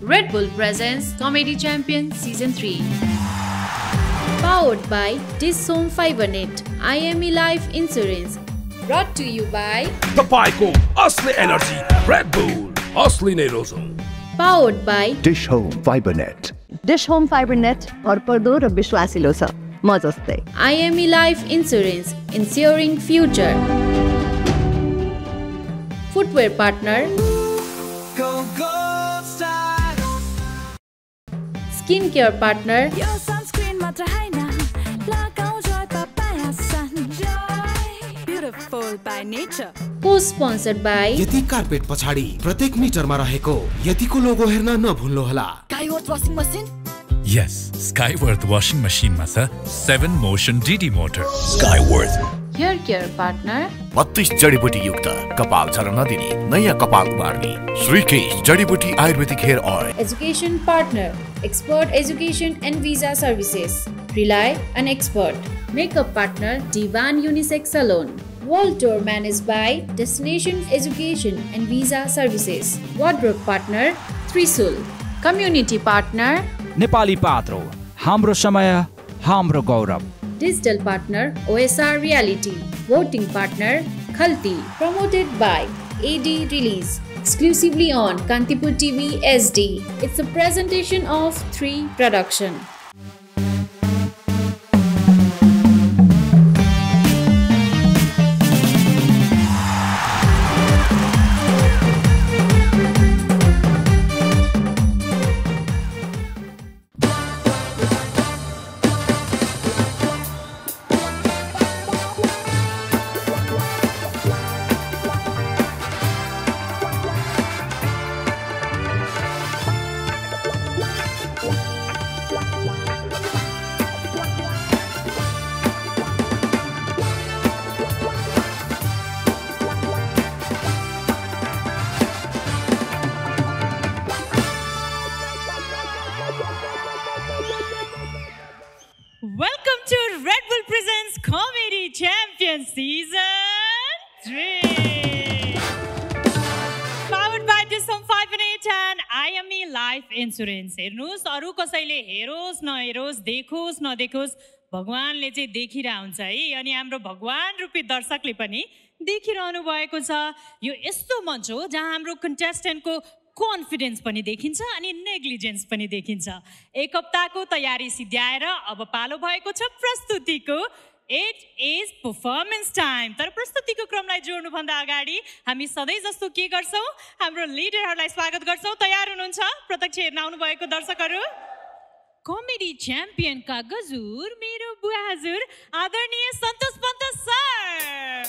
Red Bull presents Comedy Champion Season 3. Powered by Dish Home FiberNet, IME Life Insurance. Brought to you by तपाईँको असली energy red bull असली नै रोजौँ Powered by Dish Home FiberNet. Dish Home FiberNet भरपर्दो र विश्वासिलो छ म जस्तै IME Life Insurance, ensuring future. Footwear partner Skincare partner. यो सनस्क्रिन मात्र होइन लगाऊ Joy papaya Sunjoy beautiful by nature co-sponsored by? यति कार्पेट पछाडि प्रत्येक मिटरमा रहेको यतिको लोगो हेर्न नभुल्नुहोला Skyworth washing machine Yes, Skyworth washing machine ma छ 7 motion DD motor. Skyworth Hair care partner बत्तीस जडीबुटी युक्त कपाल झर्न नदिने नयाँ कपाल उमार्ने श्रीकेश जडीबुटी Ayurvedic hair oil Education partner Expert Education and Visa Services. Rely on expert. Makeup partner Divan Unisex Salon. World Tour managed by Destination Education and Visa Services. Wardrobe partner Trisul. Community partner Nepali Patro हाम्रो समय हाम्रो गौरव Digital partner OSR Reality. Voting partner Khalti. Promoted by AD Release. Exclusively on Kantipur TV SD. It's a presentation of 3 Production. Insurance. हेर्नुहोस् अरू कसैले हेरोस् नहेरोस् देखोस् नदेखोस् भगवान्ले चाहिँ देखिरह हुन्छ है अनि हाम्रो भगवान् रूपी दर्शकले पनि देखिरहनु भएको छ यो यस्तो मञ्च हो जहाँ हाम्रो कन्टेस्टेन्टको कन्फिडेन्स पनि देखिन्छ अनि नेग्लिजेन्स पनि देखिन्छ एक हप्ताको तयारी सिद्ध्याएर अब पालो भएको छ प्रस्तुतिको इट इज पर्फर्मेन्स टाइम तर प्रस्तुतिको क्रमलाई जोड्नुभन्दा अगाडि हामी सधैँ जस्तो के गर्छौँ? हाम्रो लिडरहरूलाई स्वागत गर्छौँ। तयार हुनुहुन्छ? प्रत्यक्ष हेर्न आउनुभएको दर्शकहरू? कमेडी च्याम्पियनका गजुर मेरो बुवा हजुर आदरणीय सन्तोष पन्त सर।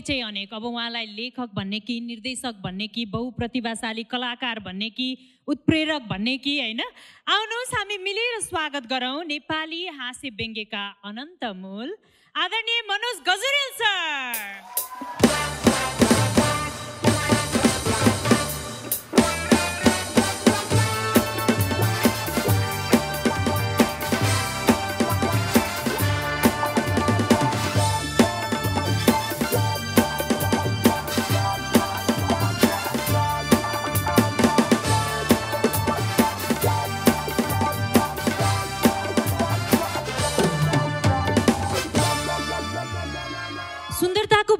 परिचय अनेक। अब उहाँलाई लेखक भन्ने कि निर्देशक भन्ने कि बहुप्रतिभाशाली कलाकार भन्ने कि उत्प्रेरक भन्ने कि होइन? आउनुहोस् हामी मिलेर स्वागत गरौँ नेपाली हाँस्य व्यङ्ग्यका अनन्त मूल। आदरणीय मनोज गजुरेल सर!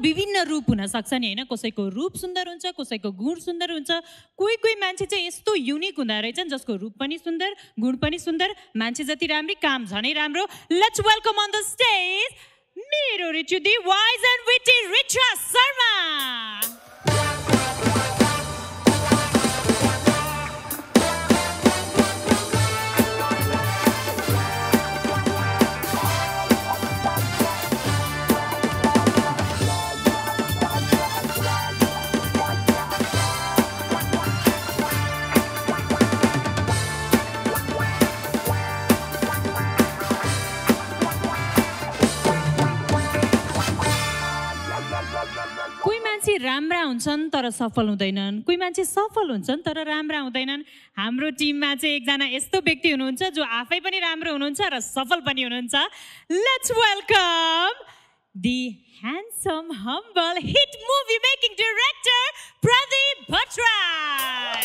विभिन्न रूप हुन सक्छ नि होइन? कसैको रूप सुन्दर हुन्छ कसैको गुण सुन्दर हुन्छ। कोही कोही मान्छे चाहिँ यस्तो युनिक हुँदो रहेछन् जसको रूप पनि सुन्दर गुण पनि सुन्दर मान्छे जति राम्री काम झनै राम्रो। Let's welcome on the stage मेरो Richu the wise and witty Richa Sharma राम्रा हुन्छन् तर सफल हुँदैनन्। कोही मान्छे सफल हुन्छन् तर राम्रा हुँदैनन्। हाम्रो टिममा चाहिँ एकजना यस्तो व्यक्ति हुनुहुन्छ जो आफै पनि राम्रो हुनुहुन्छ र सफल पनि हुनुहुन्छ। Let's welcome the handsome humble hit movie making director Pradeep Bhattarai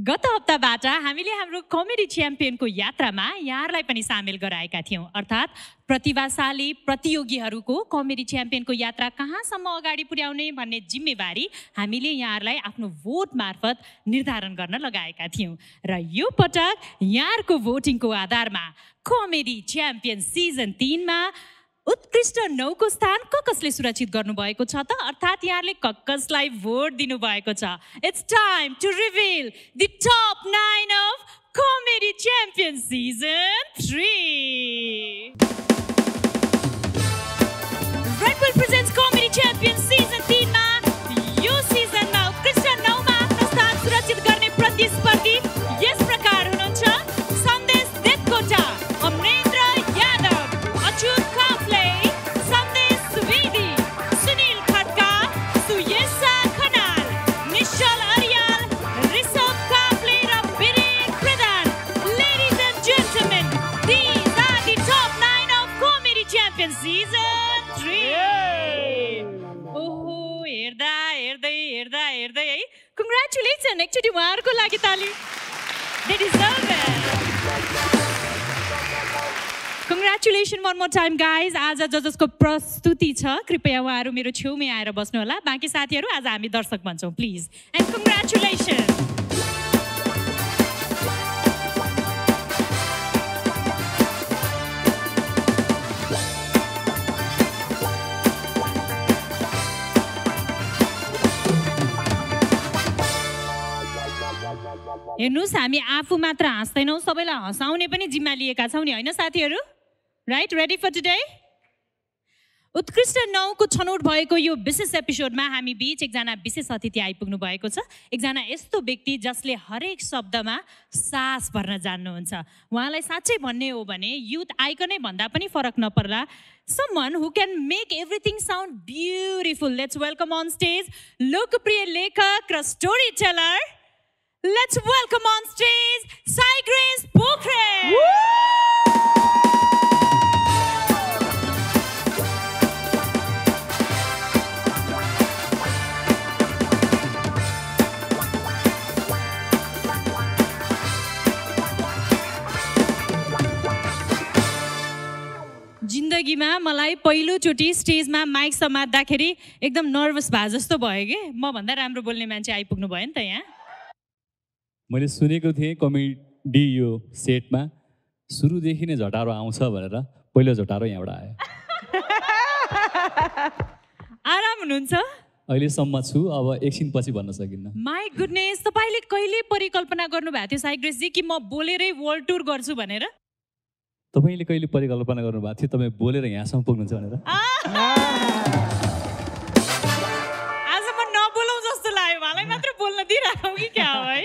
गत हप्ताबाट हामीले हाम्रो कमेडी च्याम्पियनको यात्रामा यहाँहरूलाई पनि सामेल गराएका थियौँ। अर्थात् प्रतिभाशाली प्रतियोगीहरूको कमेडी च्याम्पियनको यात्रा कहाँसम्म अगाडि पुर्याउने भन्ने जिम्मेवारी हामीले यहाँहरूलाई आफ्नो भोट मार्फत निर्धारण गर्न लगाएका थियौँ। र यो पटक यहाँहरूको भोटिङको आधारमा कमेडी च्याम्पियन सिजन तिनमा उत्कृष्ट नौको स्थान क कसले सुरक्षित गर्नुभएको छ त? अर्थात् यहाँले क कसलाई भोट दिनुभएको छ। It's time to reveal the top nine of comedy champion season three 3 मा यो सिजनमा उत्कृष्ट प्रतिस्पर्धी कङ्ग्रेचुलेसन एकचोटि उहाँहरूको लागि ताली they deserve congratulation one more time आज ज प्रस्तुति छ कृपया उहाँहरू मेरो छेउमै आएर बस्नुहोला बाँकी साथीहरू आज हामी दर्शक भन्छौँ प्लिज हेर्नुहोस् हामी आफू मात्र हाँस्दैनौँ सबैलाई हँसाउने पनि जिम्मा लिएका छौँ नि होइन साथीहरू? राइट रेडी फर टुडे उत्कृष्ट नौको छनौट भएको यो विशेष एपिसोडमा हामी बिच एकजना विशेष अतिथि आइपुग्नु भएको छ। एकजना यस्तो व्यक्ति जसले हरेक शब्दमा सास भर्न जान्नुहुन्छ। उहाँलाई साँच्चै भन्ने हो भने युथ आइकनै भन्दा पनि फरक नपर्ला। Someone who can make everything sound beautiful. Let's welcome on stage लोकप्रिय लेखक र storyteller Let's welcome on stage Sai Grace Pokre. जिन्दगीमा मलाई पहिलोचोटि स्टेजमा माइक समात्दाखेरि एकदम नर्भस भए जस्तो भयो कि मभन्दा राम्रो बोल्ने मान्छे आइपुग्नु भयो नि त यहाँ मैले सुनेको थिएँ कमेडी यो सेटमा। सुरुदेखि नै झटारो आउँछ भनेर पहिलो झटारो यहाँबाट आयो। आराम हुनुहुन्छ? अहिलेसम्म छु अब एकछिन पछि भन्न सकिन्न। माई गुडनेस तपाईँले कहिले परिकल्पना गर्नुभएको थियो साइग्रेसजी कि म बोलेरै वर्ल्ड टुर गर्छु भनेर? तपाईँले कहिले परिकल्पना गर्नुभएको थियो? तपाईँ बोलेर यहाँसम्म पुग्नुहुन्छ भनेर। आज म नबोलौँ जस्तो लाग्यो। मलाई मात्र बोल्न दिइरहेको कि क्या हो है?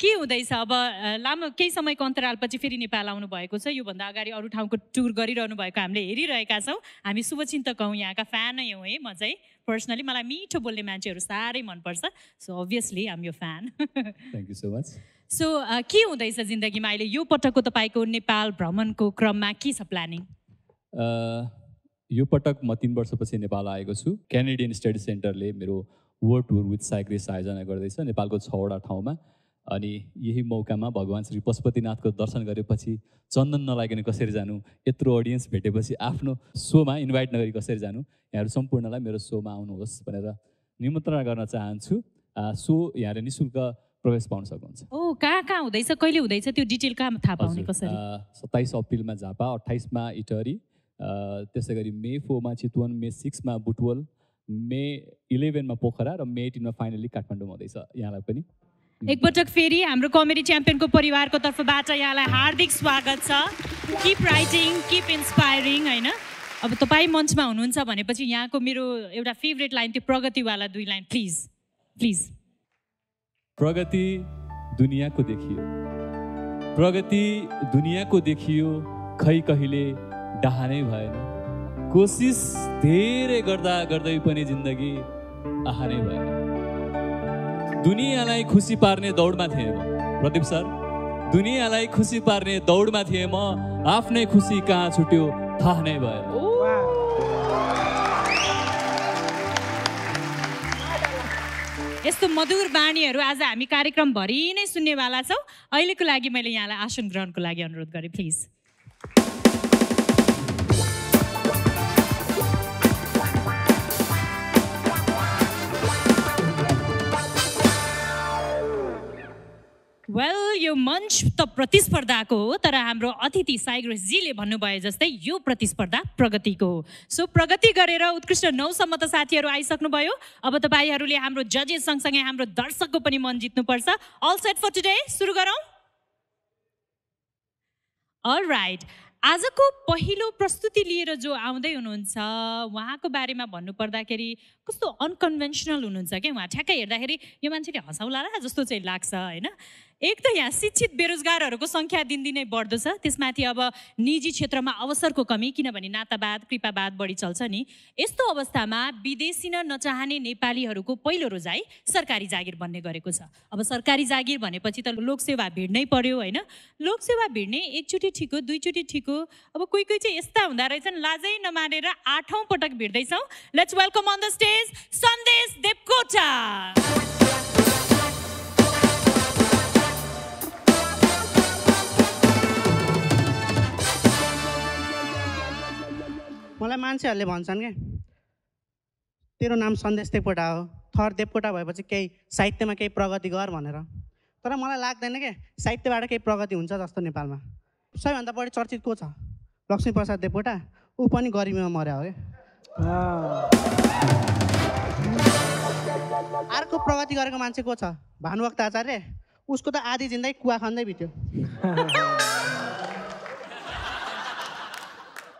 के हुँदैछ? अब लामो केही समयको अन्तरालपछि फेरि नेपाल आउनु भएको छ। योभन्दा अगाडि अरू ठाउँको टुर गरिरहनु भएको हामीले हेरिरहेका छौँ। हामी शुभचिन्तक हौँ यहाँका फ्यान हौँ है। म चाहिँ पर्सनली मलाई मिठो बोल्ने मान्छेहरू साह्रै मनपर्छ। सो अभियसली आम यो fan thank you so much so के हुँदैछ जिन्दगीमा अहिले? यो पटकको तपाईँको नेपाल भ्रमणको क्रममा के छ प्लानिङ यो पटक म तिन वर्षपछि नेपाल आएको छु। क्यानेडियन स्टडी सेन्टरले मेरो वर्ल्ड टुर विथ साइक्रेस आयोजना गर्दैछ नेपालको छवटा ठाउँमा। अनि यही मौकामा भगवान् श्री पशुपतिनाथको दर्शन गरेपछि चन्दन नलागिकन कसरी जानु? यत्रो अडियन्स भेटेपछि आफ्नो सोमा इन्भाइट नगरी कसरी जानु? यहाँहरू सम्पूर्णलाई मेरो सोमा आउनुहोस् भनेर निमन्त्रणा गर्न चाहन्छु। सो यहाँले नि शुल्क प्रवेश पाउन सक्नुहुन्छ। ओ कहाँ कहाँ हुँदैछ? कहिले हुँदैछ त्यो डिटेल कहाँ थाहा पाउने कसरी? सत्ताइस अप्रिलमा झापा अट्ठाइसमा इटहरी त्यसै गरी मे फोरमा चितवन मे सिक्समा बुटवल मे इलेभेनमा पोखरा र मे एटिनमा फाइनली काठमाडौँमा हुँदैछ। यहाँलाई पनि एकपटक फेरि हाम्रो कमेडी च्याम्पियनको परिवारको तर्फबाट यहाँलाई हार्दिक स्वागत छ। किप राइटिङ किप इन्सपायरिङ होइन? अब तपाईँ मञ्चमा हुनुहुन्छ भनेपछि यहाँको मेरो एउटा फेभरेट लाइन त्यो प्रगतिवाला दुई लाइन प्लिज प्लिज प्रगति दुनियाँको देखियो। प्रगति दुनियाँको देखियो खै कहिले डहानै भएन। कोसिस धेरै गर्दा गर्दै पनि जिन्दगी आहानै भएन। दुनियाँलाई खुसी पार्ने दौडमा थिएँ म। प्रदीप सर दुनियाँलाई खुसी पार्ने दौडमा थिएँ म। आफ्नै खुसी कहाँ छुट्यो थाहा नै भएन। यस्तो मधुर बाणीहरू आज हामी कार्यक्रमभरि नै सुन्नेवाला छौँ। अहिलेको लागि मैले यहाँलाई आसन ग्रहणको लागि अनुरोध गरेँ प्लिज। वेल यो मञ्च त प्रतिस्पर्धाको हो तर हाम्रो अतिथि साइग्रेसजीले भन्नुभयो जस्तै यो प्रतिस्पर्धा प्रगतिको हो। सो प्रगति गरेर उत्कृष्ट नौसम्म त साथीहरू आइसक्नुभयो। अब तपाईँहरूले हाम्रो जजेस सँगसँगै हाम्रो दर्शकको पनि मन जित्नुपर्छ। अल सेट फर टुडे सुरु गरौँ? अल राइट आजको पहिलो प्रस्तुति लिएर जो आउँदै हुनुहुन्छ उहाँको बारेमा भन्नुपर्दाखेरि कस्तो अनकन्भेन्सनल हुनुहुन्छ क्या उहाँ ठ्याक्कै हेर्दाखेरि यो मान्छेले हँसाउला जस्तो चाहिँ लाग्छ होइन? एक त यहाँ शिक्षित बेरोजगारहरूको सङ्ख्या दिनदिनै बढ्दो छ। त्यसमाथि अब निजी क्षेत्रमा अवसरको कमी किनभने नातावाद कृपावाद बढी चल्छ नि। यस्तो अवस्थामा विदेशी नचाहने नेपालीहरूको पहिलो रोजाइ सरकारी जागिर बन्ने गरेको छ। अब सरकारी जागिर भनेपछि त लोकसेवा भिड्नै पर्यो होइन? लोकसेवा भिड्ने एकचोटि ठिक हो दुईचोटि ठिक। हो अब कोही कोही चाहिँ यस्ता हुँदो रहेछन् लाजै नमानेर आठौँ पटक भिड्दैछौँ। Let's welcome on the stage Sandesh Devkota. मलाई मान्छेहरूले भन्छन् क्या तेरो नाम सन्देश देवकोटा हो। थर देवकोटा भएपछि केही साहित्यमा केही प्रगति गर भनेर। तर मलाई लाग्दैन क्या साहित्यबाट केही प्रगति हुन्छ जस्तो नेपालमा। सबैभन्दा बढी चर्चित को छ? लक्ष्मीप्रसाद देवकोटा? ऊ पनि गरिबीमा मर्या हो क्या अर्को प्रगति गरेको मान्छे को छ? भानुभक्त आचार्य। उसको त आधी जिन्दगी कुवा खन्दै बित्यो।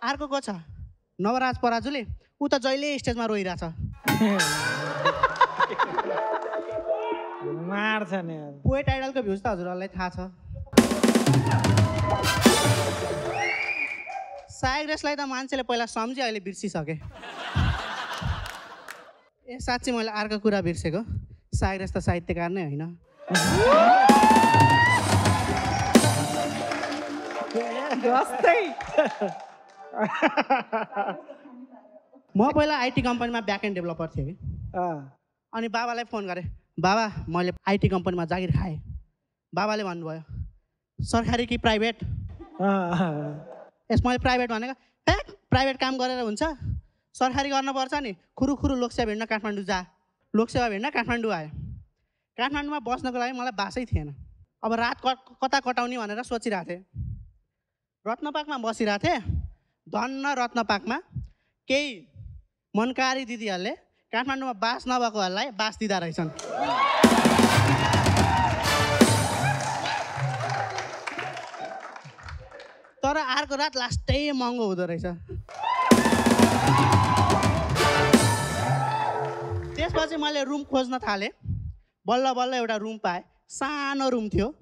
अर्को को छ? नवराज पराजुले ऊ त जहिले स्टेजमा रोइरहेछ। मार्छ नि पोएट आइडलको भ्युज त हजुरहरूलाई थाहा छ। साइग्रेसलाई त मान्छेले पहिला सम्झे अहिले बिर्सिसके। ए साँच्ची मैले अर्को कुरा बिर्सेको। साइग्रेस त साहित्यकार नै होइन। जस्तै। म पहिला आइटी कम्पनीमा ब्याकएन्ड डेभलपर थिएँ कि। अनि बाबालाई फोन गरेँ बाबा मैले आइटी कम्पनीमा जागिर खाएँ। बाबाले भन्नुभयो सरकारी कि प्राइभेट यस मैले प्राइभेट भनेको ए प्राइभेट काम गरेर हुन्छ। सरकारी गर्नुपर्छ नि। खुरु खुरु लोकसेवा भिड्न काठमाडौँ जा। लोकसेवा भिड्न काठमाडौँ आयो। काठमाडौँमा बस्नको लागि मलाई बासै थिएन। अब रात कता कटाउने भनेर सोचिरहेको थिएँ। रत्नपाकमा बसिरहेको थिएँ। धन्न रत्नपाकमा केही मनकारी दिदीहरूले काठमाडौँमा बास नभएकोहरूलाई बास दिँदा रहेछन्। तर अर्को रात लास्टै महँगो हुँदो रहेछ। त्यसपछि मैले रुम खोज्न थालेँ। बल्ल बल्ल एउटा रुम पाएँ। सानो रुम थियो।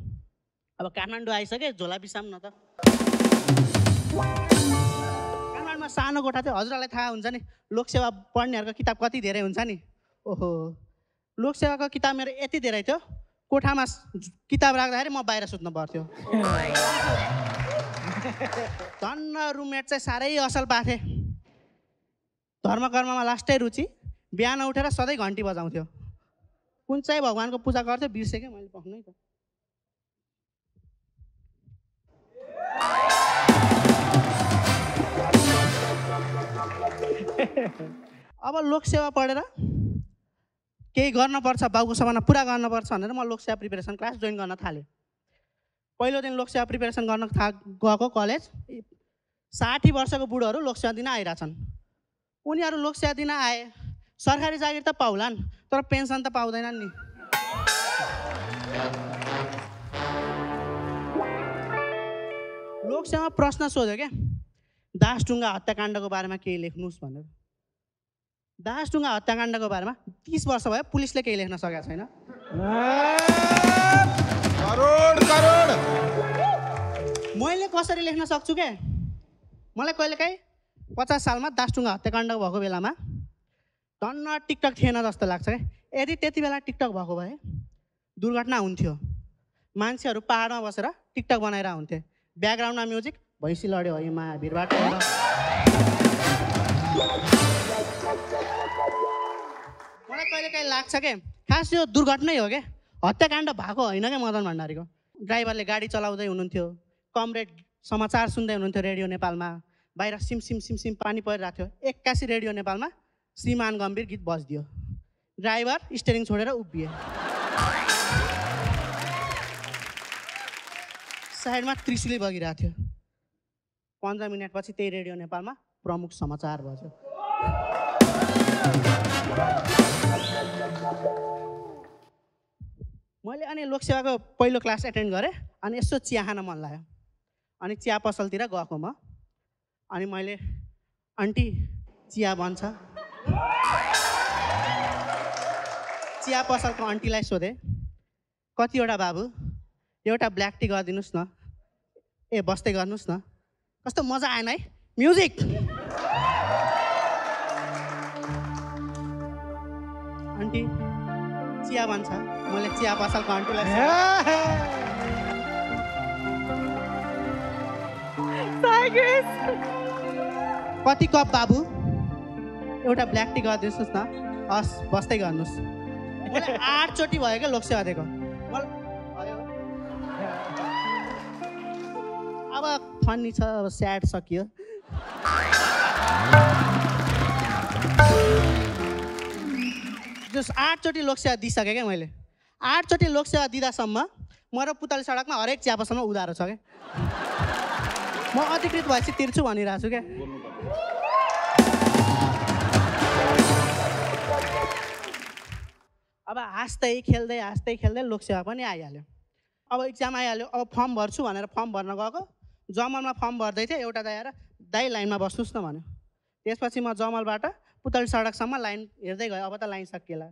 अब काठमाडौँ आइसकेँ झोला बिसाम न त। सानो कोठा थियो हजुरहरूलाई थाहा हुन्छ नि। लोकसेवा पढ्नेहरूको किताब कति धेरै हुन्छ नि? ओहो। लोकसेवाको किताब मेरो यति धेरै थियो। कोठामा किताब राख्दाखेरि म बाहिर सुत्नु पर्थ्यो। धन्न रुममेट चाहिँ साह्रै असल पाथे। धर्म कर्ममा लास्टै रुचि। बिहान उठेर सधैँ घन्टी बजाउँथ्यो। कुन चाहिँ भगवान्को पूजा गर्थ्यो बिर्सेँ क्या मैले पक्नै त। अब लोकसेवा पढेर केही गर्नुपर्छ बाउको सपना पुरा गर्नुपर्छ भनेर म लोकसेवा प्रिपेरेसन क्लास जोइन गर्न थालेँ। पहिलो दिन लोकसेवा प्रिपेरेसन गर्न था गएको कलेज साठी वर्षको बुढोहरू लोकसेवा दिन आइरहेछन्। उनीहरू लोकसेवा दिन आए। सरकारी जागिर त पाउलान् तर पेन्सन त पाउँदैनन् नि। लोकसेवा प्रश्न सोध्यो क्या। दासढुङ्गा हत्याकाण्डको बारेमा केही लेख्नुहोस् भनेर। दासढुङ्गा हत्याकाण्डको बारेमा तिस वर्ष भयो पुलिसले केही लेख्न सकेको छैन। मैले कसरी लेख्न सक्छु क्या मलाई कहिलेकाहीँ पचास सालमा दासढुङ्गा हत्याकाण्ड भएको बेलामा धन्न टिकटक थिएन जस्तो लाग्छ क्या यदि त्यति बेला टिकटक भएको भए दुर्घटना हुन्थ्यो। मान्छेहरू पाहाडमा बसेर टिकटक बनाएर हुन्थे ब्याकग्राउन्डमा म्युजिक भैँसी लड्यो है माया भिरबाट मलाई कहिलेकाहीँ लाग्छ के खास यो दुर्घटनै हो क्या हत्याकाण्ड भएको होइन क्या मदन भण्डारीको? ड्राइभरले गाडी चलाउँदै हुनुहुन्थ्यो कमरेड समाचार सुन्दै हुनुहुन्थ्यो रेडियो नेपालमा बाहिर सिम सिम सिम सिम पानी परिरहेको थियो एक्कासी रेडियो नेपालमा श्रीमान गम्भीर गीत बजिदियो। ड्राइभर स्टेरिङ छोडेर उभिए। साइडमा त्रिशुली बगिरहेको थियो। पन्ध्र मिनटपछि त्यही रेडियो नेपालमा प्रमुख समाचार बज्यो। मैले अनि लोकसेवाको पहिलो क्लास एटेन्ड गरेँ अनि यसो चिया खान मन लाग्यो। अनि चिया पसलतिर गएको म। अनि मैले आन्टी चिया बन्छ। चिया पसलको आन्टीलाई सोधेँ कतिवटा बाबु? एउटा ब्ल्याक टी गरिदिनुहोस् न। ए बस्दै गर्नुहोस् न। कस्तो मजा आएन है? म्युजिक। आन्टी चिया भन्छ। मैले चिया पसलको आन्टीलाई कति कप बाबु? एउटा ब्ल्याक टी गरिदिनुहोस् न। हस् बस्दै गर्नुहोस्। मैले आठचोटि भयो क्या लोकसेवा दिएको। फन्नी छ अब स्याड सकियो। जस आठचोटि लोकसेवा दिइसकेँ क्या मैले? आठचोटि लोकसेवा दिँदासम्म म र पुतली सडकमा हरेक चियापसलमा उधारो छ क्या। म अधिकृत भएपछि तिर्छु भनिरहेको छु क्या। अब हाँस्दै खेल्दै हाँस्दै खेल्दै लोकसेवा पनि आइहाल्यो। अब इक्जाम आइहाल्यो अब फर्म भर्छु भनेर फर्म भर्न गएको। जमलमा फर्म भर्दै थिएँ एउटा दाइ आएर दाइ लाइनमा बस्नुहोस् न भन्यो। त्यसपछि म जमलबाट पुतली सडकसम्म लाइन हेर्दै गएँ। अब त लाइन सकिएला।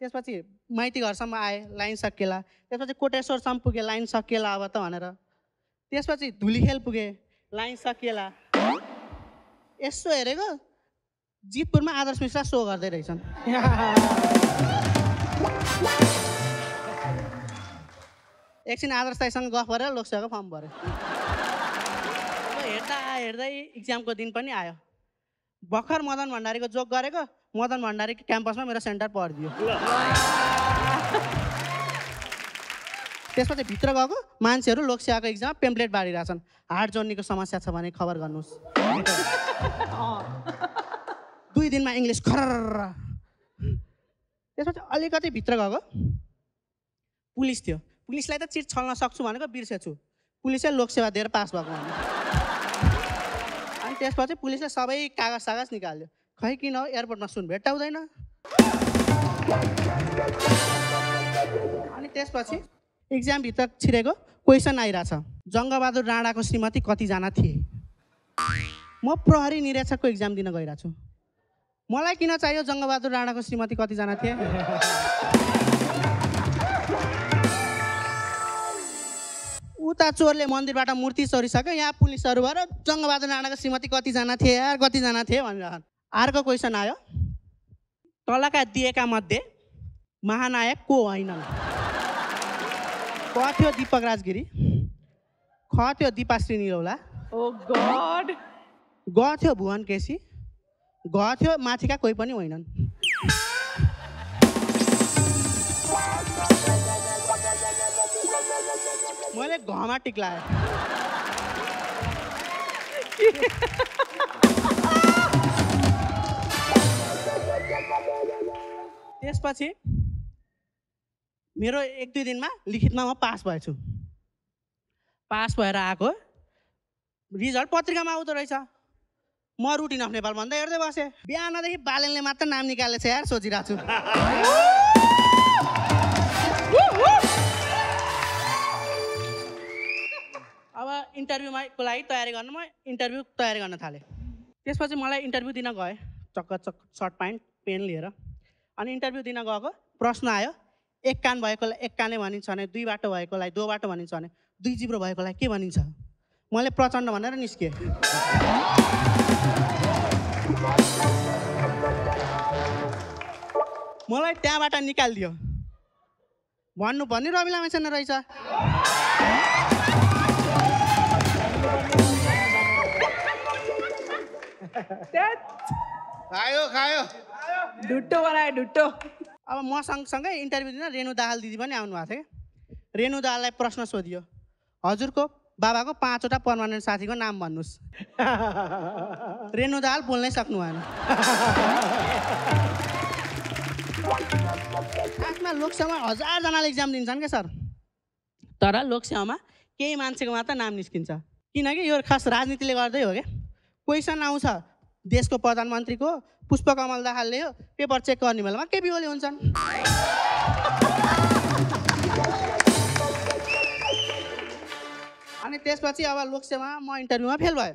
त्यसपछि माइती घरसम्म आएँ लाइन सकिएला। त्यसपछि कोटेश्वरसम्म पुगेँ लाइन सकिएला अब त भनेर। त्यसपछि धुलीखेल पुगेँ लाइन सकिएला। यसो हेरेको जितपुरमा आदर्श मिश्रा सो गर्दै रहेछन्। एकछिन आदर्श दाईसँग गफ गरेर लोकसेवाको फर्म अब हेर्दा हेर्दै इक्जामको दिन पनि आयो। भर्खर मदन भण्डारीको जोक गरेको मदन भण्डारी क्याम्पसमा मेरो सेन्टर परिदियो त्यसपछि भित्र गएको मान्छेहरू लोकसेवाको इक्जाममा पेम्प्लेट बाँडिरहेछन्। हार्ट जोड्नेको समस्या छ भने खबर गर्नुहोस्। दुई दिनमा इङ्ग्लिस खर त्यसपछि अलिकति भित्र गएको। पुलिस थियो। पुलिसलाई त चिट छल्न सक्छु भनेको बिर्सेछु। पुलिसै लोकसेवा दिएर पास भएको अनि त्यसपछि पुलिसले सबै कागज सागज निकाल्यो। खै किन हो? एयरपोर्टमा सुन भेट्टाउँदैन। अनि त्यसपछि इक्जामभित्र छिरेको क्वेसन आइरहेछ। जङ्गबहादुर राणाको श्रीमती कतिजना थिए? म प्रहरी निरीक्षकको इक्जाम दिन गइरहेको छु मलाई किन चाहियो जङ्गबहादुर राणाको श्रीमती कतिजना थिए? उता चोरले मन्दिरबाट मूर्ति चोरिसक्यो यहाँ पुलिसहरू भएर जङ्गबहादुर राणाको श्रीमती कतिजना थिए यार कतिजना थिए भनेर अर्को क्वेसन आयो। तलका दिएका मध्ये महानायक को होइनन् क थियो दिपक राजगिरी ख थियो दिपाश्री निरौला ओ गॉड ग थियो भुवन केसी ग थियो माथिका कोही पनि होइनन्। घमा टिक लगाएँ त्यसपछि मेरो एक दुई दिनमा लिखितमा म पास भएछु। पास भएर आएको रिजल्ट पत्रिकामा आउँदो रहेछ। म रुटिन अफ नेपाल भन्दा हेर्दै बसेँ। बिहानदेखि बालेनले मात्र नाम निकालेको छ यार सोचिरहेको छु। इन्टरभ्यूमा को लागि तयारी गर्न म इन्टरभ्यू तयारी गर्न थालेँ। त्यसपछि मलाई इन्टरभ्यू दिन गएँ चक्क चक्क सर्ट प्यान्ट पेन लिएर। अनि इन्टरभ्यू दिन गएको प्रश्न आयो एक कान भएकोलाई एक कानै भनिन्छ भने दुई बाटो भएकोलाई दो बाटो भनिन्छ भने दुई जिब्रो भएकोलाई के भनिन्छ? मैले प्रचण्ड भनेर निस्केँ। मलाई त्यहाँबाट निकालिदियो। भन्नु भन्ने रवि लामेछाने रहेछ। खायो खायो। ढुट्टो बनायो ढुट्टो अब म सँगसँगै इन्टरभ्यू दिन रेणु दाहाल दिदी पनि आउनु भएको थियो। कि रेणु दाहाललाई प्रश्न सोधियो। हजुरको बाबाको पाँचवटा पर्मानेन्ट साथीको नाम भन्नुहोस्। रेणु दाहाल बोल्नै सक्नु भएन। खासमा लोकसेवा हजारजनाले इक्जाम दिन्छन् क्या सर? तर लोकसेवामा केही मान्छेको मात्र नाम निस्किन्छ। किनकि यो खास राजनीतिले गर्दै हो क्या क्वेसन आउँछ देशको प्रधानमन्त्रीको पुष्पकमल दाहालले हो पेपर चेक गर्ने बेलामा केपी ओली हुन्छन्। अनि त्यसपछि अब लोकसेवामा म इन्टरभ्यूमा फेल भयो।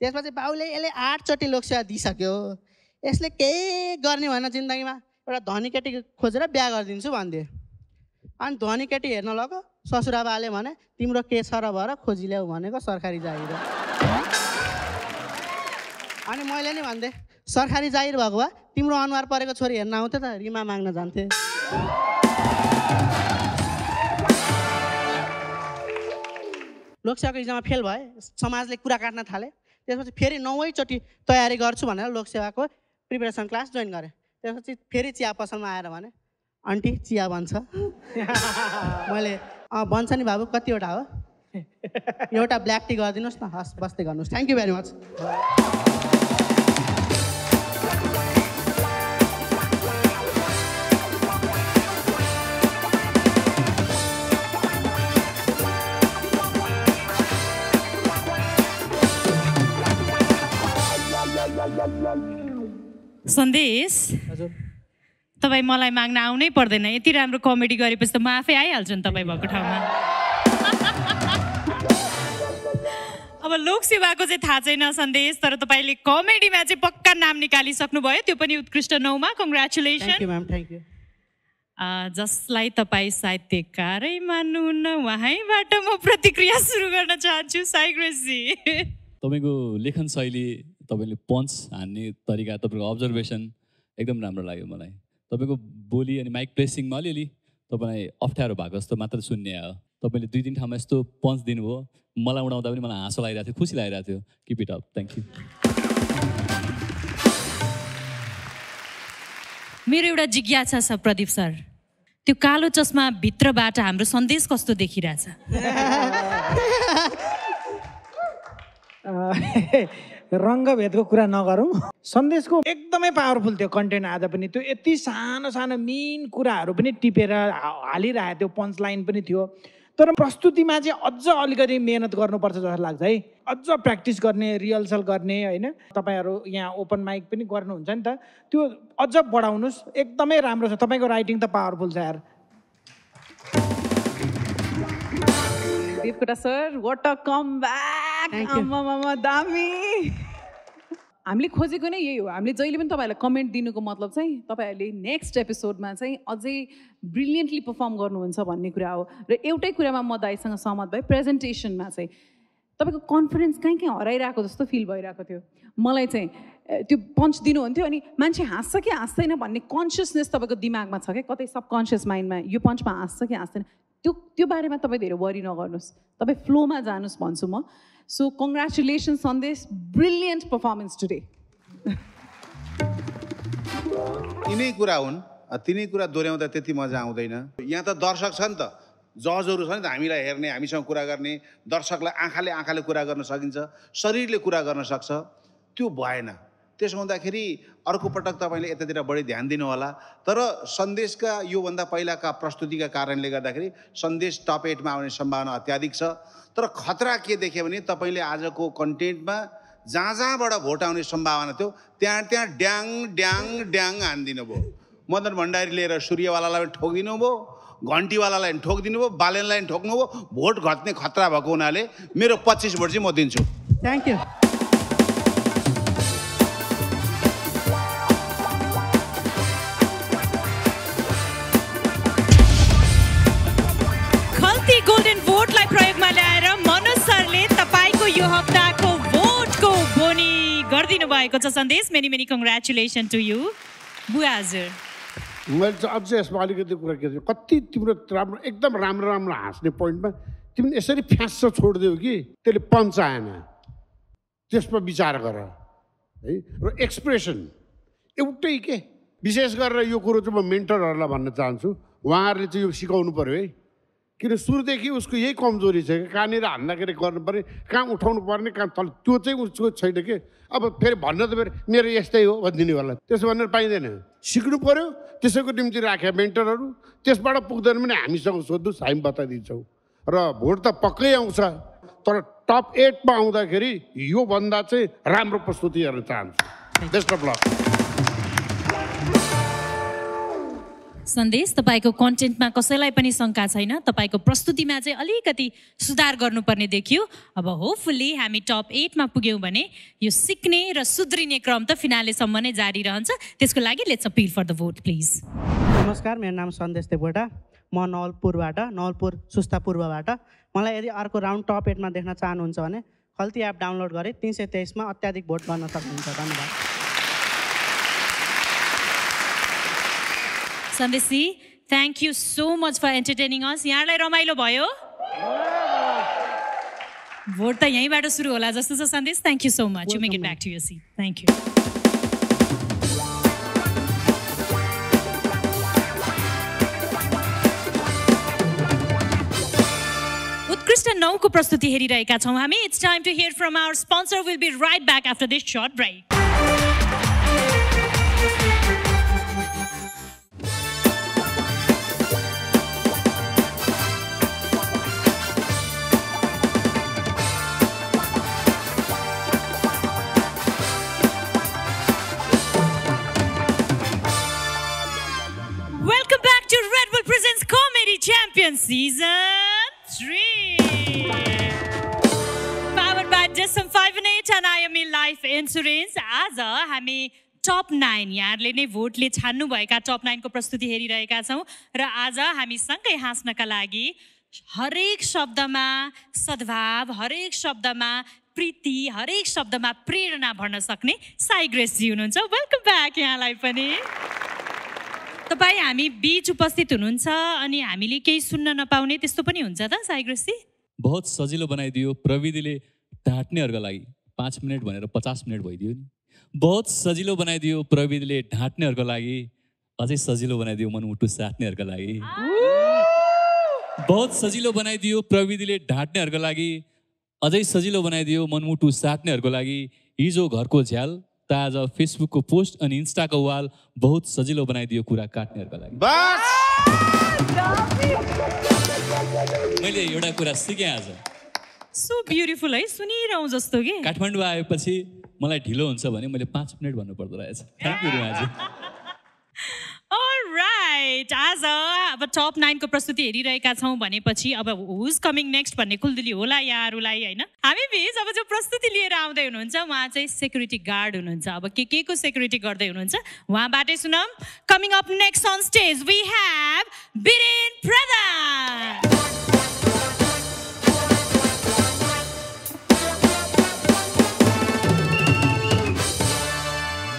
त्यसपछि बाउले यसले आठचोटि लोकसेवा दिइसक्यो। यसले केही गर्ने भएन जिन्दगीमा? एउटा धनी केटी खोजेर बिहा गरिदिन्छु भनिदिए अनि धनी केटी हेर्न लग्यो ससुराबाले भने तिम्रो के छ र भएर खोजी ल्याऊ भनेको सरकारी जागिर। अनि मैले नि भन्थेँ सरकारी जागिर भएको भए तिम्रो अनुहार परेको छोरी हेर्न आउँथ्यो त रिमा माग्न जान्थे। लोकसेवाको इक्जाममा फेल भए समाजले कुरा काट्न थाले। त्यसपछि फेरि नौवैचोटि तयारी गर्छु भनेर लोकसेवाको प्रिपेरेसन क्लास जोइन गरेँ। त्यसपछि फेरि चिया पसलमा आएर भने आन्टी चिया बन्छ। मैले अँ बन्छ नि बाबु कतिवटा हो? एउटा ब्ल्याक टी गरिदिनुहोस् न। हस् बस्दै गर्नुहोस्। थ्याङ्क यू भेरी मच सन्देश। तपाईँ मलाई माग्न आउनै पर्दैन। यति राम्रो कमेडी गरेपछि त म आफै आइहाल्छु नि तपाईँ भएको ठाउँमा। अब लोकसेवाको चाहिँ थाहा छैन सन्देश तर तपाईँले कमेडीमा चाहिँ पक्का नाम निकालिसक्नु भयो त्यो पनि उत्कृष्ट नौमा। कङ्ग्रेचुलेसन जसलाई तपाईँ साहित्यकारै मान्नुहुन्न उहाँबाट म प्रतिक्रिया सुरु गर्न चाहन्छु। साइग्रेसी तपाईँको लेखन शैली तपाईँले पन्च हान्ने तरिका तपाईँको अब्जर्भेसन एकदम राम्रो लाग्यो मलाई। तपाईँको बोली अनि माइक प्लेसिङमा अलिअलि तपाईँलाई अप्ठ्यारो भएको जस्तो मात्र सुन्ने आयो तपाईँले दुई तिन ठाउँमा यस्तो पन्च दिनुभयो। मलाई उडाउँदा पनि मलाई हाँसो लागिरहेको थियो खुसी लागिरहेको थियो। Keep it up thank you मेरो एउटा जिज्ञासा छ प्रदीप सर। त्यो कालो चस्मा भित्रबाट हाम्रो सन्देश कस्तो देखिरहेछ? रङ्गभेदको कुरा नगरौँ। सन्देशको एकदमै पावरफुल थियो कन्टेन्ट आज पनि। त्यो यति सानो सानो मेन कुराहरू पनि टिपेर हालिरहेको थियो पन्च लाइन पनि थियो। तर प्रस्तुतिमा चाहिँ अझ अलिकति मेहनत गर्नुपर्छ जस्तो लाग्छ है। अझ प्र्याक्टिस गर्ने रिहर्सल गर्ने होइन? तपाईँहरू यहाँ ओपन माइक पनि गर्नुहुन्छ नि त। त्यो अझ बढाउनुहोस्। एकदमै राम्रो छ। तपाईँको राइटिङ त पावरफुल छ यार। Sir what a come back You. आम्मामामा दामी हामीले खोजेको नै यही हो। हामीले जहिले पनि तपाईँहरूलाई कमेन्ट दिनुको मतलब चाहिँ तपाईँहरूले नेक्स्ट एपिसोडमा चाहिँ अझै ब्रिलियन्टली पर्फर्म गर्नुहुन्छ भन्ने कुरा हो। र एउटै कुरामा म दाइसँग सहमत भएँ। प्रेजेन्टेसनमा चाहिँ तपाईँको कन्फिडेन्स कहीँ कहीँ हराइरहेको जस्तो फिल भइरहेको थियो। मलाई चाहिँ त्यो पन्च दिनुहुन्थ्यो अनि मान्छे हाँस्छ कि हाँस्दैन भन्ने कन्सियसनेस तपाईँको दिमागमा छ क्या? कतै सबकन्सियस माइन्डमा यो पन्चमा हाँस्छ कि हाँस्दैन? त्यो त्यो बारेमा तपाईँ धेरै वरि नगर्नुहोस्। तपाईँ फ्लोमा जानुहोस् भन्छु म। So congratulation Sandesh brilliant performance today यिनै कुरा हुन् तिनै कुरा दोहोऱ्याउँदा त्यति मजा आउँदैन। यहाँ त दर्शक छ नि त जजहरू छ नि त हामीलाई हेर्ने हामीसँग कुरा गर्ने। दर्शकलाई आँखाले आँखाले कुरा गर्न सकिन्छ शरीरले कुरा गर्न सक्छ। त्यो भएन। त्यसो हुँदाखेरि अर्को पटक तपाईँले यतातिर बढी ध्यान दिनु होला तर सन्देशका योभन्दा पहिलाका प्रस्तुतिका कारणले गर्दाखेरि सन्देश टप एटमा आउने सम्भावना अत्याधिक छ। तर खतरा के देख्यो भने तपाईँले आजको कन्टेन्टमा जहाँ जहाँबाट भोट आउने सम्भावना थियो त्यहाँ त्यहाँ ड्याङ ड्याङ ड्याङ हानिदिनु भयो मदन भण्डारी लिएर सूर्यवालालाई पनि ठोकिदिनु भयो घन्टीवालालाई पनि ठोकिदिनु भयो बालेनलाई पनि ठोक्नु भयो भोट घट्ने खतरा भएको हुनाले मेरो पच्चिस भोट चाहिँ म दिन्छु। थ्याङ्क यू भोटलाई प्रयोगमा ल्याएर मनोज सरले तपाईँको यो हप्ताको भोटको बोनी गरिदिनु भएको छ Sandesh. Many many congratulation to you बुवा हजुर। मैले चाहिँ अझै यसमा अलिकति कुरा के कति तिम्रो राम्रो एकदम राम्रो राम्रो हाँस्ने पोइन्टमा तिमीले यसरी फ्याँस छोडिदियो कि? त्यसले पञ्च आएन। त्यसमा विचार गर है? र एक्सप्रेसन एउटै के? विशेष गरेर यो कुरो चाहिँ म मेन्टरहरूलाई भन्न चाहन्छु। उहाँहरूले चाहिँ यो सिकाउनु पऱ्यो है। किन सुरुदेखि उसको यही कमजोरी छ कि कहाँनिर हान्दाखेरि गर्नुपर्ने कहाँ उठाउनु पर्ने कहाँ तल। त्यो चाहिँ उसको छैन कि। अब फेरि भन्न त फेरि मेरो यस्तै हो भनिदिने होला त्यसो भनेर पाइँदैन। सिक्नु पऱ्यो त्यसैको निम्ति राखे मेन्टरहरू। त्यसबाट पुग्दैन भने हामीसँग सोध्नुहोस् हामी बताइदिन्छौँ। र भोट त पक्कै आउँछ। तर टप एटमा आउँदाखेरि योभन्दा चाहिँ राम्रो प्रस्तुति हेर्न चाहन्छु। बेस्ट अफ लक सन्देश। तपाईँको कन्टेन्टमा कसैलाई पनि शङ्का छैन। तपाईँको प्रस्तुतिमा चाहिँ अलिकति सुधार गर्नुपर्ने देखियो। अब होपफुल्ली हामी टप एटमा पुग्यौँ भने यो सिक्ने र सुध्रिने क्रम त फिनालेसम्म नै जारी रहन्छ। त्यसको लागि let's appeal for the vote please नमस्कार मेरो नाम सन्देश देवकोटा। म नवलपुरबाट नवलपुर सुस्ता पूर्वबाट। मलाई यदि अर्को राउन्ड टप एटमा देख्न चाहनुहुन्छ भने खल्ती एप डाउनलोड गरे। तिन सय तेइसमा अत्याधिक भोट गर्न सक्नुहुन्छ। धन्यवाद। सन्देशी thank you so much for entertaining us यहाँलाई रमाइलो भयो? भोट त यहीँबाट सुरु होला जस्तो छ Sandesh. Thank you so much you make it back to your seat thank you उत्कृष्ट नौको प्रस्तुति हेरिरहेका छौँ हामी। It's time to hear from our sponsor will be right back after this short break Champion Season 3. Powered by Dism 5 and 8 and IME Life Insurance. आज हामी top nine यहाँहरूले नै भोटले छान्नुभएका टप नाइनको प्रस्तुति हेरिरहेका छौँ र आज हामी सँगै हाँस्नका लागि हरेक शब्दमा सद्भाव हरेक शब्दमा प्रीति हरेक शब्दमा प्रेरणा भर्न सक्ने साई ग्रेसजी हुनुहुन्छ वेलकम ब्याक यहाँलाई पनि तपाईँ हामी बिच उपस्थित हुनुहुन्छ अनि हामीले केही सुन्न नपाउने त्यस्तो पनि हुन्छ त साइग्रेसी बहुत सजिलो बनाइदियो प्रविधिले ढाँट्नेहरूको लागि। पाँच मिनट भनेर पचास मिनट भइदियो नि। बहुत सजिलो बनाइदियो प्रविधिले ढाँट्नेहरूको लागि। अझै सजिलो बनाइदियो मनमुटु साट्नेहरूको लागि। बहुत सजिलो बनाइदियो प्रविधिले ढाँट्नेहरूको लागि। अझै सजिलो बनाइदियो मनमुटु साट्नेहरूको लागि। हिजो घरको झ्याल त आज फेसबुकको पोस्ट अनि इन्स्टाको वाल बहुत सजिलो बनाइदियो कुरा काट्नेहरूको लागि। मैले एउटा कुरा सिकेँ आज। सो ब्युटिफुल है? सुनिरहँ जस्तो कि। काठमाडौँ आएपछि मलाई ढिलो हुन्छ भने मैले पाँच मिनट भन्नु पर्दो रहेछ। थ्याङ्क यू रिमाजी राइट आज अब टप नाइनको प्रस्तुति हेरिरहेका छौँ भनेपछि अब हुज कमिङ नेक्स्ट भन्ने कुलदुली होला यहाँहरूलाई होइन? हामी बिच अब जो प्रस्तुति लिएर आउँदै हुनुहुन्छ उहाँ चाहिँ सेक्युरिटी गार्ड हुनुहुन्छ। अब के के को सेक्युरिटी गर्दै हुनुहुन्छ? उहाँबाटै सुनौँ। Coming up next on stage we have Biren Pradhan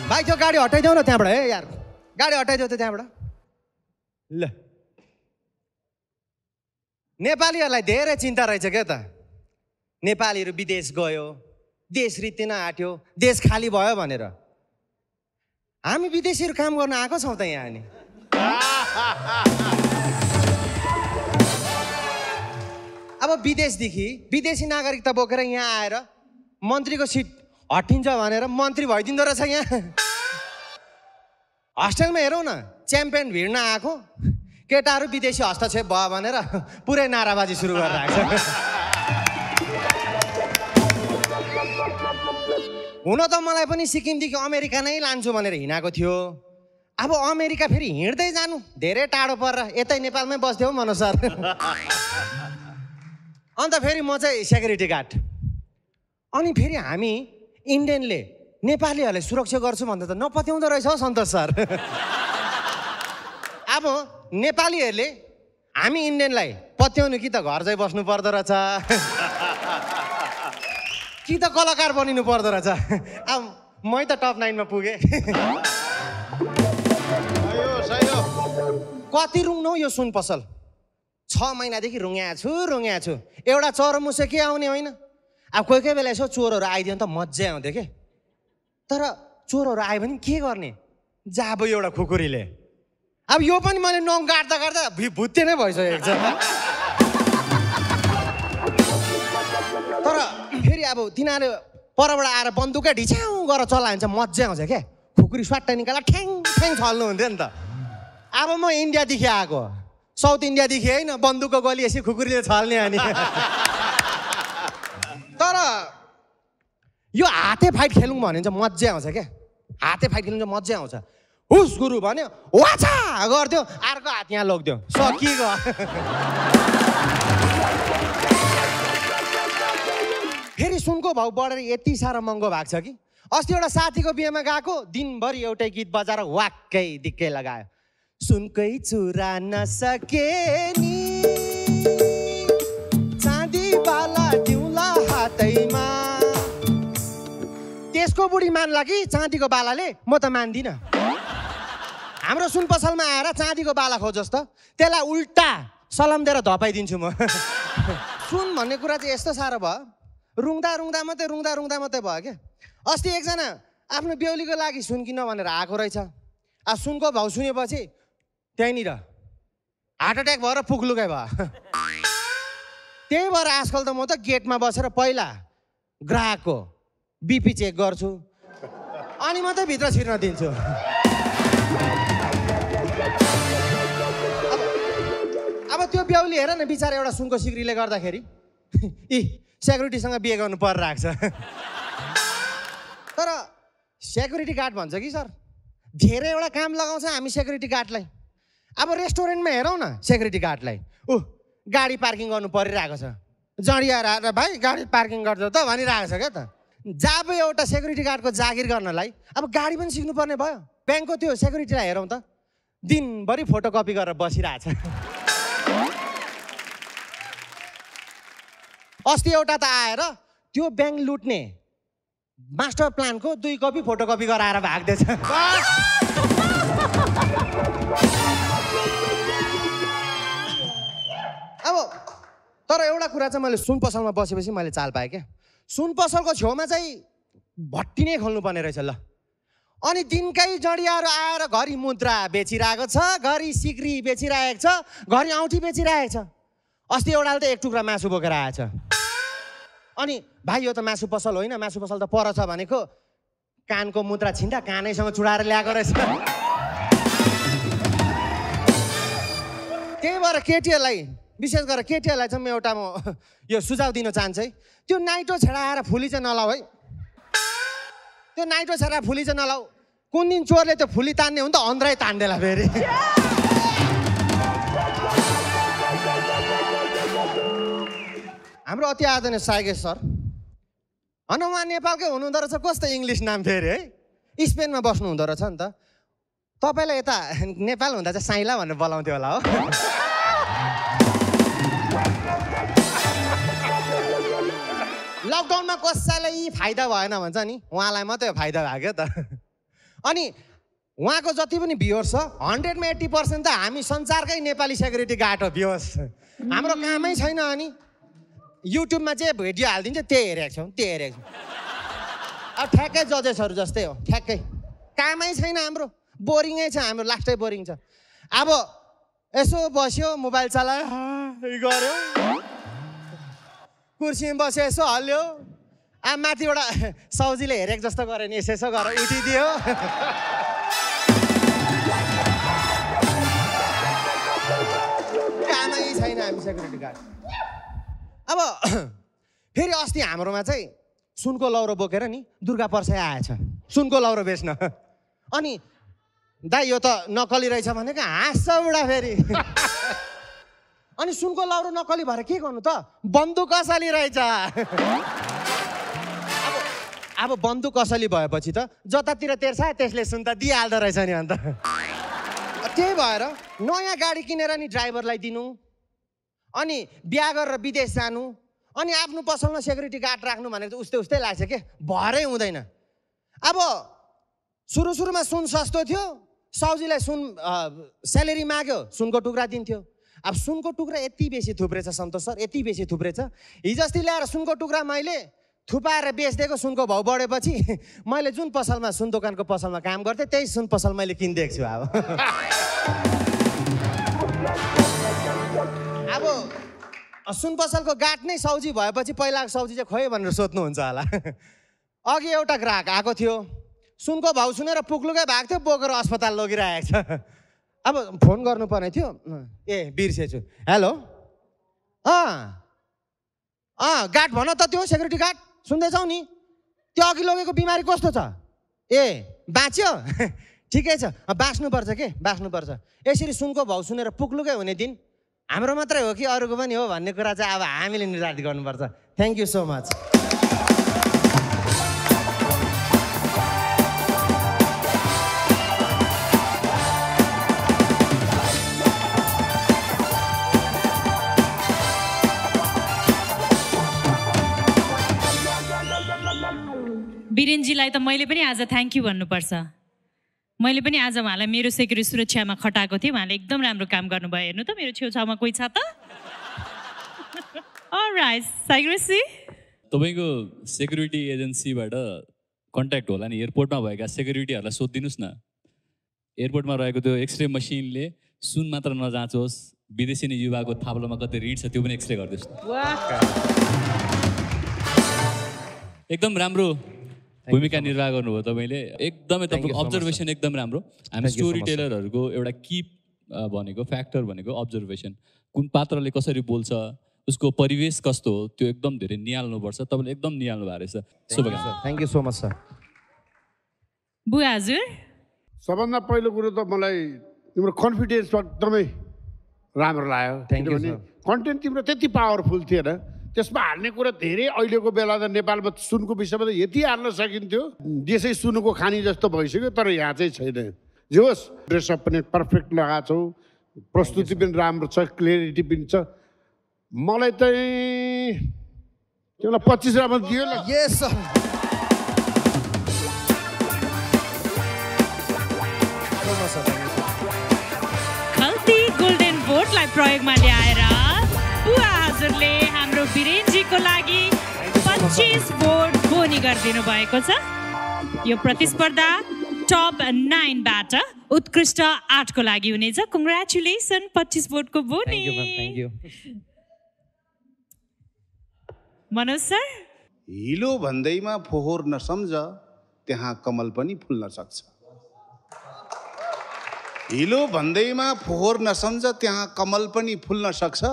भाइ त्यो गाडी हटाइदेऊ न त्यहाँबाट है यार। गाडी हटाइदेऊ त त्यहाँबाट। ल। नेपालीहरूलाई धेरै चिन्ता रहेछ क्या त। नेपालीहरू विदेश गयो देश रित्तिन आँट्यो देश खाली भयो भनेर। हामी विदेशीहरू काम गर्न आएको छौँ त यहाँ नि। अब विदेशदेखि विदेशी नागरिकता बोकेर यहाँ आएर मन्त्रीको सिट हटिन्छ भनेर मन्त्री भइदिँदो रहेछ यहाँ। हस्टेलमा हेरौँ न च्याम्पियन भिड्न आएको केटाहरू विदेशी हस्तक्षेप भयो भनेर पुरै नाराबाजी सुरु गरेर आएको हुन त मलाई पनि सिक्किमदेखि अमेरिका नै लान्छु भनेर हिँडाएको थियो। अब अमेरिका फेरि हिँड्दै जानु धेरै टाढो परेर यतै नेपालमै बस्थ्यो हौ मनोज सर अन्त फेरि म चाहिँ सेक्युरिटी गार्ड। अनि फेरि हामी इन्डियनले नेपालीहरूलाई सुरक्षा गर्छु भन्दा त नपत्याउँदो रहेछ हौ सन्तोष सर। अब नेपालीहरूले हामी इन्डियनलाई पत्याउनु कि त घर चाहिँ बस्नु पर्दो रहेछ। कि त कलाकार बनिनु पर्दो रहेछ। अब मै त टप नाइनमा पुगेँ। कति रुङ्नु यो सुन पसल? छ महिनादेखि रुङ्या छु रुङ्या छु एउटा चरोमुसे के आउने होइन? अब कोही कोही बेला यसो चोरहरू आइदियो भने त मजै आउँथ्यो के? तर चोरहरू आयो भने के गर्ने? जाबो एउटा खुकुरीले। अब यो पनि मैले नङ गाड्दा गाड्दा भुत्ते नै भइसकेको छ। तर फेरि अब तिनीहरू परबाट आएर बन्दुकै ढिच्याउ गरेर चलायो भने चाहिँ मजै आउँछ क्या। खुकुरी स्वाट्टा निकालेर ठ्याङ ठ्याङ छल्नु हुन्थ्यो नि त। अब म इन्डियादेखि आएको। साउथ इन्डियादेखि होइन बन्दुकको गली यसरी खुकुरीले छल्ने अनि। तर यो हाते फाइट खेलौँ भने चाहिँ मजै आउँछ क्या। हाते फाइट खेल्नु चाहिँ मजै आउँछ। हुस गुरु भन्यो वाछा गर्थ्यो अर्को हात यहाँ लगिदियो सकिगयो फेरि सुनको भाउ बढेर यति साह्रो महँगो भएको छ कि? अस्ति एउटा साथीको बिहेमा गएको दिनभरि एउटै गीत बजाएर वाक्कै दिक्कै लगायो। सुनकै चुरा नसके नि। त्यसको बुढी मान्ला कि चाँदीको बालाले म त मान्दिनँ। हाम्रो सुन पसलमा आएर चाँदीको बाला खोजोस् त। त्यसलाई उल्टा सलाम दिएर धपाइदिन्छु म। सुन भन्ने कुरा चाहिँ यस्तो साह्रो भयो। रुङ्दा रुङ्दा मात्रै रुङ्दा रुङ्दा मात्रै भयो क्या। अस्ति एकजना आफ्नो बेहुलीको लागि सुन किन भनेर आएको रहेछ। आ सुनको भाउ सुनेपछि त्यहीँनिर हार्ट एट्याक भएर पुग्लुकै भयो। त्यही भएर आजकल त म त गेटमा बसेर पहिला ग्राहकको बिपी चेक गर्छु। अनि मात्रै भित्र छिर्न दिन्छु। अब- त्यो बेहुली हेर न बिचरा एउटा सुनको सिक्रीले गर्दाखेरि। इ सेक्युरिटीसँग बिहे गर्नु परिरहेको छ तर सेक्युरिटी गार्ड भन्छ कि सर? धेरै एउटा काम लगाउँछ हामी सेक्युरिटी गार्डलाई। अब रेस्टुरेन्टमा हेरौँ न सेक्युरिटी गार्डलाई। ऊ गाडी पार्किङ गर्नु परिरहेको छ। आएर भाइ गाडी पार्किङ गर्छ त भनिरहेको छ क्या त। जब एउटा सेक्युरिटी गार्डको जागिर गर्नलाई अब गाडी पनि सिक्नुपर्ने भयो। ब्याङ्कको त्यो सेक्युरिटीलाई हेरौँ त। दिनभरि फोटोकपी गरेर बसिरहेछ। अस्ति एउटा त आएर त्यो ब्याङ्क लुट्ने मास्टर प्लानको दुई कपी फोटोकपी गराएर भाग्दैछ। अब तर एउटा कुरा चाहिँ मैले सुन पसलमा बसेपछि मैले चाल पाएँ क्या। सुन पसलको छेउमा चाहिँ भट्टी नै खोल्नुपर्ने रहेछ ल। अनि दिनकै जडियाहरू आएर घरि मुद्रा बेचिरहेको छ घरि सिक्री बेचिरहेको छ घरि औँठी बेचिरहेको छ। अस्ति एउटाले त एक टुक्रा मासु बोकेर आएछ। अनि भाइ यो त मासु पसल होइन मासु पसल त पर छ भनेको कानको मुद्रा छिन्दा कानैसँग चुडाएर ल्याएको रहेछ। त्यही भएर केटीहरूलाई विशेष गरेर केटीहरूलाई चाहिँ म एउटा म यो सुझाव दिन चाहन्छु है। त्यो नाइटो छेडाएर फुली चाहिँ नलाऊ है। त्यो नाइटो छेडाएर फुली चाहिँ नलाऊ। कुन दिन चोरले त्यो फुली तान्ने हो नि त अन्ध्रै तान्देला फेरि। हाम्रो अति आदरणीय साइगेश सर होइन उहाँ नेपालकै हुनुहुँदो रहेछ कस्तो इङ्ग्लिस नाम फेरि है? स्पेनमा बस्नु हुँदो रहेछ नि त। तपाईँलाई यता नेपाल हुँदा चाहिँ साइला भनेर बोलाउँथ्यो होला हो। लकडाउनमा कसैलाई फाइदा भएन भन्छ नि? उहाँलाई मात्रै फाइदा भयो क्या त। अनि उहाँको जति पनि भ्युवर्स छ हन्ड्रेडमा एट्टी पर्सेन्ट त हामी संसारकै नेपाली सेक्युरिटी गार्ड हो भ्युवर्स। हाम्रो कामै छैन अनि। युट्युबमा चाहिँ भिडियो हालिदिन्छ त्यही हेरेको छौँ त्यही हेरेको छौँ। अब ठ्याक्कै जजेसहरू जस्तै हो ठ्याक्कै। कामै छैन हाम्रो बोरिङै छ हाम्रो लास्टै बोरिङ छ। अब यसो बस्यो मोबाइल चलायो गऱ्यो। कुर्सीमा बस्यो यसो हल्यो। आ माथिबाट सौजीले हेरेको जस्तो गऱ्यो नि यसो गरेर उठिदियो। कामै छैन हामी सेक्युरिटी गार्ड। अब फेरि अस्ति हाम्रोमा चाहिँ सुनको लौरो बोकेर नि दुर्गा पर्साई आएछ। सुनको लौरो बेच्न। अनि दाइ यो त नकली रहेछ भनेको हाँस्छ बुढा फेरि। अनि सुनको लाउरो नकली भएर के गर्नु त? बन्दुक कसली रहेछ। अब अब बन्दुक कसली भएपछि त जतातिर तेर्छ त्यसले सुन त दिइहाल्दो रहेछ नि अन्त। त्यही भएर नयाँ गाडी किनेर नि ड्राइभरलाई दिनु अनि बिहा गरेर विदेश जानु अनि आफ्नो पसलमा सेक्युरिटी गार्ड राख्नु भनेको त उस्तै उस्तै लाग्छ के? भरै हुँदैन। अब सुरु सुरुमा सुन सस्तो थियो साउजीलाई सुन स्यालेरी माग्यो सुनको टुक्रा दिन्थ्यो। अब सुनको टुक्रा यति बेसी थुप्रेछ सन्तोष सर यति बेसी थुप्रेछ हिजो अस्ति ल्याएर सुनको टुक्रा मैले थुपाएर बेचिदिएको सुनको भाउ बढेपछि मैले जुन पसलमा सुन दोकानको पसलमा काम गर्थेँ त्यही सुन पसल मैले किनिदिएको छु अब। अब सुन पसलको गाठ नै साउजी भएपछि पहिलाको साउजी चाहिँ खोइ भनेर सोध्नुहुन्छ होला। अघि एउटा ग्राहक आएको थियो सुनको भाउ सुनेर पुग्लुकै भएको थियो बोकेर अस्पताल लगिरहेको छ। अब फोन गर्नुपर्ने थियो। ए बिर्सेछु हेलो। अँ। अँ गार्ड भन त त्यो सेक्युरिटी गार्ड। सुन्दैछौ नि। त्यो अघि लगेको बिमारी कस्तो छ? ए बाँच्यो? ठिकै छ। बाँच्नुपर्छ के? बाँच्नुपर्छ। यसरी सुनको भाउ सुनेर पुग्लुकै हुने दिन हाम्रो मात्रै हो कि अरूको पनि हो भन्ने कुरा चाहिँ अब हामीले निर्धारित गर्नुपर्छ। थ्याङ्क यू सो मच वीरेनजीलाई त मैले पनि आज थ्याङ्क यू भन्नुपर्छ। मैले पनि आज उहाँलाई मेरो सेक्युरिटी सुरक्षामा खटाएको थिएँ। उहाँले एकदम राम्रो काम गर्नुभयो। हेर्नु त मेरो छेउछाउमा कोही छ त? साइग्रेसी तपाईँको सेक्युरिटी एजेन्सीबाट कन्ट्याक्ट होला नि। एयरपोर्टमा भएका सेक्युरिटीहरूलाई सोधिदिनुहोस् न। एयरपोर्टमा रहेको त्यो एक्सरे मसिनले सुन मात्र नजाँचोस्। विदेशी नै युवाको थाप्लोमा कतै रिड छ त्यो पनि एक्सरे गरिदिनुहोस् न। एकदम राम्रो। भूमिका निर्वाह गर्नुभयो तपाईँले। एकदमै तपाईँको अब्जर्भेसन एकदम राम्रो। हामी स्टोरी. टेलरहरूको एउटा की भनेको फ्याक्टर भनेको अब्जर्भेसन कुन पात्रले कसरी बोल्छ उसको परिवेश कस्तो हो त्यो एकदम धेरै निहाल्नुपर्छ। तपाईँले एकदम निहाल्नु भएको रहेछ। शुभकामना। Thank you so much sir बुवा हजुर। सबभन्दा पहिलो कुरो त मलाई तिम्रो कन्फिडेन्स एकदमै राम्रो लाग्यो। किनभने. कन्टेन्ट तिम्रो त्यति पावरफुल थिएन। त्यसमा हाल्ने कुरा धेरै अहिलेको बेला त नेपालमा सुनको विषयमा त यति हाल्न सकिन्थ्यो। देशै सुनको खानी जस्तो भइसक्यो तर यहाँ चाहिँ छैन। जे होस् ड्रेसअप पनि पर्फेक्ट लगाएको छौ प्रस्तुति पनि राम्रो छ क्लियरिटी पनि छ। मलाई चाहिँ तिमीलाई पच्चिस राम्रो दियो ल। यस सर खल्ती गोल्डन भोटलाई प्रयोगमा ल्याएर बुवा हजुरले हाम्रो वीरेनजीको लागि पच्चिस भोट बोनी गरिदिनु भएको छ। यो प्रतिस्पर्धा टप नाइनबाट उत्कृष्ट आठको लागि हुनेछ। कङ्ग्रेचुलेसन पच्चिस भोटको बोनी। Thank you Manoj sir? हिलो भन्दैमा फोहोर नसम्झ त्यहाँ कमल पनि फुल्न सक्छ। हिलो भन्दैमा फोहोर नसम्झ त्यहाँ कमल पनि फुल्न सक्छ।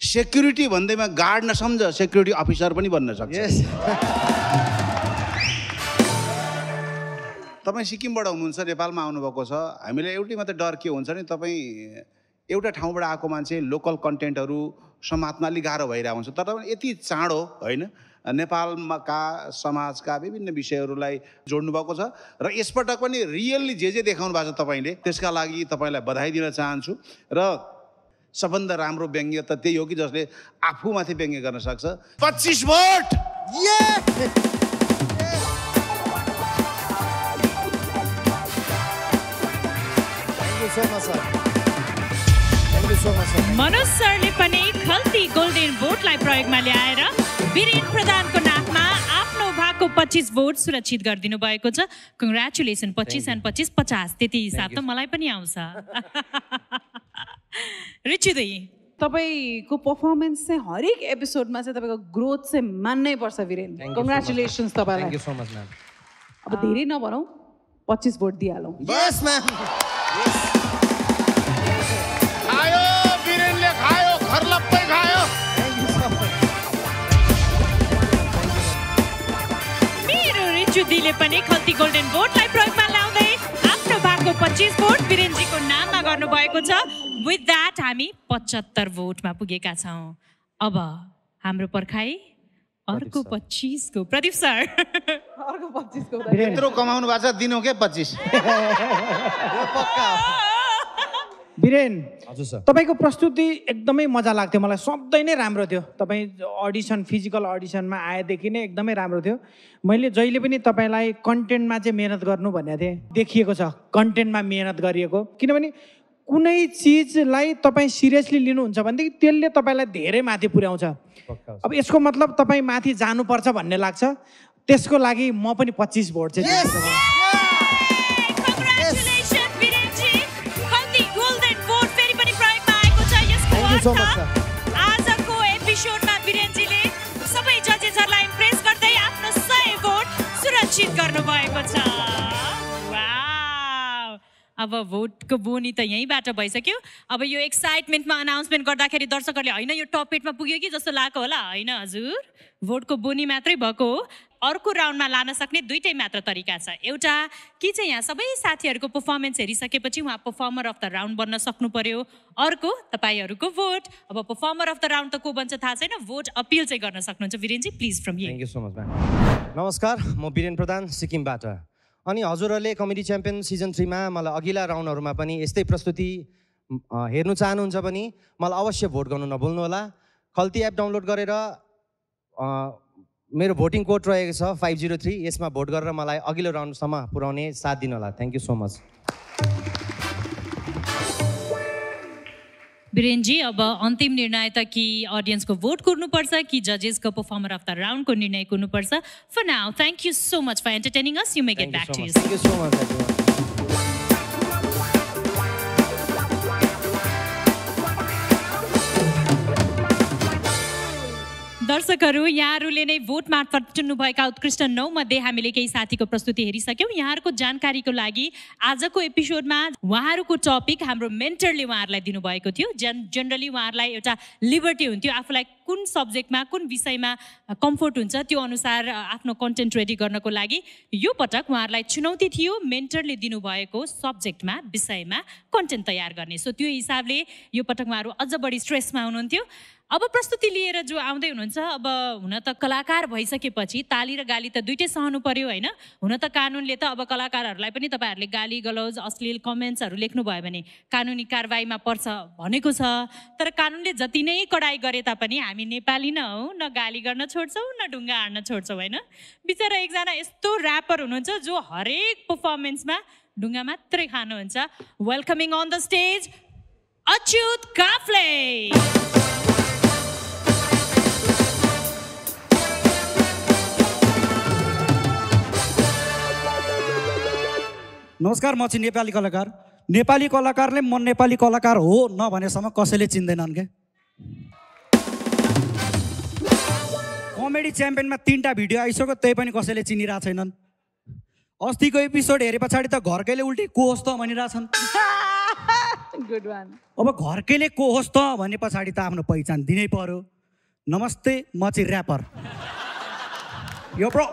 सेक्युरिटी भन्दैमा गार्ड नसम्झ सेक्युरिटी अफिसर पनि बन्न सक्छ। तपाईँ सिक्किमबाट हुनुहुन्छ नेपालमा आउनुभएको छ। हामीलाई एउटै मात्रै डर के हुन्छ नि तपाईँ एउटा ठाउँबाट आएको मान्छे लोकल कन्टेन्टहरू समात्न अलिक गाह्रो भइरहेको हुन्छ। तर पनि यति चाँडो होइन नेपालमाका समाजका विभिन्न विषयहरूलाई जोड्नु भएको छ। र यसपटक पनि रियल्ली जे जे देखाउनु भएको छ तपाईँले त्यसका लागि तपाईँलाई बधाई दिन चाहन्छु। र सबभन्दा राम्रो व्यङ्ग्य त त्यही हो कि जसले आफूमाथि व्यङ्ग्य गर्न सक्छ। पच्चिस vote! Thank you so much sir thank you so much sir Manoj सरले पनि खल्ती गोल्डन भोटलाई प्रयोगमा ल्याएर वीरेन प्रधानको नाममा आफ्नो भएको पच्चिस भोट सुरक्षित गरिदिनु भएको छ। कङ्ग्रेचुलेसन पच्चिस एन्ड पच्चिस पचास त्यति हिसाब त मलाई पनि आउँछ। रिचु दै तपाईँको पर्फर्मेन्स चाहिँ हरेक एपिसोडमा चाहिँ तपाईँको ग्रोथ चाहिँ मान्नै पर्छ वीरेन। कङ्ग्रेचुलेसन्स तपाईँलाई। यू सो मच म्याम अब धेरै नभनौँ पच्चिस भोट दिइहालौँ। यस म्याम खायो वीरेनले खायो घर लप्पै खायो। मेरो रिचु दिले पनि खल्ती गोल्डन भोटलाई प्रयोगमा पच्चिस भोट वीरेनजीको नाममा गर्नुभएको छ। विथ द्याट हामी पचहत्तर भोटमा पुगेका छौँ। अब हाम्रो पर्खाइ अर्को पच्चिसको। प्रदीप सर। अर्को पच्चिसको यत्रो कमाउनु भएको छ दिनु के पच्चिस? वीरेन हजुर सर। तपाईँको प्रस्तुति एकदमै मजा लाग्थ्यो मलाई। सधैँ नै राम्रो थियो। तपाईँ अडिसन फिजिकल अडिसनमा आएदेखि नै एकदमै राम्रो थियो। मैले जहिले पनि तपाईँलाई कन्टेन्टमा चाहिँ मेहनत गर्नु भनेको थिएँ देखिएको छ कन्टेन्टमा मेहनत गरिएको। किनभने कुनै चिजलाई तपाईँ सिरियसली लिनुहुन्छ भनेदेखि त्यसले तपाईँलाई धेरै माथि पुर्याउँछ। अब यसको मतलब तपाईँ माथि जानुपर्छ भन्ने लाग्छ। त्यसको लागि म पनि पच्चिस भोट चाहिँ आजको एपिसोडमा सबै जजेसहरूलाई इम्प्रेस गर्दै आफ्नो सय भोट सुरक्षित गर्नुभएको छ। अब भोटको बोनी त यहीँबाट भइसक्यो। अब यो एक्साइटमेन्टमा अनाउन्समेन्ट गर्दाखेरि दर्शकहरूले होइन यो टप एटमा पुग्यो कि जस्तो लागेको होला? होइन हजुर भोटको बोनी मात्रै भएको हो। अर्को राउन्डमा लान सक्ने दुइटै मात्र तरिका छ। एउटा कि चाहिँ यहाँ सबै साथीहरूको पर्फर्मेन्स हेरिसकेपछि उहाँ पर्फर्मर अफ द राउन्ड बन्न सक्नु पर्यो अर्को तपाईँहरूको भोट अब पर्फर्मर अफ द राउन्ड त को बन्छ थाहा छैन। भोट अपिल चाहिँ गर्न सक्नुहुन्छ। Virenji please from you so much नमस्कार म वीरेन प्रधान सिक्किमबाट। अनि हजुरहरूले कमेडी च्याम्पियन सिजन थ्रीमा मलाई अघिल्ला राउन्डहरूमा पनि यस्तै प्रस्तुति हेर्नु चाहनुहुन्छ भने मलाई अवश्य भोट गर्नु नभुल्नु होला खल्ती एप डाउनलोड गरेर मेरो भोटिङ कोड रहेको छ फाइभ जिरो थ्री यसमा भोट गरेर मलाई अघिल्लो राउन्डसम्म पुर्याउने साथ दिनु होला। थ्याङ्क यू सो मच वीरेनजी अब अन्तिम निर्णय त कि अडियन्सको भोट कुर्नुपर्छ कि जजेसको पर्फर्मर अफ द राउन्डको निर्णय कुर्नुपर्छ। For now thank you so much for entertaining us you may get back to you so much दर्शकहरू यहाँहरूले नै भोट मार्फत चुन्नुभएका उत्कृष्ट नौ मध्ये हामीले केही साथीको प्रस्तुति हेरिसक्यौँ। यहाँहरूको जानकारीको लागि आजको एपिसोडमा उहाँहरूको टपिक हाम्रो मेन्टरले उहाँहरूलाई दिनुभएको थियो। जेन जेनरली उहाँहरूलाई एउटा लिबर्टी हुन्थ्यो। आफूलाई कुन सब्जेक्टमा कुन विषयमा कम्फोर्ट हुन्छ त्यो अनुसार आफ्नो कन्टेन्ट रेडी गर्नको लागि यो पटक उहाँहरूलाई चुनौती थियो। मेन्टरले दिनुभएको सब्जेक्टमा विषयमा कन्टेन्ट तयार गर्ने। सो त्यो हिसाबले यो पटक उहाँहरू अझ बढी स्ट्रेसमा हुनुहुन्थ्यो। अब प्रस्तुति लिएर जो आउँदै हुनुहुन्छ अब हुन त कलाकार भइसकेपछि ताली र गाली त दुइटै सहनु पर्यो होइन? हुन त कानुनले त अब कलाकारहरूलाई पनि तपाईँहरूले गाली गलौज अश्लील कमेन्ट्सहरू लेख्नुभयो भने कानुनी कारवाहीमा पर्छ भनेको छ। तर कानुनले जति नै कडाइ गरे तापनि हामी नेपाली न हौ न गाली गर्न छोड्छौँ न ढुङ्गा हाड्न छोड्छौँ होइन? बिचरा एकजना यस्तो ऱ्यापर हुनुहुन्छ जो हरेक पर्फर्मेन्समा ढुङ्गा मात्रै खानुहुन्छ। Welcoming on the stage Achyut Kafle. नमस्कार म चाहिँ नेपाली कलाकार। नेपाली कलाकारले म नेपाली कलाकार हो नभनेसम्म कसैले चिन्दैनन् क्या कमेडी च्याम्पियनमा तिनवटा भिडियो आइसक्यो त्यही पनि कसैले चिनिरहेको छैनन्। अस्तिको एपिसोड हेरे पछाडि त घरकैले उल्टी को होस् त भनिरहेछन् गुड वान अब घरकैले को होस् त भने पछाडि त आफ्नो पहिचान दिनै पर्यो। नमस्ते म चाहिँ ऱ्यापर यो ब्रो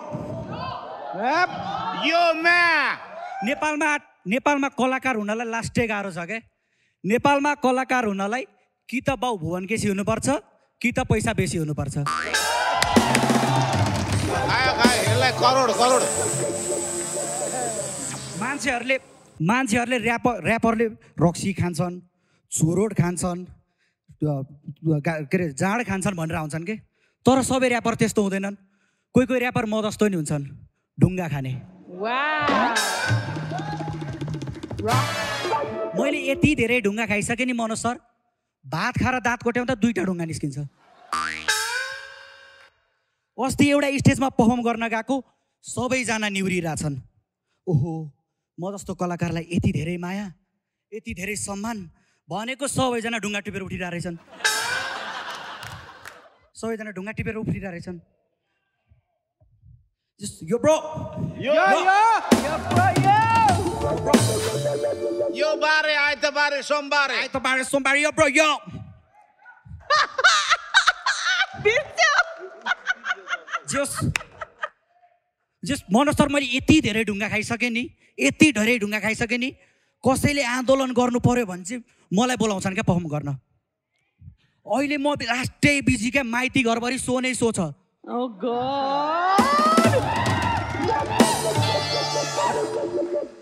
यो म्या नेपालमा नेपालमा कलाकार हुनलाई लास्टै गाह्रो छ क्या नेपालमा कलाकार हुनलाई कि त बाउ भुवन केसी हुनुपर्छ कि त पैसा बेसी हुनुपर्छ। मान्छेहरूले मान्छेहरूले ऱ्यापर ऱ्यापरले रक्सी खान्छन् चुरोट खान्छन् के अरे जाँड खान्छन् भनेर आउँछन् कि? तर सबै ऱ्यापर त्यस्तो हुँदैनन्। कोही कोही ऱ्यापर म जस्तो नि हुन्छन् ढुङ्गा खाने। मैले यति धेरै ढुङ्गा खाइसकेँ नि मनोज सर भात खाएर दाँत कोट्याउँदा दुईवटा ढुङ्गा निस्किन्छ। अस्ति एउटा स्टेजमा पर्फर्म गर्न गएको सबैजना निहुरिरहेछन्। ओहो म जस्तो कलाकारलाई यति धेरै माया यति धेरै सम्मान भनेको सबैजना ढुङ्गा टिपेर उठिरहेको रहेछन् सबैजना ढुङ्गा टिपेर उफ्रिरहेको रहेछन् Just- यो ब्रो यो यो बारे आइतबारे सोमबारे आइतबारे सोमबारे यो ब्रो यो जस जस मनोज सर मैले यति धेरै ढुङ्गा खाइसकेँ नि यति धेरै ढुङ्गा खाइसकेँ नि कसैले आन्दोलन गर्नु पर्यो भने चाहिँ मलाई बोलाउँछन् क्या पर्फर्म गर्न अहिले म लास्टै बिजी क्या माइती घरभरि सो नै सो छ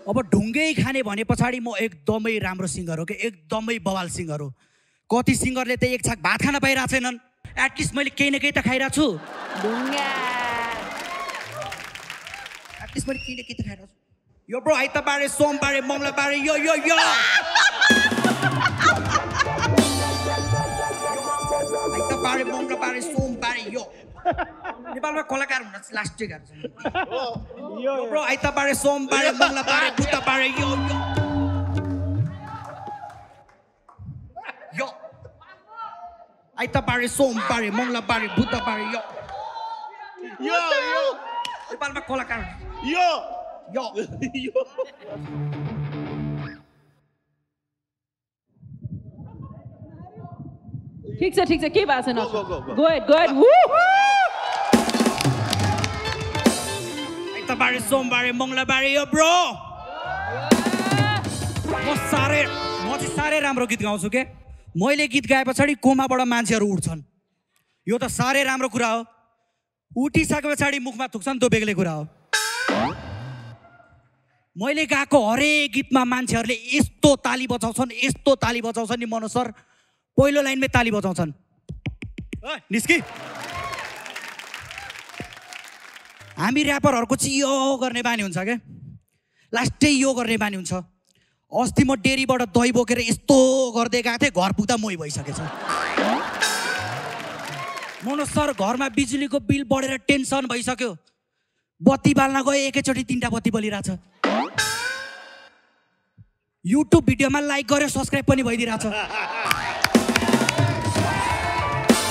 अब ढुङ्गै खाने भने पछाडि म एकदमै राम्रो सिङ्गर हो कि एकदमै बवाल सिङ्गर हो। कति सिङ्गरले त एक छाक भात खान पाइरहेको छैनन् एटलिस्ट मैले केही न केही त खाइरहेको छु एटलिस्ट मैले केही न केही त खाइरहेको छु यो ब्रो आइतबारे सोमबारे मङ्गलबारे यो यो यो। आइतबारे नेपालमा कलाकार हुन चाहिँ लास्टै गाह्रो छ यो ब्रो आइतबारे सोमबारे मङ्गलबारे बुधबारे यो यो यो आइतबारे सोमबारे मङ्गलबारे बुधबारे यो यो यो नेपालमा कलाकार यो यो ठिक छ ठिक छ के भएको छैन गो एड गो एड वू आइतबारे सोमबारे मङ्गलबारे यो ब्रो म साह्रै म चाहिँ साह्रै राम्रो गीत गाउँछु के? मैले गीत गाए पछाडि कोमाबाट मान्छेहरू उठ्छन्। यो त साह्रै राम्रो कुरा हो। उठिसके पछाडि मुखमा थुक्छन् त्यो बेग्लै कुरा हो। मैले गाएको हरेक गीतमा मान्छेहरूले यस्तो ताली बजाउँछन् यस्तो ताली बजाउँछन् नि मनोज सर पहिलो लाइनमै ताली बजाउँछन्। निस्कि। हामी ऱ्यापरहरूको चाहिँ यो गर्ने बानी हुन्छ क्या लास्टै यो गर्ने बानी हुन्छ। अस्ति म डेरीबाट दही बोकेर यस्तो गर्दै गएको थिएँ घर पुग्दा मोही भइसकेछ। मनोज सर घरमा बिजुलीको बिल बढेर टेन्सन भइसक्यो। बत्ती बाल्न गयो एकैचोटि तिनवटा बत्ती बलिरहेछ। युट्युब भिडियोमा लाइक गर्यो सब्सक्राइब पनि भइदिइरहेछ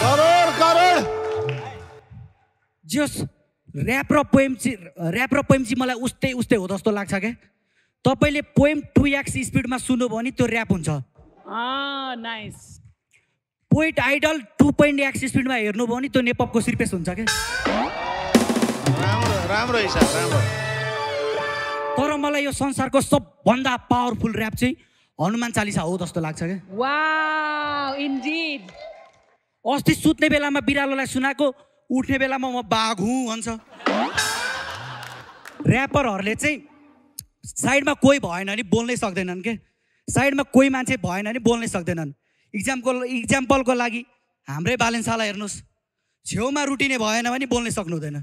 करोड करोड जस ऱ्याप र पोएम चाहिँ ऱ्याप र पोएम चाहिँ मलाई उस्तै उस्तै हो जस्तो लाग्छ क्या। तपाईँले पोएम टु एक्स स्पिडमा सुन्नुभयो भने त्यो ऱ्याप हुन्छ। Nice. पोइट आइडल टु पोइन्ट एक्स स्पिडमा हेर्नुभयो भने त्यो नेपको सिर्पेस हुन्छ क्या। राम्रो राम्रो हिसाब राम्रो। तर मलाई यो संसारको सबभन्दा पावरफुल ऱ्याप चाहिँ हनुमान चालिसा हो जस्तो लाग्छ क्या. अस्ति सुत्ने बेलामा बिरालोलाई सुनाएको उठ्ने बेलामा म बाघ हुँ भन्छ। ऱ्यापरहरूले चाहिँ साइडमा कोही भएन भने बोल्नै सक्दैनन् के? साइडमा कोही मान्छे भएन भने बोल्नै सक्दैनन्। इक्जाम्पल इक्जाम्पलको लागि हाम्रै बालेन्साला हेर्नुहोस्। छेउमा रुटिने भएन भने बोल्नै सक्नु हुँदैन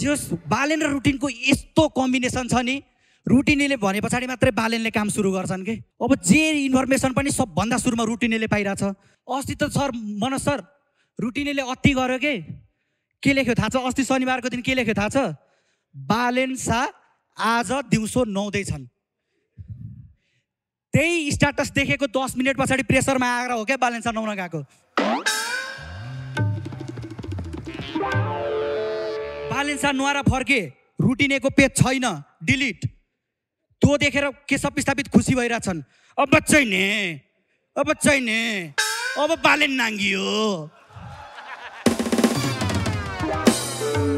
जस बालेन र रुटिनको यस्तो कम्बिनेसन छ नि रुटिनेले भने पछाडि मात्रै बालेनले काम सुरु गर्छन् कि? अब जे इन्फर्मेसन पनि सबभन्दा सुरुमा रुटिनेले पाइरहेछ। अस्ति त सर मनोज सर रुटिनेले अति गर्यो के? के लेख्यो थाहा छ अस्ति शनिबारको दिन के लेख्यो थाहा छ? बालेन आज दिउँसो नुहाउँदैछन् त्यही स्ट्याटस देखेको दस मिनट पछाडि प्रेसरमा आएर हो क्या बालेन शाह नुहाउन गएको? बालेन नुहाएर फर्के रुटिनेको पेज छैन डिलिट। त्यो देखेर केशव स्थापित खुसी भइरहेछन्। अब चाहिँ ने अब चाहिँ ने अब बालेन नाङ्गियो।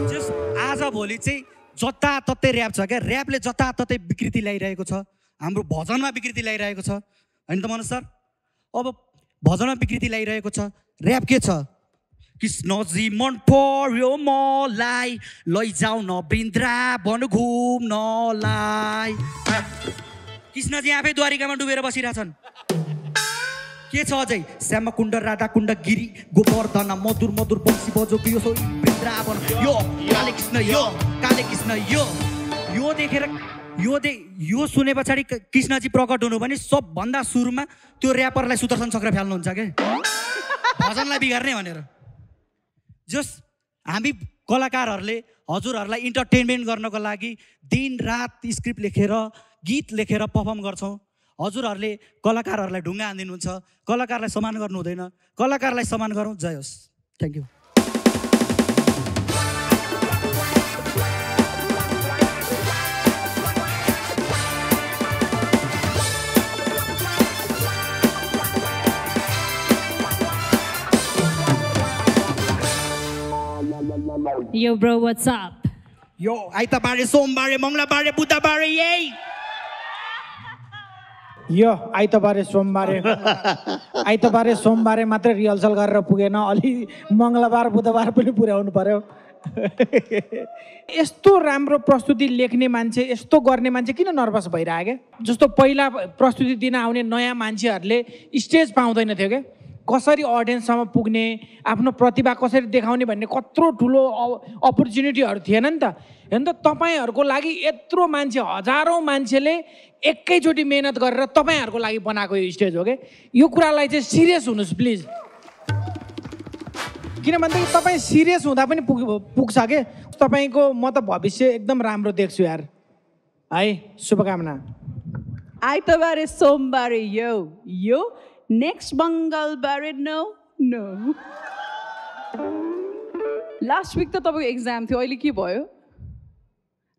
जस आज भोलि चाहिँ जताततै ऱ्याप छ क्या? ऱ्यापले जताततै विकृति ल्याइरहेको छ। हाम्रो भजनमा विकृति ल्याइरहेको छ। होइन त मनोज सर? अब भजनमा विकृति ल्याइरहेको छ। ऱ्याप के छ? कृष्णजी मन पर्यो मलाई लैजाऊ न वृन्दावन घुम्नलाई कृष्णजी आफै द्वारिकामा डुबेर बसिरहेछन् के छ अझै श्यामकुण्ड राधाकुण्ड गिरी गोवर्धन मधुर मधुर बंशी बजो यो सो यो काले कृष्ण यो काले कृष्ण यो यो देखेर यो दे यो सुने पछाडि क- कृष्णजी प्रकट हुनु भने सबभन्दा सुरुमा त्यो ऱ्यापरलाई सुदर्शन चक्र फाल्नुहुन्छ क्या भजनलाई बिगार्ने भनेर जस हामी कलाकारहरूले हजुरहरूलाई इन्टरटेनमेन्ट गर्नको लागि दिन रात स्क्रिप्ट लेखेर गीत लेखेर पर्फर्म गर्छौँ। हजुरहरूले कलाकारहरूलाई ढुङ्गा हानिदिनुहुन्छ कलाकारलाई सम्मान गर्नु हुँदैन कलाकारलाई सम्मान गरौँ। जय होस्। Thank you Yo, bro, what's up? यो आइतबारे सोमबारे मङ्गलबारे बुधबारे यही यो आइतबारे सोमबारे आइतबारे सोमबारे मात्रै रिहर्सल गरेर पुगेन अलि मङ्गलबार बुधबार पनि पुर्याउनु पर्यो यस्तो राम्रो प्रस्तुति लेख्ने मान्छे यस्तो गर्ने मान्छे किन नर्भस भइरह्यो क्या जस्तो पहिला प्रस्तुति दिन आउने नयाँ मान्छेहरूले स्टेज पाउँदैन थियो क्या कसरी अडियन्ससम्म पुग्ने आफ्नो प्रतिभा कसरी देखाउने भन्ने कत्रो ठुलो अपर्च्युनिटीहरू थिएन नि त। हेर्नु त तपाईँहरूको लागि यत्रो मान्छे हजारौँ मान्छेले एकैचोटि मेहनत गरेर तपाईँहरूको लागि बनाएको यो स्टेज हो क्या यो कुरालाई चाहिँ सिरियस हुनुहोस् प्लिज। किनभनेदेखि तपाईँ सिरियस हुँदा पनि पुग पुग्छ के? तपाईँको म त भविष्य एकदम राम्रो देख्छु यार। है शुभकामना। आइतबारे सोमबारे यो यो नेक्स्ट मङ्गलबारे नो नो लास्ट विक त तपाईँको एक्जाम थियो अहिले के भयो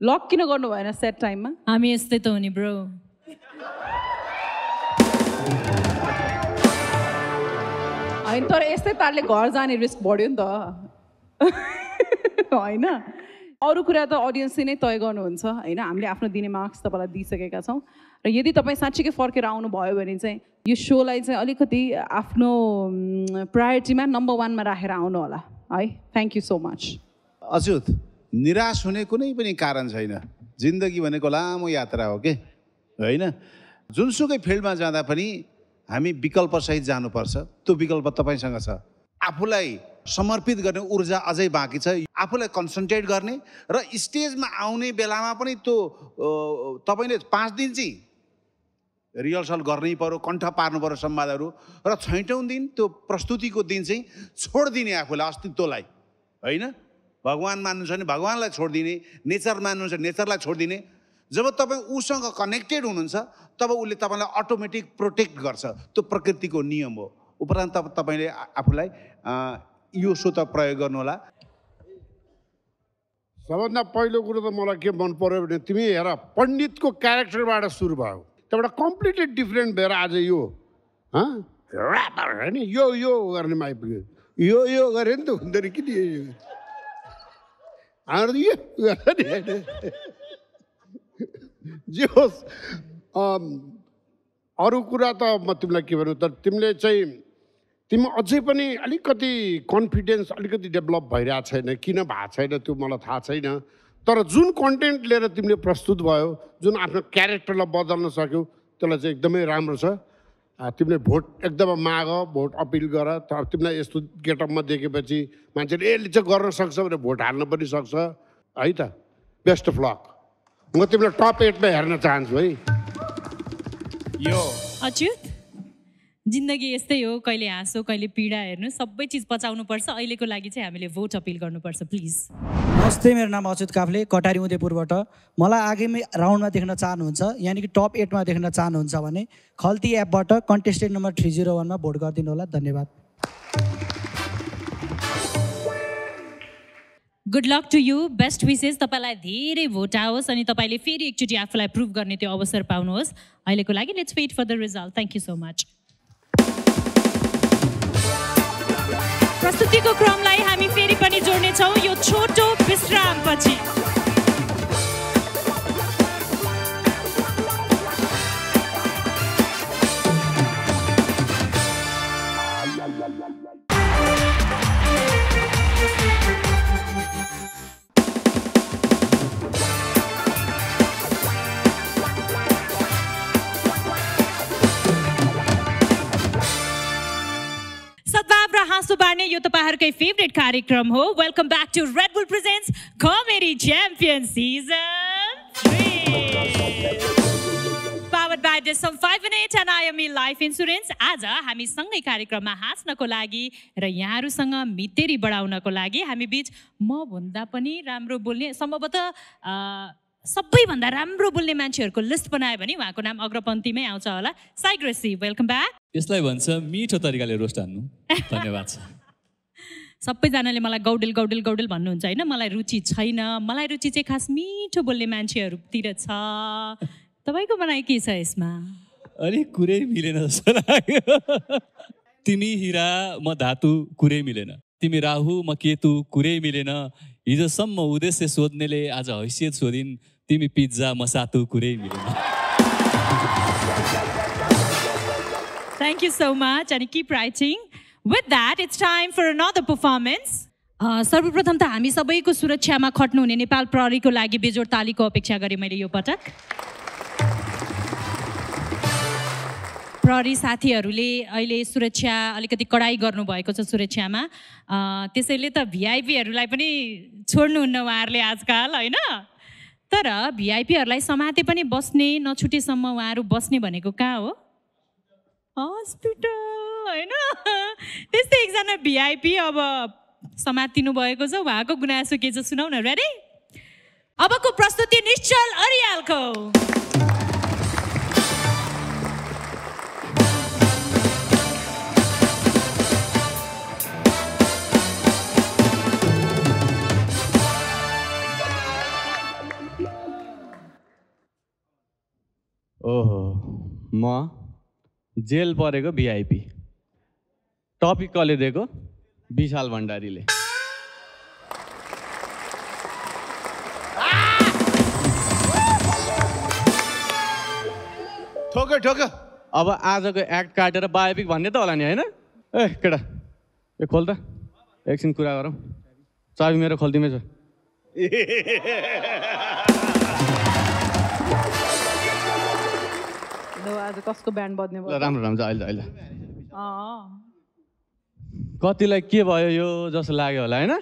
लक किन गर्नु भएन सेट टाइममा हामी यस्तै त हो नि ब्रो होइन तर यस्तै तारले घर जाने रिस्क बढ्यो नि त होइन अरू कुरा त अडियन्सले नै तय गर्नुहुन्छ होइन हामीले आफ्नो दिने मार्क्स तपाईँलाई दिइसकेका छौँ र यदि तपाईँ साँच्चीकै फर्केर आउनुभयो भने चाहिँ यो सोलाई चाहिँ अलिकति आफ्नो प्रायोरिटीमा नम्बर वानमा राखेर आउनु होला है? Thank you so much Achyut निराश हुने कुनै पनि कारण छैन। जिन्दगी भनेको लामो यात्रा हो के? होइन? जुनसुकै फिल्डमा जाँदा पनि हामी विकल्पसहित जानुपर्छ। त्यो विकल्प तपाईँसँग छ। आफूलाई समर्पित गर्ने ऊर्जा अझै बाँकी छ। आफूलाई कन्सन्ट्रेट गर्ने र स्टेजमा आउने बेलामा पनि त्यो तपाईँले पाँच दिन चाहिँ रिहर्सल गर्नै पऱ्यो कण्ठ पार्नु पऱ्यो संवादहरू र छैटौँ दिन त्यो प्रस्तुतिको दिन चाहिँ छोडिदिने आफूलाई अस्तित्वलाई होइन? भगवान् मान्नुहुन्छ भने भगवान्लाई छोडिदिने नेचर मान्नुहुन्छ भने नेचरलाई छोडिदिने। जब तपाईँ उसँग कनेक्टेड हुनुहुन्छ तब उसले तपाईँलाई अटोमेटिक प्रोटेक्ट गर्छ। त्यो प्रकृतिको नियम हो। उपरान्त तपाईँले आफूलाई यो स्वत प्रयोग गर्नुहोला। सबभन्दा पहिलो कुरो त मलाई के मन पर्यो भने तिमी हेर पण्डितको क्यारेक्टरबाट सुरु भयो। त्यहाँबाट कम्प्लिटली डिफ्रेन्ट भएर आज यो ऱ्यापर होइन यो यो गर्नेमा आइपुग्यो यो यो गऱ्यो नि त हुँदैन यो हाम्रो त यो जे होस् अरू कुरा त म तिमीलाई के भनौँ तर तिमीले चाहिँ तिमी अझै पनि अलिकति कन्फिडेन्स अलिकति डेभलप भइरहेको छैन किन भएको छैन त्यो मलाई थाहा छैन। तर जुन कन्टेन्ट लिएर तिमीले प्रस्तुत भयो जुन आफ्नो क्यारेक्टरलाई बदल्न सक्यौ त्यसलाई चाहिँ एकदमै राम्रो छ। आ, तिमीले भोट एकदमै माग भोट अपिल गर। तर तिमीलाई यस्तो गेटअपमा देखेपछि मान्छेले यसले चाहिँ गर्न सक्छ भनेर भोट हाल्न पनि सक्छ। है त? बेस्ट अफ लक म तिमीलाई टप एटमा हेर्न चाहन्छु है। यो अच्युत जिन्दगी यस्तै हो कहिले हाँसो कहिले पीडा हेर्नु सबै चिज पचाउनुपर्छ। अहिलेको लागि चाहिँ हामीले भोट अपिल गर्नुपर्छ प्लिज नमस्ते मेरो नाम अच्युत काफ्ले कटारी उदयपुरबाट। मलाई आगामी राउन्डमा देख्न चाहनुहुन्छ यानि कि टप एटमा देख्न चाहनुहुन्छ भने खल्ती एपबाट कन्टेस्टेन्ट नम्बर थ्री जिरो वानमा भोट गरिदिनु होला। धन्यवाद। Good luck to you best wishes तपाईँलाई धेरै भोट आओस् अनि तपाईँले फेरि एकचोटि आफूलाई प्रुभ गर्ने त्यो अवसर पाउनुहोस्। अहिलेको लागि let's wait for the result thank you so much प्रस्तुतिको क्रमलाई हामी फेरि पनि जोड्नेछौँ। यो छोटो विश्रामपछि। हाँसो बाँड्ने यो तपाईँहरूकै फेभरेट कार्यक्रम हो welcome back to Red Bull presents comedy champion season five N eight and life आज हामी सँगै कार्यक्रममा हाँस्नको लागि र यहाँहरूसँग मितेरी बढाउनको लागि हामी बिच म भन्दा पनि राम्रो बोल्ने सम्भवतः सबैभन्दा राम्रो बोल्ने मान्छेहरूको लिस्ट बनायो भने उहाँको नाम अग्रपन्थीमै आउँछ होला। साइग्रेसी वेलकम ब्याक यसलाई भन्छ मिठो तरिकाले रोस्ट हान्नु। धन्यवाद सबैजनाले मलाई गौडेल गौडेल गौडेल भन्नुहुन्छ होइन। मलाई रुचि छैन। मलाई रुचि चाहिँ खास मिठो बोल्ने मान्छेहरूतिर छ। तपाईँको बनाइ के छ यसमा? अलिक कुरै मिलेन जस्तो लाग्यो। तिमी हिरा म धातु कुरै मिलेन। तिमी राहु म केतु कुरै मिलेन। हिजोसम्म उद्देश्य सोध्नेले आज हैसियत सोधिन्। तिमी पिज्जा म सातु कुरै मिलेन Thank you so much and keep writing. With that, it's time for another performance. अ, सर्वप्रथम त हामी सबैको सुरक्षामा खट्नुहुने नेपाल प्रहरीको लागि बेजोड तालीको अपेक्षा गरेँ मैले यो पटक प्रहरी साथीहरूले अहिले सुरक्षा अलिकति कडाइ गर्नुभएको छ सुरक्षामा अ, त्यसैले त भिआइपीहरूलाई पनि छोड्नुहुन्न उहाँहरूले आजकल होइन तर भिआइपीहरूलाई समाते पनि बस्ने नछुटेसम्म उहाँहरू बस्ने भनेको कहाँ हो? हस्पिटल होइन? त्यस्तै एकजना भिआइपी अब समातिनु भएको छ उहाँको गुनासो के छ सुनाउ न रेडी अबको प्रस्तुति निश्चल अरियालको। ओहो। म? जेल परेको भिआइपी टपिक कसले दिएको? विशाल भण्डारीले। ठोक्यो ठोक्यो अब आजको एक्ट काटेर बायोपिक भन्ने त होला नि होइन? ए केटा ए खोल त। एकछिन कुरा गरौँ। चाबी मेरो खोलिदिमै छ लु आज कसको ब्यान्ड बज्ने ल भयो राम्रो राम्रो अहिले अहिले। अँ। कतिलाई के भयो यो जस्तो लाग्यो होला होइन?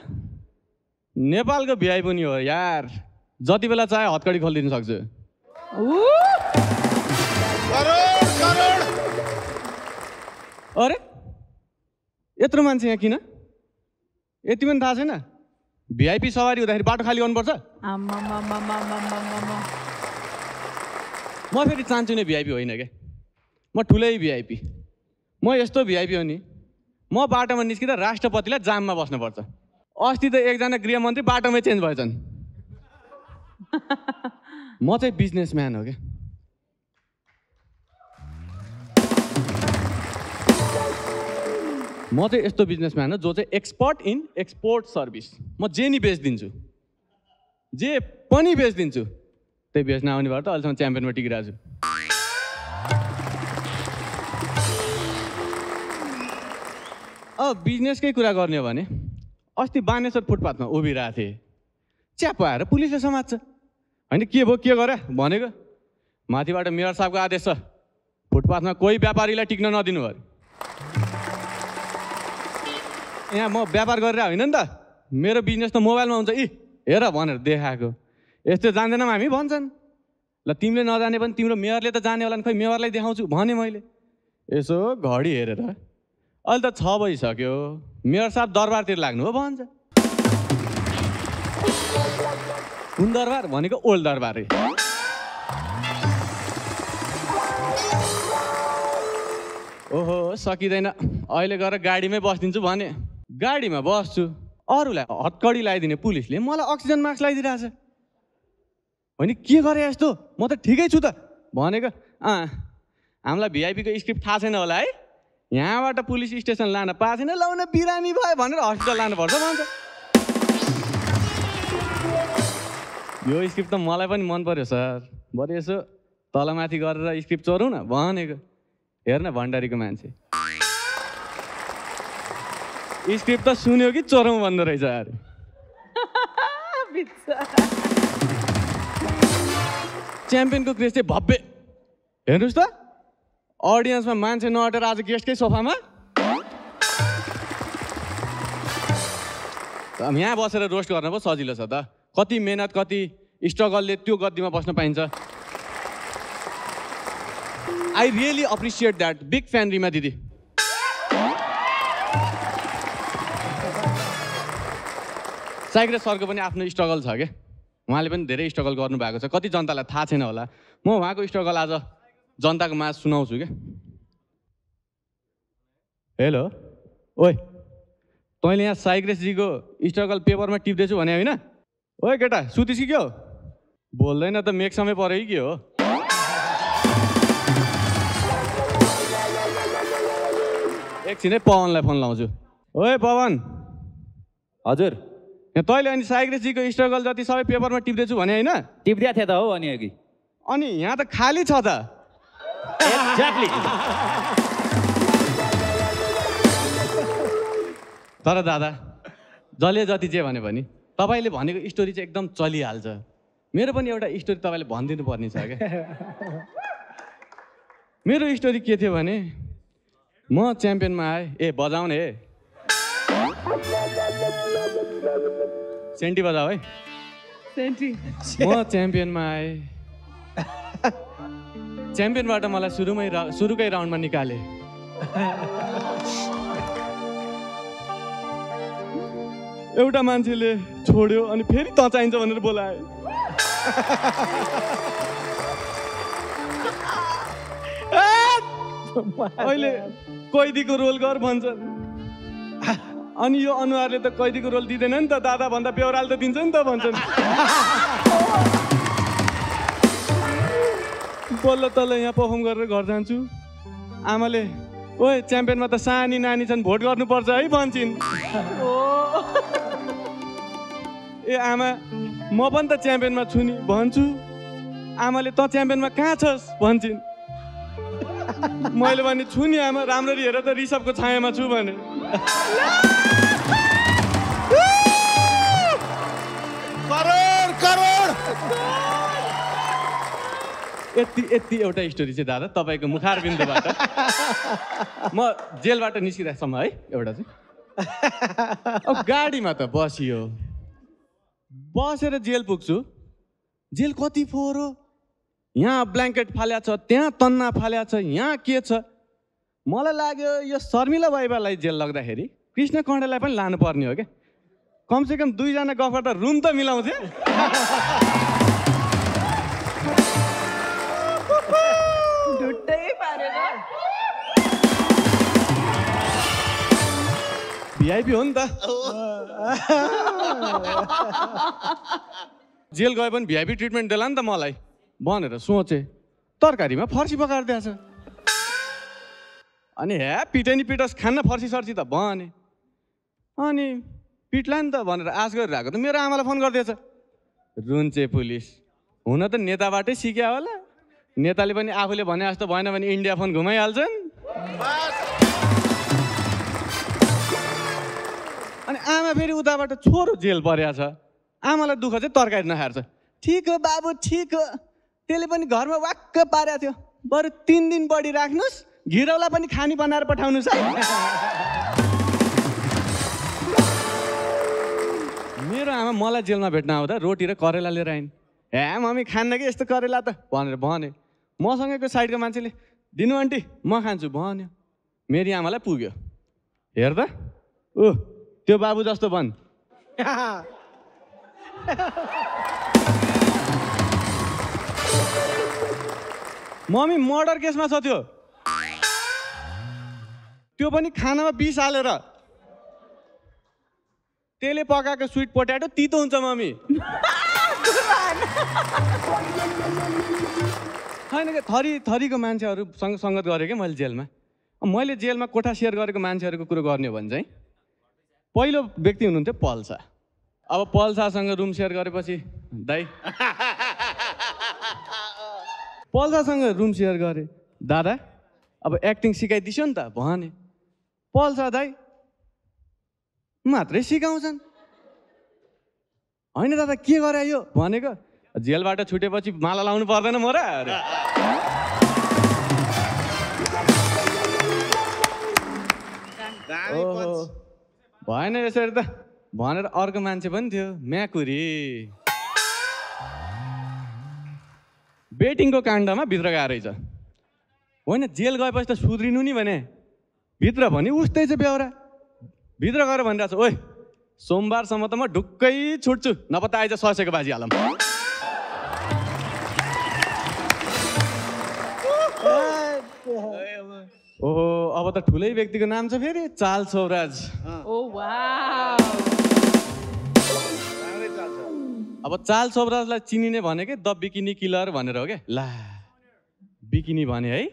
नेपालको भिआई पनि हो यार। जति बेला चाहे हतकडी खोलिदिनु सक्छु। अरे? यत्रो मान्छे यहाँ किन? यति पनि थाहा छैन? भिआइपी सवारी हुँदाखेरि बाटो खाली गर्नुपर्छ। म फेरि चाहन्छु नै भिआइपी होइन क्या म ठुलै भिआइपी म यस्तो भिआइपी हो नि म बाटोमा निस्किँदा राष्ट्रपतिलाई जाममा बस्नुपर्छ। अस्ति त एकजना गृहमन्त्री बाटोमै चेन्ज भएछन्। म चाहिँ बिजनेसम्यान हो क्या म चाहिँ यस्तो बिजनेसम्यान हो जो चाहिँ एक्सपर्ट इन एक्सपोर्ट सर्भिस म जे नि बेचिदिन्छु जे पनि बेचिदिन्छु त्यही बेच्न आउने भएर त अहिलेसम्म च्याम्पियनमा टिकिरहेको छु। अब बिजनेसकै कुरा गर्ने हो भने अस्ति बानेश्वर फुटपाथमा उभिरहेको थिएँ। च्याप आएर पुलिसले समात्छ। होइन के भयो के गरे? भनेको माथिबाट मेयर साहबको आदेश छ। फुटपाथमा कोही व्यापारीलाई टिक्न नदिनु अरे। यहाँ म व्यापार गरेर होइन नि त। मेरो बिजनेस त मोबाइलमा हुन्छ। इ हेर भनेर देखाएको। यस्तो जान्दैनौँ हामी भन्छन्। ल तिमीले नजाने पनि तिम्रो मेयरले त जाने होला नि खै मेयरलाई देखाउँछु भने मैले। यसो घडी हेरेर। अहिले त छ बजिसक्यो मेयर साहब दरबारतिर लाग्नु हो भन्छ। कुन दरबार? भनेको ओल्ड दरबार। ओहो सकिँदैन। अहिले गएर गाडीमै बसिदिन्छु भने। गाडीमा बस्छु। अरूलाई हतकडी लगाइदिने पुलिसले मलाई अक्सिजन मास्क लगाइदिरहेछ होइन के गरे यस्तो? म त ठिकै छु त। भनेको अँ हामीलाई भिआइपीको स्क्रिप्ट थाहा छैन होला है। यहाँबाट पुलिस स्टेसन लान पाएको छैन। लाउन बिरामी भयो भनेर हस्पिटल लानुपर्छ भन्छ। यो स्क्रिप्ट त मलाई पनि मन पर्यो सर। बरु यसो तलमाथि गरेर स्क्रिप्ट चोरौँ न। भनेको हेर्न भण्डारीको मान्छे। स्क्रिप्ट त सुन्यो कि चोरौँ भन्दो रहेछ अरे। च्याम्पियनको क्रेज चाहिँ भव्य। हेर्नुहोस् त। अडियन्समा मान्छे नअटेर आज गेस्टकै सोफामा। यहाँ बसेर रोस्ट गर्न पो सजिलो छ त। कति मेहनत कति स्ट्रगलले त्यो गद्दीमा बस्न पाइन्छ। I really appreciate that big fan Rima दिदी। साइग्रे सरको पनि आफ्नो स्ट्रगल छ क्या उहाँले पनि धेरै स्ट्रगल गर्नुभएको छ। कति जनतालाई थाहा छैन होला। म उहाँको स्ट्रगल आज जनताको माझ सुनाउँछु क्या। हेलो ओइ। तैँले यहाँ साइग्रेसजीको स्ट्रगल पेपरमा टिप्दैछु भने होइन? ओइ केटा सुतिस कि के हो बोल्दैन त मेक्समै पऱ्यो कि के हो? एकछिनै पवनलाई फोन लाउँछु। ओए पवन! हजुर। तैँले अनि साइग्रेसीको स्ट्रगल जति सबै पेपरमा टिप्दैछु भने होइन? टिप्दिया थिएँ त हौ अनि अघि। अनि यहाँ त खाली छ त। एक्ज्याक्टली तर दादा जसले जति जे भन्यो भने तपाईँले भनेको स्टोरी चाहिँ एकदम चलिहाल्छ। मेरो पनि एउटा स्टोरी तपाईँले भनिदिनु पर्ने छ क्या। मेरो स्टोरी के थियो भने म च्याम्पियनमा आएँ। ए बजाउने है सेन्टी बजाऊ है। सेन्टी। म च्याम्पियनमा आएँ। च्याम्पियनबाट मलाई सुरुमै रा सुरुकै राउन्डमा निकाले। एउटा मान्छेले छोड्यो अनि फेरि त चाहिन्छ भनेर बोलाए। अहिले कैदीको रोल गर भन्छन्। अनि यो अनुहारले त कैदीको रोल दिँदैन नि त दादा भन्दा बेहोराल त दिन्छ नि त भन्छन्। बल्ल तल्ल यहाँ पर्फर्म गरेर घर जान्छु। आमाले ओए च्याम्पियनमा त सानी नानी छन् भोट गर्नुपर्छ है भन्छन्। ए आमा म पनि त च्याम्पियनमा छु नि भन्छु। आमाले त च्याम्पियनमा कहाँ छस्? भन्छन्। मैले भने छु नि आमा राम्ररी हेर त रिसभको छायामा छु भने। करोड करोड। यति यति एउटा स्टोरी चाहिँ दादा तपाईँको मुखार बिन्दुबाट म जेलबाट निस्किरहेसम्म है एउटा चाहिँ। गाडीमा त बसियो। बसेर जेल पुग्छु। जेल कति फोहोर। हो यहाँ ब्ल्याङ्केट फाल्या छ त्यहाँ तन्ना फाल्या छ यहाँ के छ। मलाई लाग्यो यो शर्मिला बाइबालाई जेल लग्दाखेरि कृष्ण कण्डेलाई पनि लानुपर्ने हो क्या। कमसेकम दुईजना गफ गर्दा रुम त मिलाउँथे। भिआइपी हो नि त। जेल गए पनि भिआइपी ट्रिटमेन्ट देला नि त मलाई। भनेर सोचेँ तरकारीमा फर्सी पकाएर दिएछ। अनि हे पिटे नि पिटोस् खान्न फर्सी सर्सी त भने अनि पिट्ला नि त भनेर आश गरेर आएको त मेरो आमालाई फोन गरिदिएछ। रुन्चे पुलिस। हुन त नेताबाटै सिक्या होला। नेताले पनि आफूले भने जस्तो भएन भने इन्डिया फोन घुमाइहाल्छन्। अनि आमा फेरि उताबाट छोरो जेल परेको छ। आमालाई दुःख चाहिँ तरकारी नखाएर छ ठिक हो बाबु ठिक हो। त्यसले पनि घरमा वाक्क पारेको थियो। बरु तिन दिन बढी राख्नुहोस् घिरौला पनि खानी बनाएर पठाउनुहोस् मेरो आमा मलाई जेलमा भेट्न आउँदा रोटी र करेला लिएर आइन्। हे मम्मी खान्न कि यस्तो करेला त? भनेर भने मसँगैको साइडको मान्छेले दिनु आन्टी म खान्छु भन्यो। मेरी आमालाई पुग्यो। हेर त ऊ त्यो बाबु जस्तो भन् मम्मी मर्डर केसमा छ त्यो त्यो पनि खानामा बिस हालेर त्यसले पकाएको स्विट पोट्याटो तितो हुन्छ मम्मी। होइन क्या थरी थरीको मान्छेहरूसँग सङ्गत गरेँ क्या मैले जेलमा? मैले जेलमा कोठा सेयर गरेको मान्छेहरूको कुरो गर्ने हो भने चाहिँ पहिलो व्यक्ति हुनुहुन्थ्यो पल्सा। अब पल्सासँग रुम सेयर गरेपछि दाइ पल्सासँग रुम सेयर गरेँ दादा अब एक्टिङ सिकाइदिन्छु नि त भने। पल्सा दाइ मात्रै सिकाउँछन् होइन दादा के गरे यो? भनेको जेलबाट छुटेपछि माला लाउनु पर्दैन म र भएन यसरी त। भनेर अर्को मान्छे पनि थियो म्याकुरी। बेटिङको काण्डमा भित्र गएर रहेछ। होइन जेल गएपछि त सुध्रिनु नि भने। भित्र भने उस्तै छ बेहोरा भित्र गएर भनिरहेको छ ओए सोमबारसम्म त म ढुक्कै छुट्छु। नपत्ता आइज ससेको बाजी हालम। ओहो अब त ठुलै व्यक्तिको नाम छ फेरि चाल सौराज। ओ अब चाल सौराजलाई चिनिने भनेकै द बिकिनी किलर भनेर हो क्या ला। बिकिनी भने है?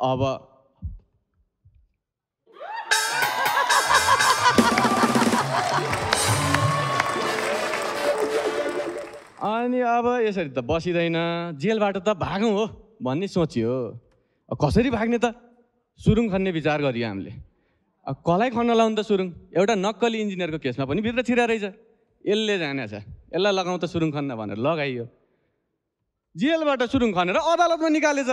अब अब यसरी त बसिँदैन। जेलबाट त भागौँ हो भन्ने सोचियो। कसरी भाग्ने त? सुरुङ खन्ने विचार गरियो हामीले। अब कसलाई खन्न लाउनु त सुरुङ? एउटा नक्कली इन्जिनियरको केसमा पनि भित्र छिरा रहेछ। यसले जानेछ यसलाई लगाउँ त सुरुङ खन्न भनेर लगाइयो। जेलबाट सुरुङ खनेर अदालतमा निकालेछ।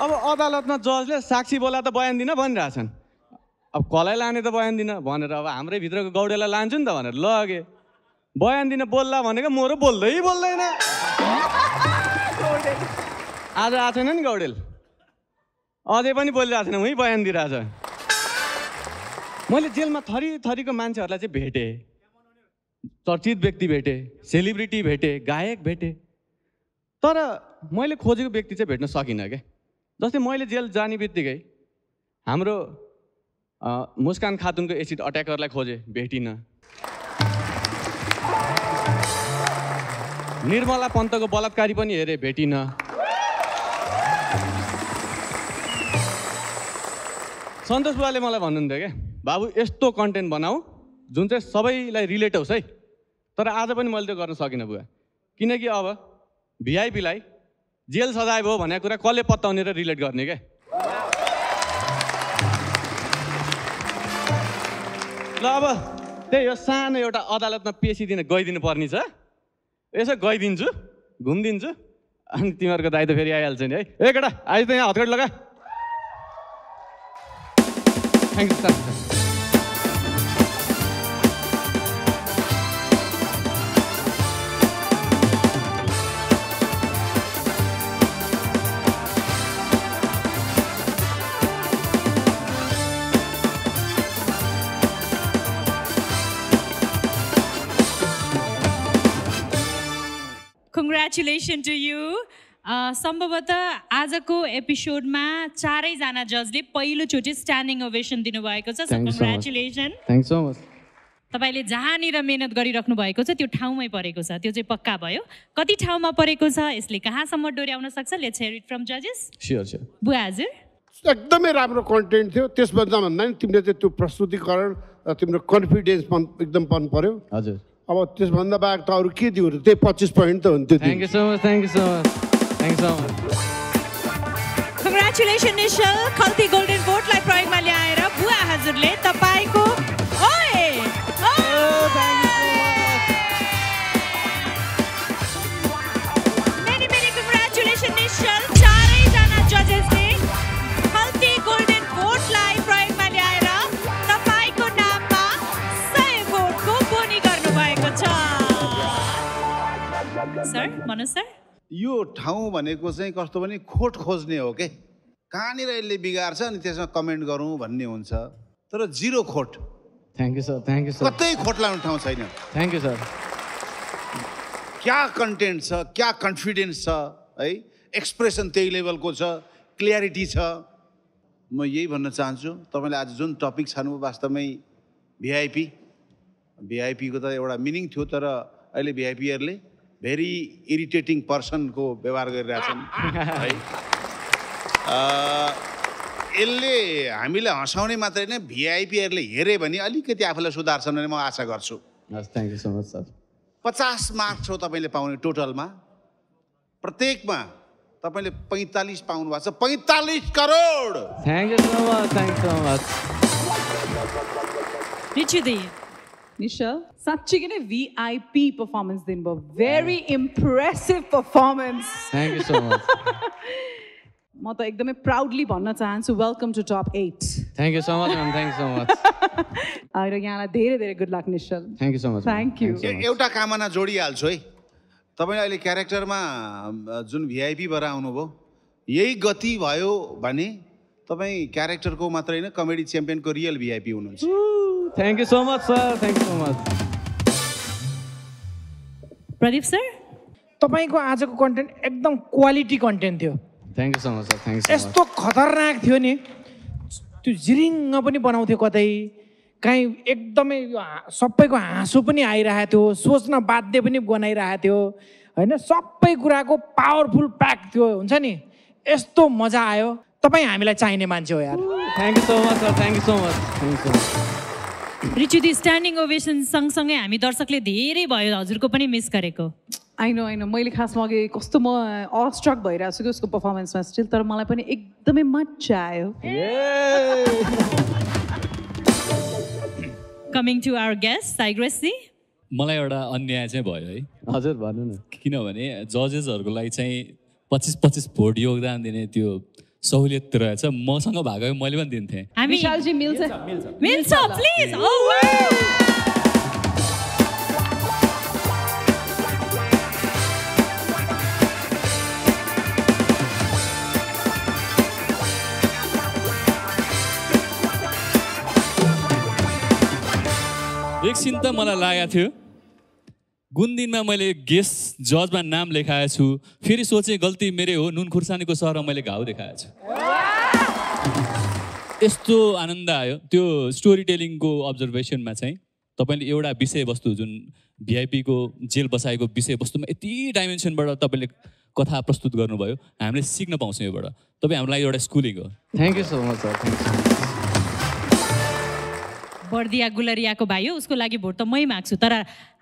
अब अदालतमा जजले साक्षी बोला त बयान दिन भनिरहेछन्। अब कसलाई लाने त बयान दिन? भनेर अब हाम्रै भित्रको गौडेलाई लान्छु नि त भनेर। लगे बयान दिन बोल्ला भनेको म र बोल्दै बोल्दैन। आज आएको छैन नि गौडेल? अझै पनि बोलिरहेको छैन। उहीँ बयान दिइरहेछ मैले जेलमा थरी थरीको मान्छेहरूलाई चाहिँ भेटेँ। चर्चित व्यक्ति भेटेँ सेलिब्रिटी भेटेँ गायक भेटेँ। तर मैले खोजेको व्यक्ति चाहिँ भेट्न सकिनँ क्या जस्तै मैले जेल जाने बित्तिकै हाम्रो मुस्कान खातुनको एसिड अट्याकरलाई खोजेँ भेटिनँ। निर्मला पन्तको बलात्कारी पनि हेरेँ भेटिनँ। सन्तोष बुवाले मलाई भन्नुहुन्थ्यो क्या बाबु यस्तो कन्टेन्ट बनाऊ जुन चाहिँ सबैलाई रिलेट होस् है। तर आज पनि मैले त्यो गर्न सकिनँ बुवा। किनकि अब भिआइपीलाई जेल सजाय भयो भनेको कुरा कसले पत्ताउने र रिलेट गर्ने क्या ल अब। त्यही हो सानो एउटा अदालतमा पेसी दिन गइदिनु पर्ने छ। यसो गइदिन्छु घुमिदिन्छु। अनि तिमीहरूको दाइ त फेरि आइहाल्छ नि है। ए केटा आइज त यहाँ हतकट लगा। Thank you sir congratulations to you सम्भवतः आजको एपिसोडमा चारैजना जजले पहिलोचोटि स्ट्यान्डिङ ओभेसन दिनुभएको छ. कङ्ग्रेचुलेसन थ्याङ्क सो मच तपाईँले जहाँनिर मेहनत गरिराख्नु भएको छ त्यो ठाउँमै परेको छ त्यो चाहिँ पक्का भयो। कति ठाउँमा परेको छ यसले कहाँसम्म डोर्याउन सक्छ? लेट्स हेयर इट फ्रम जजेस बुवा हजुर। एकदमै राम्रो कन्टेन्ट थियो। त्यसभन्दा भन्दा नि तिमीले चाहिँ त्यो प्रस्तुतिकरण र तिम्रो कन्फिडेन्स एकदम मन पर्यो हजुर। अब त्यसभन्दा बाहेक त अरू के दियो र त्यही पच्चिस पोइन्ट त हुन्थ्यो thank you so much thank you so much thank so much congratulations Nishchal Khalti golden बोटलाई प्रयोगमा ल्याएर बुवा हजुरले तपाईँको ओए! सर मनोज सर यो ठाउँ भनेको चाहिँ कस्तो भने खोट खोज्ने हो के? कहाँनिर यसले बिगार्छ अनि त्यसमा कमेन्ट गरौँ भन्ने हुन्छ। तर जिरो खोट। Thank you sir thank you sir कतै खोट लाउने ठाउँ छैन। थ्याङ्क यू सर क्या कन्टेन्ट छ? क्या कन्फिडेन्स छ? है? एक्सप्रेसन त्यही लेभलको छ। क्लियरिटी छ। म यही भन्न चाहन्छु। तपाईँले आज जुन टपिक छान्नुभयो वास्तवमै भिआइपी भिआइपीको त एउटा मिनिङ थियो तर अहिले भिआइपीहरूले भेरी इरिटेटिङ पर्सनको व्यवहार गरिरहेछन् है अ, यसले हामीलाई हँसाउने मात्रै नै भिआइपीहरूले हेऱ्यो भने अलिकति आफूलाई सुधार्छन् भने म आशा गर्छु। हस् thank you so much sir पचास मार्क्स हो तपाईँले पाउने टोटलमा। प्रत्येकमा तपाईँले पैँतालिस पाउनु भएको छ। पैँतालिस crore! Thank you so much thank so much Nishal साँच्चीकै नै भिआइपी पर्फर्मेन्स दिनुभयो very impressive performance thank you so much म त एकदमै प्राउडली भन्न चाहन्छु welcome to top eight thank you so much ma'am thank you so much र यहाँलाई धेरै धेरै good luck Nishal thank you so much thank you ए- एउटा कामना जोडिहाल्छु है। तपाईँले अहिले क्यारेक्टरमा जुन भिआइपीबाट आउनुभयो यही गति भयो भने तपाईँ क्यारेक्टरको मात्रै होइन कमेडी च्याम्पियनको रियल भिआइपी हुनुहुन्छ। Thank you so much sir thank you so much Pradeep sir तपाईँको आजको कन्टेन्ट एकदम क्वालिटी कन्टेन्ट थियो। Thank you so much sir thank you so much यस्तो खतरनाक थियो नि। त्यो जिरिङ्ग पनि बनाउँथ्यो कतै। काहीँ एकदमै सबैको हाँसो पनि आइरहेको थियो। सोच्न बाध्य पनि बनाइरहेको थियो। होइन? सबै कुराको पावरफुल प्याक थियो। हुन्छ नि? यस्तो मजा आयो। तपाईँ हामीलाई चाहिने मान्छे हो यार। Thank you so much sir thank you so much thank you so much रिचुदी standing ovation सँगसँगै हामी दर्शकले धेरै भयो हजुरको पनि मिस गरेको आइनो आइनो मैले खासमा अघि कस्तो म अस्ट्रक भइरहेको छु कि उसको पर्फर्मेन्समा स्टिल तर मलाई पनि एकदमै मजा आयो कमिङ टु आवर गेस्ट साइग्रेसी मलाई एउटा अन्याय चाहिँ भयो है हजुर भन्नु न किनभने जजेसहरूको लागि चाहिँ पच्चिस पच्चिस भोट योगदान दिने त्यो सहुलियत रहेछ मसँग भएको भए मैले पनि दिन्थेँ। विशालजी मिल्छ। मिल्छ। प्लिज। एकछिन त मलाई लागेको थियो। गुन्दिनमा मैले गेस्ट जजमा नाम लेखाएको छु। फेरि सोचेँ गल्ती मेरै हो नुन खुर्सानीको सहरमा मैले घाउ देखाएको छु। यस्तो आनन्द आयो। त्यो स्टोरी टेलिङको अब्जर्भेसनमा चाहिँ तपाईँले एउटा विषयवस्तु जुन भिआइपीको जेल बसाएको विषयवस्तुमा यति डाइमेन्सनबाट तपाईँले कथा प्रस्तुत गर्नुभयो हामीले सिक्न पाउँछौँ योबाट। तपाईँ हाम्रो लागि एउटा स्कुलिङ हो। Thank you so much sir Bardiya गुलरियाको भाइ हो उसको लागि भोट त मै माग्छु तर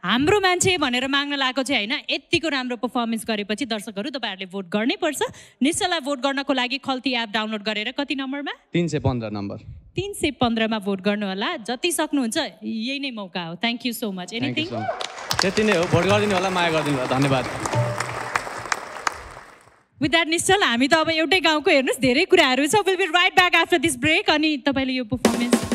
हाम्रो मान्छे भनेर माग्न लागेको चाहिँ होइन यत्तिको राम्रो पर्फर्मेन्स गरेपछि दर्शकहरू तपाईँहरूले भोट गर्नै पर्छ। निश्चयलाई भोट गर्नको लागि खल्ती एप डाउनलोड गरेर कति नम्बरमा तिन सय पन्ध्र नम्बर तिन सय पन्ध्रमा भोट गर्नु होला। जति सक्नुहुन्छ यही नै मौका हो। Thank you so much anything त्यति नै हो। भोट गरिदिनु होला। माया गरिदिनु होला। धन्यवाद। विथ द्याट निश्चल हामी त अब एउटै गाउँको हेर्नुहोस्। धेरै कुराहरू छ। Will be right back after this break अनि तपाईँले यो पर्फर्मेन्स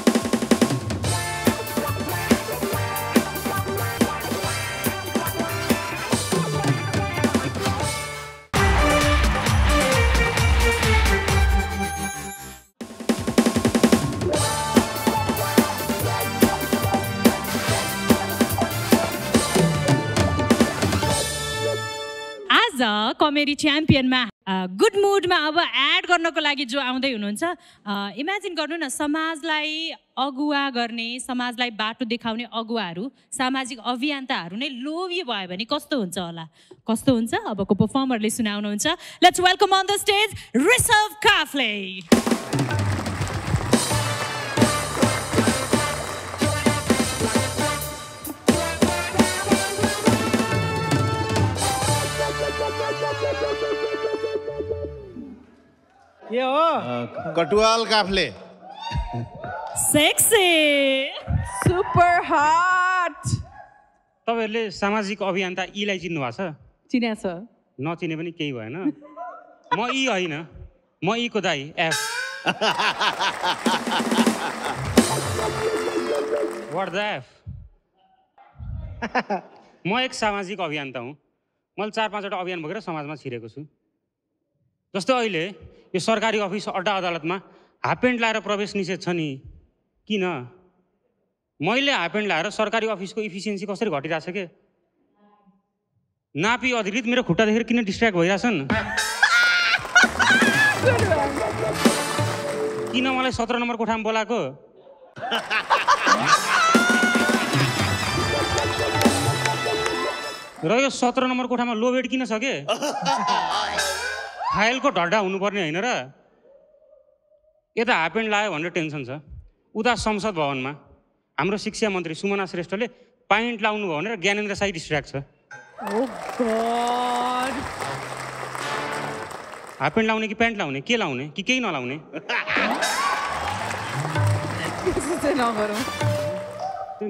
आज कमेडी च्याम्पियनमा गुड मुडमा अब एड गर्नको लागि जो आउँदै हुनुहुन्छ इमेजिन गर्नु न समाजलाई अगुवा गर्ने समाजलाई बाटो देखाउने अगुवाहरू सामाजिक अभियन्ताहरू नै लोभी भयो भने कस्तो हुन्छ होला? कस्तो हुन्छ? अबको पर्फर्मरले सुनाउनुहुन्छ। Let's welcome on the stage Rishabh Kafle के हो Katuwal Kafle. Sexy super hot तपाईँहरूले सामाजिक अभियन्ता यीलाई चिन्नु भएको छ? चिन्या छ। नचिने पनि केही भएन। म यी होइन। म यीको दाई एफ वाट द एफ म एक सामाजिक अभियन्ता हुँ। मैले चार पाँचवटा अभियान बोकेर समाजमा छिरेको छु। जस्तै अहिले यो सरकारी अफिस अड्डा अदालतमा हाफ प्यान्ट लाएर प्रवेश निषेध छ नि? किन? मैले हाफ प्यान्ट लाएर सरकारी अफिसको इफिसियन्सी कसरी घटिरहेछ के? नापी अधिकृत मेरो खुट्टा देखेर किन डिस्ट्र्याक्ट भइरहेछन्? किन मलाई सत्र नम्बर कोठामा बोलाएको? र यो सत्र नम्बर कोठामा लो बेड किन छ के? फाइलको ढड्डा हुनुपर्ने होइन र? यता हाफ प्यान्ट लायो भनेर टेन्सन छ। उता संसद भवनमा हाम्रो शिक्षा मन्त्री सुमना श्रेष्ठले प्यान्ट लाउनु भयो भनेर ज्ञानेन्द्र साई डिस्ट्र्याक्ट छ। हाफ प्यान्ट लाउने कि प्यान्ट लाउने? के लाउने? कि केही नलाउने?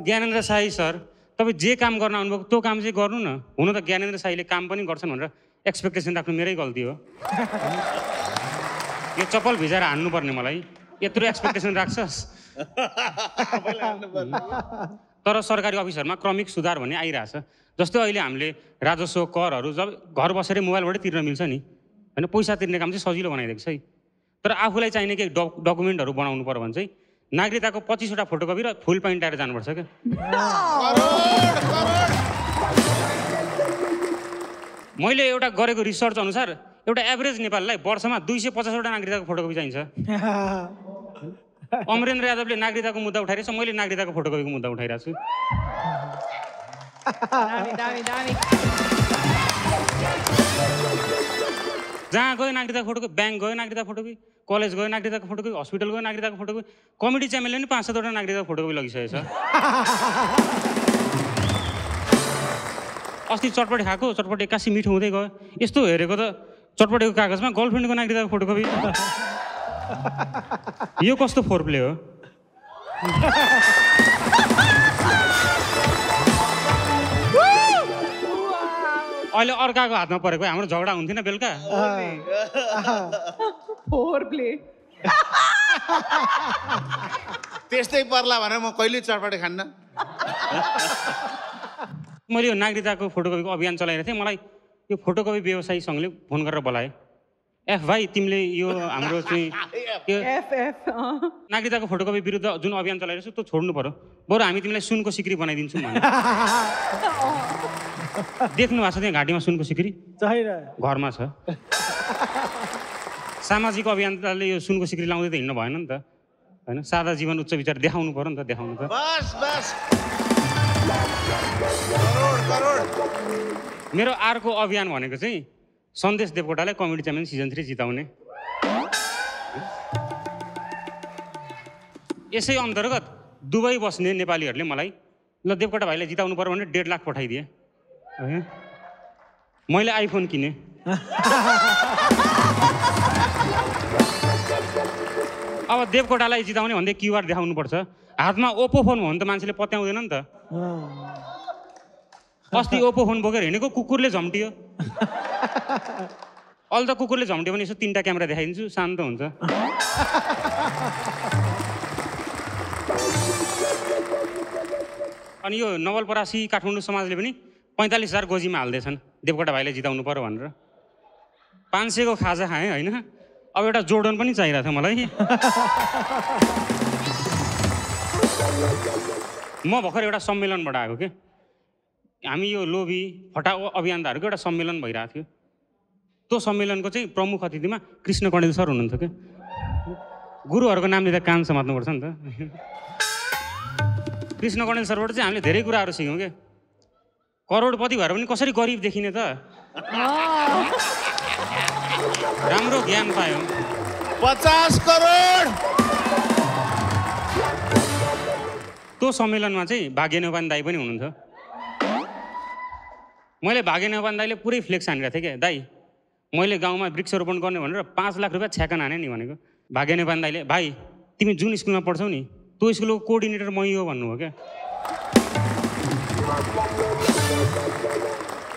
ज्ञानेन्द्र साई सर तपाईँ जे काम गर्न आउनुभएको त्यो काम चाहिँ गर्नु न। हुन त ज्ञानेन्द्र साईले काम पनि गर्छन् भनेर एक्सपेक्टेसन राख्नु मेरै गल्ती हो। यो चप्पल भिजाएर हान्नुपर्ने मलाई। यत्रो एक्सपेक्टेसन राख्छस्। तर सरकारी अफिसहरूमा क्रमिक सुधार भन्ने आइरहेछ। जस्तै अहिले हामीले राजस्व करहरू जब घर बसेरै मोबाइलबाटै तिर्न मिल्छ नि। होइन पैसा तिर्ने काम चाहिँ सजिलो बनाइदिएको छ है। तर आफूलाई चाहिने केही डक डकुमेन्टहरू बनाउनु पऱ्यो भने चाहिँ नागरिकताको पच्चिसवटा फोटोकपी र फुल प्यान्ट आएर जानुपर्छ क्या। मैले एउटा गरेको रिसर्च अनुसार एउटा एभरेज नेपाललाई वर्षमा दुई सय पचासवटा नागरिकताको फोटोकपी चाहिन्छ। अमरेन्द्र यादवले नागरिकताको मुद्दा उठाइरहेछ मैले नागरिकताको फोटोकपीको मुद्दा उठाइरहेको छु। जहाँ गयो नागरिकता फोटोकपी ब्याङ्क गयो नागरिकता फोटोकपी कलेज गयो नागरिकताको फोटोकपी हस्पिटल गयो नागरिकताको फोटोकपी कमेडी च्यानलले पनि पाँच सातवटा नागरिकताको फोटोकपी लगिसकेको छ अस्ति चटपटी खाएको चटपटी एक्कासी मिठो हुँदै गयो। यस्तो हेरेको त चटपटीको कागजमा गर्लफ्रेन्डको नागरिकताको फोटोकपी। यो कस्तो फोर प्ले हो? अहिले अर्काको हातमा परेको हाम्रो झगडा हुन्थेन बेलुका। Four play. त्यस्तै पर्ला भनेर म कहिले चटपटे खान्न? मैले यो नागरिकताको फोटोकपीको अभियान चलाइरहेको थिएँ। मलाई यो फोटोकपी व्यवसायी सङ्घले फोन गरेर बोलाए एफ भाइ तिमीले यो हाम्रो चाहिँ यो एफ एफ नागरिकताको फोटोकपी विरुद्ध जुन अभियान चलाइरहेको छु त्यो छोड्नु पर्यो। बरु हामी तिमीलाई सुनको सिक्री बनाइदिन्छौँ भने देख्नु भएको छ त्यहाँ घाँटीमा सुनको सिक्री? घरमा छ। सामाजिक अभियन्ताले यो सुनको सिक्री लाउँदै त हिँड्नु भएन नि त। होइन सादा जीवन उच्च विचार देखाउनु पऱ्यो नि त देखाउनु त। मेरो अर्को अभियान भनेको चाहिँ सन्देश देवकोटालाई कमेडी च्याम्पियन सिजन थ्री जिताउने। यसै अन्तर्गत दुबई बस्ने नेपालीहरूले मलाई ल देवकोटा भाइलाई जिताउनु पऱ्यो भने डेढ लाख पठाइदिए। है मैले आइफोन किनेँ। अब देवकोटालाई जिताउने भन्दै क्युआर देखाउनुपर्छ। हातमा ओप्पो फोन भयो भने त मान्छेले पत्याउँदैन नि त। अस्ति ओप्पो फोन बोकेर हिँडेको कुकुरले झम्टियो। अहिले त कुकुरले झम्ट्यो भने यसो तिनवटा क्यामेरा देखाइदिन्छु शान्त हुन्छ। अनि यो नवलपरासी काठमाडौँ समाजले पनि पैँतालिस हजार गोजीमा हाल्दैछन् देवकोटा भाइले जिताउनु पऱ्यो भनेर। पाँच सयको खाजा खाएँ होइन? अब एउटा जोर्डन पनि चाहिरहेको थियो मलाई। म भर्खर एउटा सम्मेलनबाट आएको के? हामी यो लोभी फटा अभियन्ताहरूको एउटा सम्मेलन भइरहेको थियो। त्यो सम्मेलनको चाहिँ प्रमुख अतिथिमा कृष्ण कणेल सर हुनुहुन्थ्यो क्या। गुरुहरूको नाम लिँदा कान समात्नुपर्छ नि त। कृष्ण कणेल सरबाट चाहिँ हामीले धेरै कुराहरू सिक्यौँ क्या। करोडपति भएर पनि कसरी गरिब देखिने त? राम्रो ज्ञान पायौँ। पचास करोड! त्यो सम्मेलनमा चाहिँ भाग्य नेवान दाई पनि हुनुहुन्थ्यो मैले भाग्य नेवान दाईले पुरै फ्लेक्स हानिरहेको थिएँ क्या दाई मैले गाउँमा वृक्षारोपण गर्ने भनेर पाँच लाख रुपियाँ छ्याकन हाने नि भनेको। भाग्य नेवान दाईले भाइ तिमी जुन स्कुलमा पढ्छौ नि त्यो स्कुलको कोअर्डिनेटर मै हो भन्नुभयो क्या?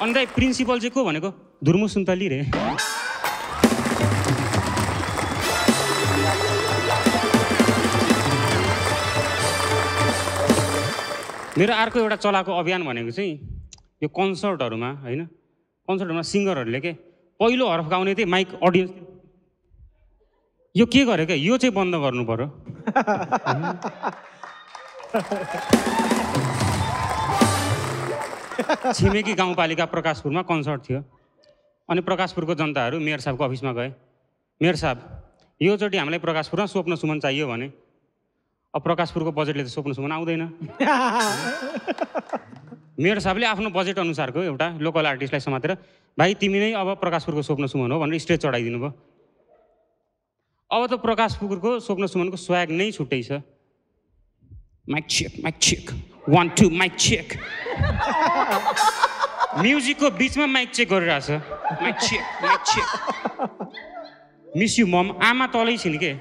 अनि दाई प्रिन्सिपल चाहिँ को भनेको? धुर्मु सुन्तली रे। मेरो अर्को एउटा चलाएको अभियान भनेको चाहिँ यो कन्सर्टहरूमा होइन? कन्सर्टहरूमा सिङ्गरहरूले के? पहिलो हरफ गाउने चाहिँ माइक अडियन्स यो के गर्यो क्या यो चाहिँ बन्द गर्नु पर्यो। छिमेकी गाउँपालिका प्रकाशपुरमा कन्सर्ट थियो। अनि प्रकाशपुरको जनताहरू मेयर साहबको अफिसमा गए। मेयर साहब योचोटि हामीलाई प्रकाशपुरमा स्वप्न सुमन चाहियो भने। अब प्रकाशपुरको बजेटले त स्वप्न सुमन आउँदैन। मेयर साहबले आफ्नो बजेट अनुसारको एउटा लोकल आर्टिस्टलाई समातेर भाइ तिमी नै अब प्रकाशपुरको स्वप्न सुमन हो भनेर स्टेज चढाइदिनु भयो। अब त प्रकाशपुरको स्वप्न सुमनको स्वाग नै छुट्टै छ। Mic check mic check one two mic check म्युजिकको बिचमा माइक चेक गरिरहेछ। Mic check mic check miss you mom आमा तलै छिन् के?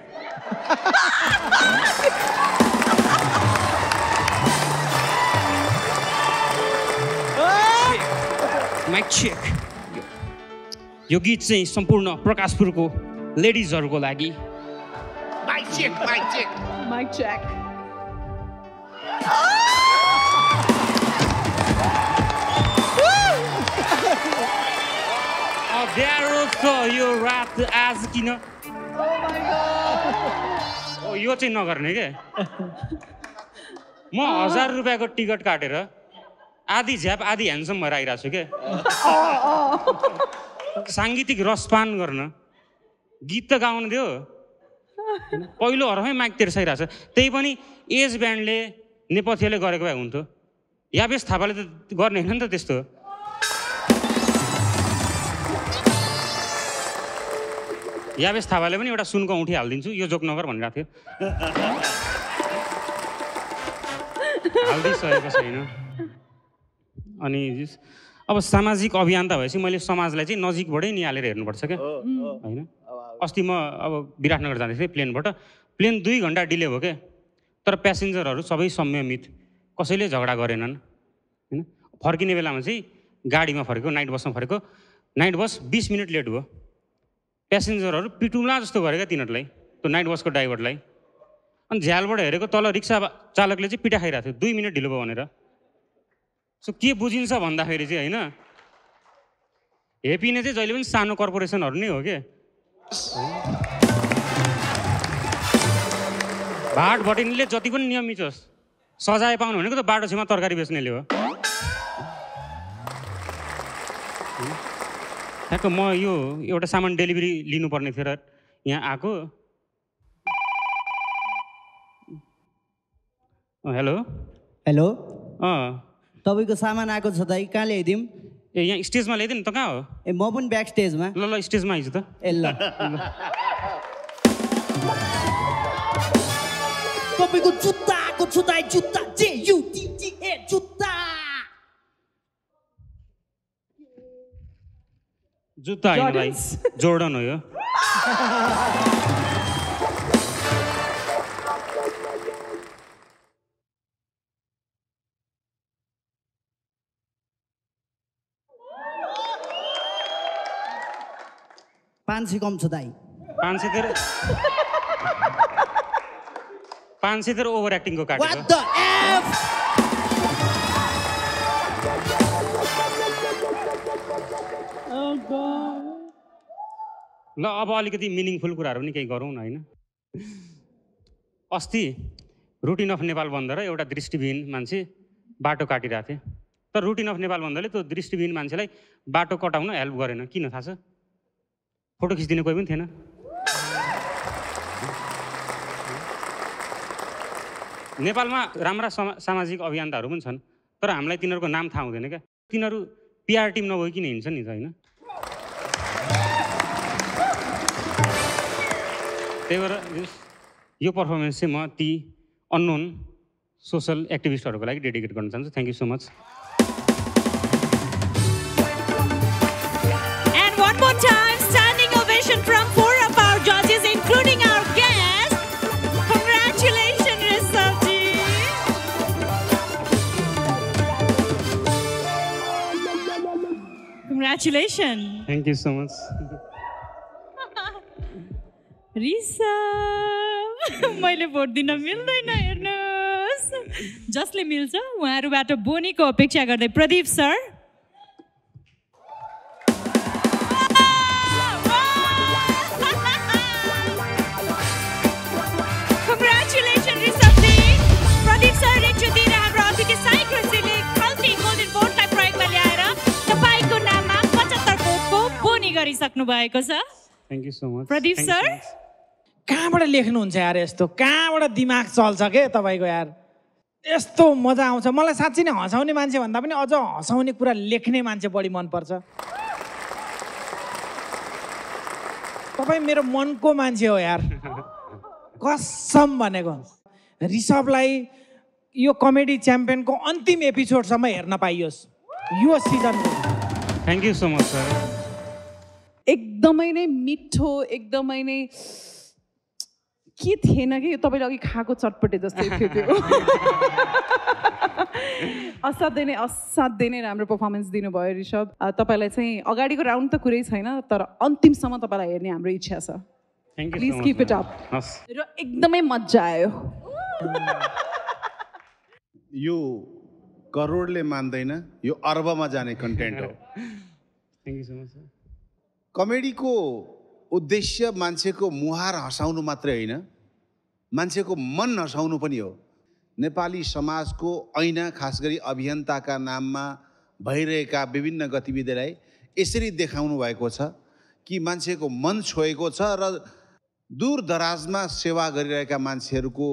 माइक चेक यो गीत चाहिँ सम्पूर्ण प्रकाशपुरको लेडिजहरूको लागि। Mic check mic check mic check अध्यारोको यो रात आज किन ओ यो चाहिँ नगर्ने के? म हजार रुपियाँको टिकट काटेर आधी झ्याप आधी ह्यान्डसम भएर आइरहेको छु के? साङ्गीतिक रसपान गर्न। गीत त गाउनु दियो। पहिलो हरफै माइक तेर्साइरहेको छ। त्यही पनि एज ब्यान्डले नेपथ्यले गरेको भए हुन्थ्यो। यावेश थापाले त गर्ने होइन नि त त्यस्तो। यावेश थापाले पनि एउटा सुनको औँठी हालिदिन्छु। यो जोक नगर भनिरहेको थियो। हालिदिइसकेको छैन। अनि जिस- अब सामाजिक अभियन्ता भएपछि मैले समाजलाई चाहिँ नजिकबाटै निहालेर हेर्नुपर्छ क्या। होइन? अस्ति म अब विराटनगर जाँदै थिएँ प्लेनबाट। प्लेन दुई घन्टा डिले भयो क्या। तर प्यासेन्जरहरू सबै संयमित कसैले झगडा गरेनन्। होइन? फर्किने बेलामा चाहिँ गाडीमा फर्केको नाइट बसमा फर्केको। नाइट बस बिस मिनट लेट भयो। प्यासेन्जरहरू पिटुला जस्तो गरे क्या तिनीहरूलाई त्यो नाइट बसको ड्राइभरलाई। अनि झ्यालबाट हेरेको तल रिक्सा चालकले चाहिँ पिटा खाइरहेको थियो। दुई मिनट ढिलो भयो भनेर। सो के बुझिन्छ भन्दाखेरि चाहिँ होइन? हेपिने चाहिँ जहिले पनि सानो कर्पोरेसनहरू नै हो कि? भाट भटिनीले जति पनि नियम मिचोस् सजाय पाउनु भनेको त बाटो छेउमा तरकारी बेच्नेले हो। ठ्याक्क म यो एउटा सामान डेलिभरी लिनुपर्ने थियो र यहाँ आएको। हेलो? हेलो? अँ। तपाईँको सामान आएको छ दाइ कहाँ ल्याइदिउँ ए यहाँ स्टेजमा ल्याइदिनु नि त कहाँ हो? ए म पनि ब्याक स्टेजमा। ल ल स्टेजमा आइज त। ए ल। तपाईँको जुत्ताको छुताइ जुत्ता। जे युटिटिए जुत्ता। जुत्ता होइन भाइ जोर्डन हो यो। पाँच सय कम छ दाइ पाँच सय तेरो पाँच सय तेरो ओभर एक्टिङको? ल अब अलिकति मिनिङफुल कुराहरू पनि केही गरौँ न होइन? अस्ति रुटिन अफ नेपाल बन्द र एउटा दृष्टिविहीन मान्छे बाटो काटिरहेको थिए तर रुटिन अफ नेपाल बन्दले त्यो दृष्टिविहीन मान्छेलाई बाटो कटाउन हेल्प गरेन। किन थाहा छ? फोटो खिचिदिने कोही पनि थिएन। नेपालमा राम्रा समा सामाजिक अभियन्ताहरू पनि छन् तर हामीलाई तिनीहरूको नाम थाहा हुँदैन क्या। तिनीहरू पिआर टिम नभइकन हिँड्छ नि त होइन? त्यही भएर यो पर्फर्मेन्स चाहिँ म ती अननोन सोसल एक्टिभिस्टहरूको लागि डेडिकेट गर्न चाहन्छु। Thank you so much Congratulations. Thank you so much Rishabh मैले भोट दिन मिल्दैन हेर्नुहोस्। जसले मिल्छ उहाँहरूबाट बोनीको अपेक्षा गर्दै प्रदीप सर। गरिसक्नु भएको छ। Thank you so much Pradeep sir? कहाँबाट लेख्नुहुन्छ यार यस्तो? कहाँबाट दिमाग चल्छ के तपाईँको यार? यस्तो मजा आउँछ। मलाई साँच्ची नै हँसाउने मान्छे भन्दा पनि अझ हँसाउने कुरा लेख्ने मान्छे बढी मनपर्छ। तपाईँ मेरो मनको मान्छे हो यार। कसम भनेको। ऋषभलाई यो कमेडी च्याम्पियनको अन्तिम एपिसोडसम्म हेर्न पाइयोस्। यो सिजनको thank you so much sir एकदमै नै मिठो एकदमै नै के थिएन कि? तपाईँले अघि खाएको चटपटे जस्तै थियो त्यो। असाध्यै नै असाध्यै नै राम्रो पर्फर्मेन्स दिनुभयो ऋषभ। तपाईँलाई चाहिँ अगाडिको राउन्ड त कुरै छैन तर अन्तिमसम्म तपाईँलाई हेर्ने हाम्रो इच्छा छ। Thank you please so much keep it up र एकदमै मजा आयो। यो करोडले मान्दैन यो अर्बमा जाने कन्टेन्ट हो। Thank you so much sir कमेडीको उद्देश्य मान्छेको मुहार हँसाउनु मात्रै होइन। मान्छेको मन हँसाउनु पनि हो। नेपाली समाजको ऐना खास गरी अभियन्ताका नाममा भइरहेका विभिन्न गतिविधिलाई यसरी देखाउनु भएको छ कि मान्छेको मन छोएको छ र दूर दराजमा सेवा गरिरहेका मान्छेहरूको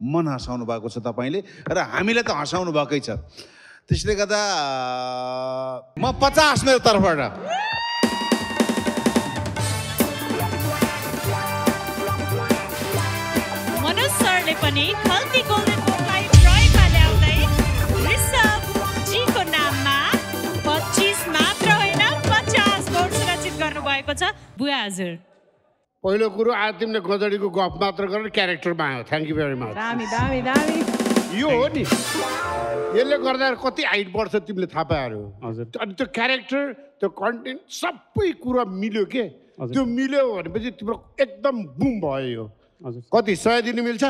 मन हँसाउनु भएको छ तपाईँले र हामीलाई त हँसाउनु भएकै छ। त्यसले गर्दा म पचास मेरो तर्फबाट हजुरले पनि खल्ती गोल्डन बोटलाई प्रयोगमा ल्याउँदै ऋषभ जीको नाममा पच्चिस मात्र होइन पचास भोट सुरक्षित गर्नुभएको छ। बुवा हजुर। पहिलो कुरो आज तिमीले गजडीको गफ मात्र गरेर क्यारेक्टरमा आयो। थ्याङ्क यू भेरी मच दामी दामी दामी। यो हो नि यसले गर्दा कति हाइट बढ्छ तिमीले थाहा पायो हजुर। अनि त्यो क्यारेक्टर त्यो कन्टेन्ट सबै कुरा मिल्यो के? त्यो मिल्यो भनेपछि तिम्रो एकदम बुम भयो यो। कति? सय दिनु मिल्छ?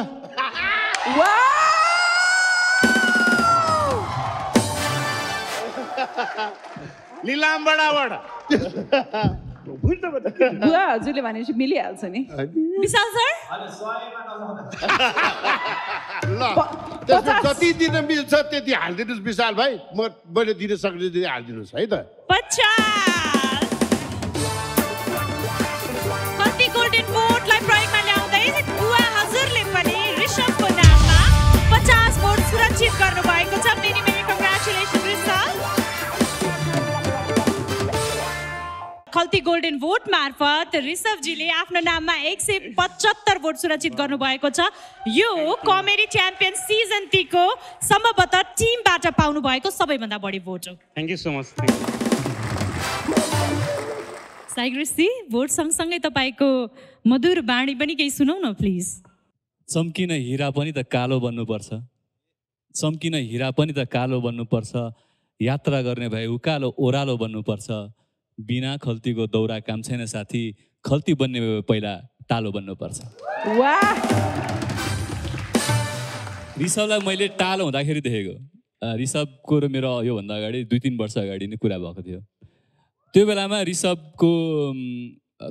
निलाम बडाबाट बुवा हजुरले भनेपछि मिलिहाल्छ नि। विशाल सर? ल जति दिन मिल्छ त्यति हालिदिनुहोस् विशाल भाइ। म मैले दिन सक्ने त्यति हालिदिनुहोस् है त। पचास। गर्नुभएको छ। Many many congratulations Khalti golden vote मार्फत ऋषभजीले आफ्नो नाममा एक सय पचहत्तर भोट सुरक्षित गर्नुभएको छ। यो कमेडी च्याम्पियन सिजन तीको सम्भवतः टिमबाट पाउनु भएको सबैभन्दा बढी भोट हो। Thank you so much thank साइग्रेसी vote सँगसँगै तपाईँको मधुर बाणी पनि केही सुनौ न प्लिज चम्किन हिरा पनि त कालो बन्नुपर्छ। चम्किन हिरा पनि त कालो बन्नुपर्छ यात्रा गर्ने भए उकालो ओह्रालो बन्नुपर्छ। बिना खल्तीको दौरा काम छैन साथी खल्ती बन्ने भए पहिला टालो बन्नुपर्छ। ऋषभलाई मैले टालो हुँदाखेरि देखेको। ऋषभको र मेरो योभन्दा अगाडि दुई तिन वर्ष अगाडि नै कुरा भएको थियो। त्यो बेलामा ऋषभको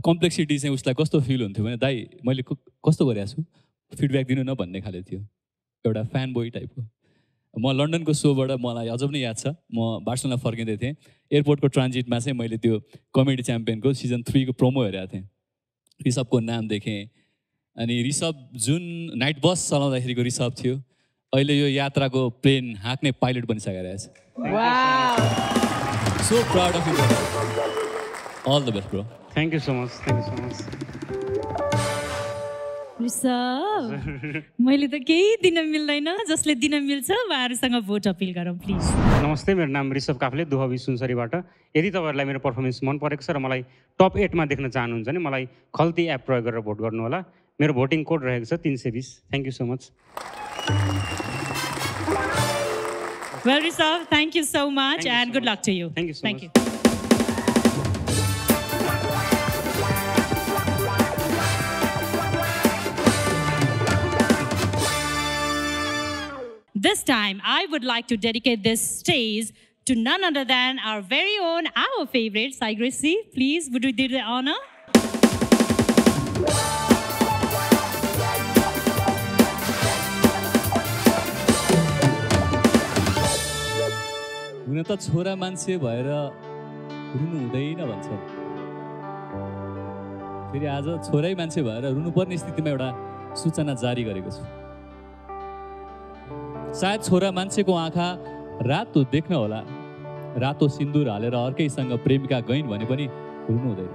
कम्प्लेक्सिटी चाहिँ उसलाई कस्तो फिल हुन्थ्यो भने दाइ मैले कस्तो गरेको छु? फिडब्याक दिनु न भन्ने खाले थियो। एउटा फ्यान बोय टाइपको म लन्डनको सोबाट मलाई अझ पनि याद छ। म बार्सलोना फर्किँदै थिएँ। एयरपोर्टको ट्रान्जिटमा चाहिँ मैले त्यो कमेडी च्याम्पियनको सिजन थ्रीको प्रोमो हेरेको थिएँ। ऋषभको नाम देखेँ। अनि ऋषभ जुन नाइट बस चलाउँदाखेरिको ऋषभ थियो अहिले यो यात्राको प्लेन हाँक्ने पाइलट बनिसकेर रहेछ। So proud of you all the best bro thank you so much thank you so much मैले त केही दिन मिल्दैन जसले दिन मिल्छ उहाँहरूसँग भोट अपिल गरौँ प्लिज नमस्ते मेरो नाम ऋषभ काफले दुहबी सुनसरीबाट। यदि तपाईँहरूलाई मेरो पर्फर्मेन्स मन परेको छ र मलाई टप एटमा देख्न चाहनुहुन्छ भने मलाई खल्ती एप प्रयोग गरेर भोट गर्नुहोला। मेरो भोटिङ कोड रहेको छ तिन सय बिस। Thank you so much Well, Rishabh, thank you so much Thank you and so good much. luck to you. This time, I would like to dedicate this stage to none other than our very own, our favorite, Saigrisi. Please, would you do the honor? हुन त छोरा मान्छे भएर रुनु हुँदैन भन्छ फेरि आज छोरै मान्छे भएर रुनुपर्ने स्थितिमा एउटा सूचना जारी गरेको छु सायद छोरा मान्छेको आँखा रातो देख्न होला रातो सिन्दुर हालेर अर्कैसँग प्रेमिका गइन् भने पनि रुनु हुँदैन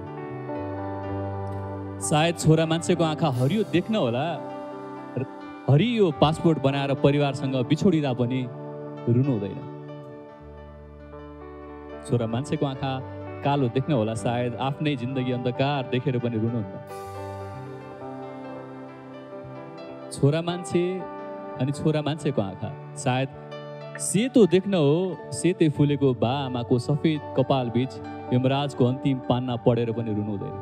सायद छोरा मान्छेको आँखा हरियो देख्न होला हरियो पासपोर्ट बनाएर परिवारसँग बिछोडिँदा पनि रुनु हुँदैन छोरा मान्छेको आँखा कालो देख्न होला सायद आफ्नै जिन्दगी अन्धकार देखेर पनि रुनुहुन्न। छोरा मान्छे अनि छोरा मान्छेको आँखा। सायद सेतो देख्न हो सेते फुलेको बा आमाको सफेद कपाल बीच यमराजको अन्तिम पान्ना पढेर पनि रुनु हुँदैन।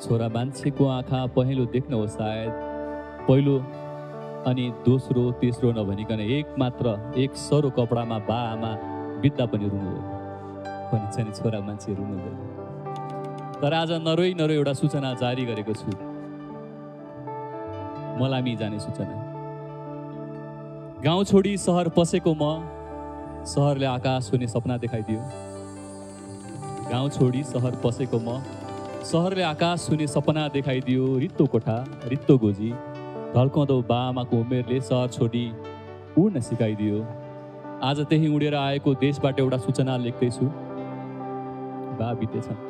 छोरा मान्छेको आँखा पहेँलो देख्न हो सायद। पहिलो अनि दोस्रो तेस्रो नभनिकन एक मात्र एक सरो कपडामा बा आमा बित्दा पनि रुनु हुँदैन। भनिन्छ नि छोरा मान्छे रुनु हुँदैन। तर आज नरोई नरोई एउटा सूचना जारी गरेको छु। मलामी जाने सूचना। गाउँ छोडी सहर पसेको म सहरले आकाश हुने सपना देखाइदियो। गाउँ छोडी सहर पसेको म सहरले आकाश हुने सपना देखाइदियो। रित्तो कोठा रित्तो गोजी ढल्काउँदो बाआमाको उमेरले सहर छोडी उड्न सिकाइदियो। आज त्यही उडेर आएको देशबाट एउटा सूचना लेख्दैछु। बा बितेछन्।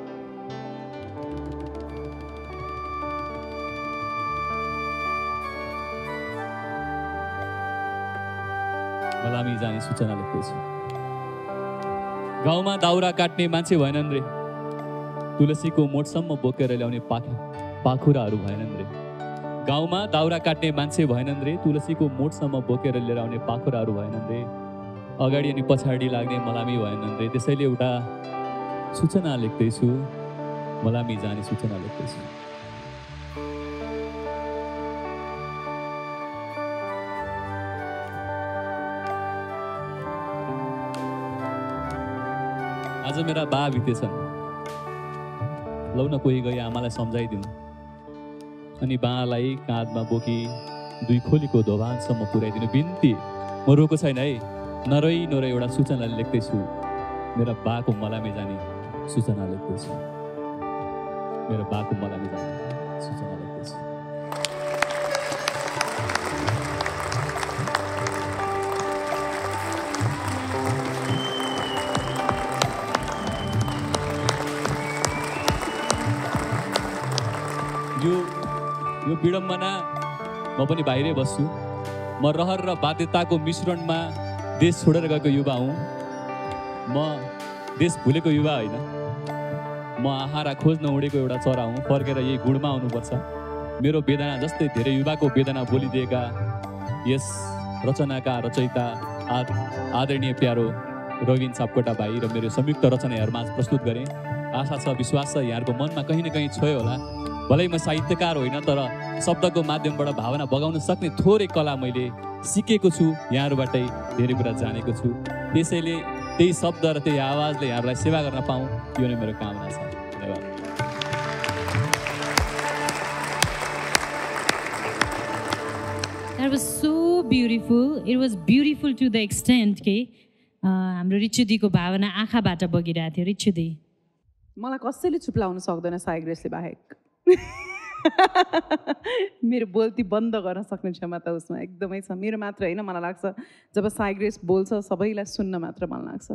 मलामी जाने सूचना लेख्दैछु। गाउँमा दाउरा काट्ने मान्छे भएनन् रे। तुलसीको मोठसम्म बोकेर ल्याउने पाखा पाखुराहरू भएनन् रे। गाउँमा दाउरा काट्ने मान्छे भएनन् रे तुलसीको मोठसम्म बोकेर लिएर आउने पाखुराहरू भएनन् रे। अगाडि अनि पछाडि लाग्ने मलामी भएनन् रे। त्यसैले एउटा सूचना लेख्दैछु मलामी जाने सूचना लेख्दैछु। आज मेरा बा बितेछन् लौ न कोही गई आमालाई सम्झाइदिउँ। अनि बालाई काँधमा बोकी दुई खोलीको धोभानसम्म पुर्याइदिनु बिन्ती म रोएको छैन है। नरै नरै एउटा सूचना लेख्दैछु। मेरा बाको मलामी जाने सूचना लेख्दैछु। मेरो बाको मलामी जाने सूचना यो विडम्बना म पनि बाहिरै बस्छु। म रहर र बाध्यताको मिश्रणमा देश छोडेर गएको युवा हुँ। म देश भुलेको युवा होइन। म आहारा खोज्न उडेको एउटा चरा हुँ फर्केर यही गुणमा आउनुपर्छ। मेरो वेदना जस्तै धेरै युवाको वेदना बोलिदिएका यस रचनाका रचयिता आद आदरणीय प्यारो रविन सापकोटा भाइ र मेरो संयुक्त रचना प्रस्तुत गरेँ। आशा छ विश्वास छ यहाँहरूको मनमा कहीँ न कहीँ छोयो होला। भलै म साहित्यकार होइन तर शब्दको माध्यमबाट भावना बगाउन सक्ने थोरै कला मैले सिकेको छु यहाँहरूबाटै धेरै कुरा जानेको छु। त्यसैले त्यही शब्द र त्यही आवाजले यहाँहरूलाई सेवा गर्न पाऊँ यो नै मेरो कामना छ। धन्यवाद। That was so beautiful. It was beautiful to the extent कि हाम्रो रिचुदीको भावना आँखाबाट बगिरहेको थियो। रिचुदी मलाई कसैले चुप्लाउन सक्दैन साइग्रेसले बाहेक। मेरो बोल्ती बन्द गर्न सक्ने क्षमता उसमा एकदमै छ। मेरो मात्र होइन मलाई लाग्छ जब साइग्रेस बोल्छ सबैलाई सुन्न मात्र मन लाग्छ।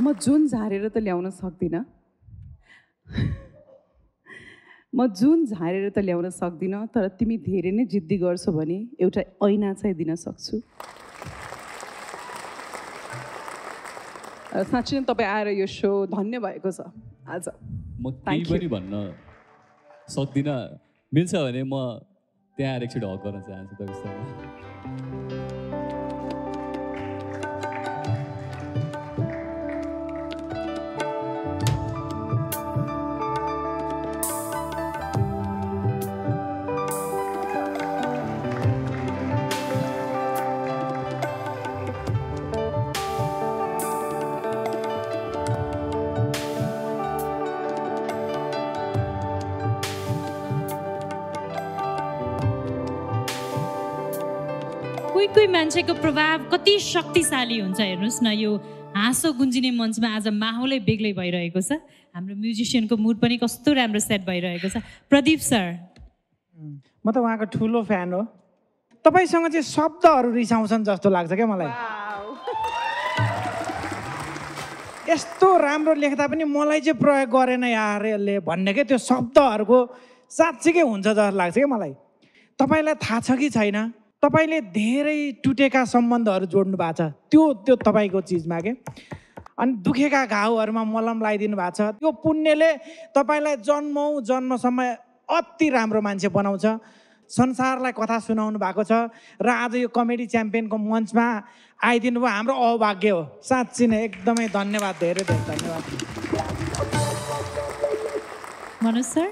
म जुन झारेर त ल्याउन सक्दिनँ म जुन झारेर त ल्याउन सक्दिनँ तर तिमी धेरै नै जिद्दी गर्छौ भने एउटा ऐना चाहिँ दिन सक्छु। साँच्चै नै तपाईँ आएर यो सो धन्य भएको छ। आज म केही पनि भन्न सक्दिनँ। मिल्छ भने म त्यहाँ आएर एकचोटि हक गर्न चाहन्छु तपाईँसँग। कोही मान्छेको प्रभाव कति शक्तिशाली हुन्छ हेर्नुहोस् न यो हाँसो गुन्जिने मञ्चमा आज माहौलै बेग्लै भइरहेको छ। हाम्रो म्युजिसियनको मुड पनि कस्तो राम्रो सेट भइरहेको छ। प्रदीप सर। म त उहाँको ठुलो फ्यान हो। तपाईँसँग चाहिँ शब्दहरू रिसाउँछन् जस्तो लाग्छ क्या मलाई। यस्तो राम्रो लेख्दा पनि मलाई चाहिँ प्रयोग गरेन यार यसले भन्ने क्या त्यो शब्दहरूको साँच्चीकै हुन्छ जस्तो लाग्छ क्या मलाई। तपाईँलाई थाहा छ कि छैन? तपाईँले धेरै टुटेका सम्बन्धहरू जोड्नु भएको छ। त्यो त्यो तपाईँको चिजमा के? अनि दुखेका घाउहरूमा मलम लगाइदिनु भएको छ। त्यो पुण्यले तपाईँलाई जन्मौँ जन्मसम्म अति राम्रो मान्छे बनाउँछ। संसारलाई कथा सुनाउनु भएको छ र आज यो कमेडी च्याम्पियनको मञ्चमा आइदिनु भयो। हाम्रो अभाग्य हो। साँच्ची नै एकदमै धन्यवाद धेरै धेरै धन्यवाद। मनोज सर?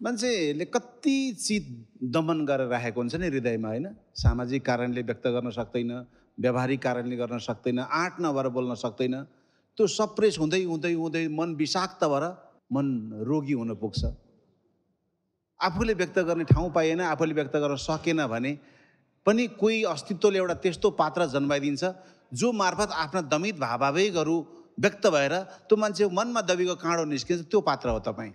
मान्छेले कति चित दमन गरेर राखेको हुन्छ नि हृदयमा होइन? सामाजिक कारणले व्यक्त गर्न सक्दैन व्यावहारिक कारणले गर्न सक्दैन आँट नभएर बोल्न सक्दैन। त्यो सप्रेस हुँदै हुँदै हुँदै मन विषाक्त भएर मन रोगी हुन पुग्छ। आफूले व्यक्त गर्ने ठाउँ पाइएन आफूले व्यक्त गर्न सकेन भने पनि कोही अस्तित्वले एउटा त्यस्तो पात्र जन्माइदिन्छ जो मार्फत आफ्ना दमित भावावेगहरू व्यक्त भएर त्यो मान्छे मनमा दबेको काँडो निस्किन्छ त्यो पात्र हो तपाईँ।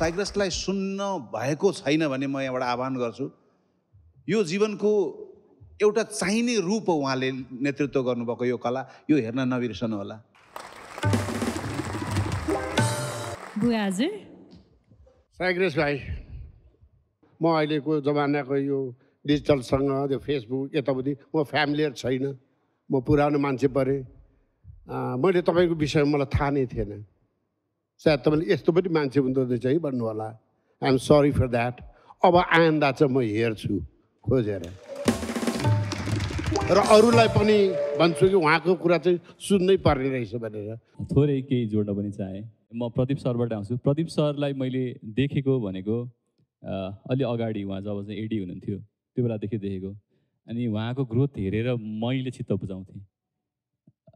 साइग्रसलाई सुन्न भएको छैन भने म यहाँबाट आह्वान गर्छु। यो जीवनको एउटा चाहिने रूप हो उहाँले नेतृत्व गर्नुभएको यो कला। यो हेर्न नबिर्सनु होला। बुवा हजुर। साइग्रेस भाइ म अहिलेको जमानाको यो डिजिटलसँग त्यो फेसबुक यताउति म फ्यामिलियर छैन। म पुरानो मान्छे परेँ। मैले तपाईँको विषयमा मलाई थाहा नै थिएन। सायद तपाईँले यस्तो पनि मान्छे हुँदो रहेछ है भन्नु होला आइएम सरी फर द्याट अब आइन्दा चाहिँ म हेर्छु खोजेर। र अरूलाई पनि भन्छु कि उहाँको कुरा चाहिँ सुन्नै पर्ने रहेछ भनेर। थोरै केही जोड्न पनि चाहेँ। म प्रदीप सरबाट आउँछु। प्रदीप सरलाई मैले देखेको भनेको अलि अगाडि उहाँ जब चाहिँ एडी हुनुहुन्थ्यो त्यो बेलादेखि देखेको। अनि उहाँको ग्रोथ हेरेर मैले चित्त बुझाउँथेँ।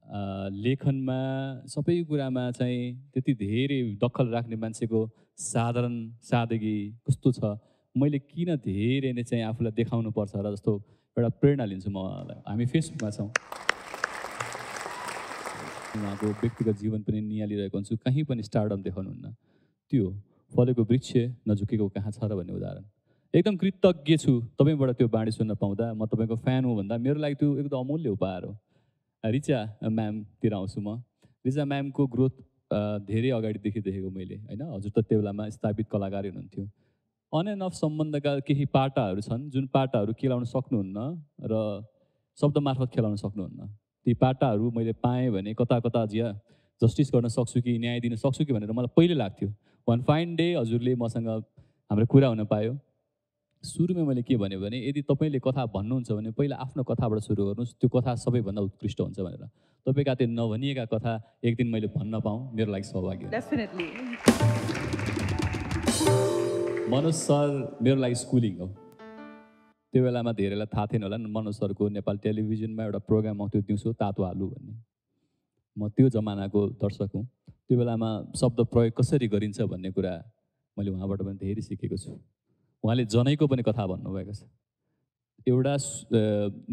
लेखनमा सबै कुरामा चाहिँ त्यति धेरै दखल राख्ने मान्छेको साधारण सादगी कस्तो छ? मैले किन धेरै नै चाहिँ आफूलाई देखाउनु पर्छ र जस्तो एउटा प्रेरणा लिन्छु म उहाँलाई। हामी फेसबुकमा छौँ। उहाँको व्यक्तिगत जीवन पनि निहालिरहेको हुन्छु। कहीँ पनि स्टारडम देखाउनुहुन्न। त्यो फलेको वृक्ष नझुकेको कहाँ छ र भन्ने उदाहरण। एकदम कृतज्ञ छु। तपाईँबाट त्यो बाणी सुन्न पाउँदा म तपाईँको फ्यान हो भन्दा मेरो लागि त्यो एकदम अमूल्य उपहार हो। रिचा म्यामतिर आउँछु म। रिचा म्यामको ग्रोथ धेरै अगाडिदेखि देखेको मैले होइन? हजुर त त्यो बेलामा स्थापित कलाकारै हुनुहुन्थ्यो। अन एन्ड अफ सम्बन्धका केही पाटाहरू छन् जुन पाटाहरू केलाउन सक्नुहुन्न र शब्द मार्फत खेलाउन सक्नुहुन्न। ती पाटाहरू मैले पाएँ भने कता कता जिया जस्टिस गर्न सक्छु कि न्याय दिन सक्छु कि? भनेर मलाई पहिले लाग्थ्यो। वान फाइन डे हजुरले मसँग हाम्रो कुरा हुन पायो। सुरुमै मैले के भने भने यदि तपाईँले कथा भन्नुहुन्छ भने पहिला आफ्नो कथाबाट सुरु गर्नुहोस् त्यो कथा सबैभन्दा उत्कृष्ट हुन्छ भनेर। तपाईँका त्यो नभनिएका कथा एक दिन मैले भन्न पाऊँ मेरो लागि सौभाग्य। मनोज सर मेरो लागि स्कुलिङ हो। त्यो बेलामा धेरैलाई थाहा थिएन होला मनोज सरको नेपाल टेलिभिजनमा एउटा प्रोग्राम आउँथ्यो दिउँसो तातो आलु भन्ने। म त्यो जमानाको दर्शक हुँ। त्यो बेलामा शब्द प्रयोग कसरी गरिन्छ भन्ने कुरा मैले उहाँबाट पनि धेरै सिकेको छु। उहाँले जनैको पनि कथा भन्नुभएको छ। एउटा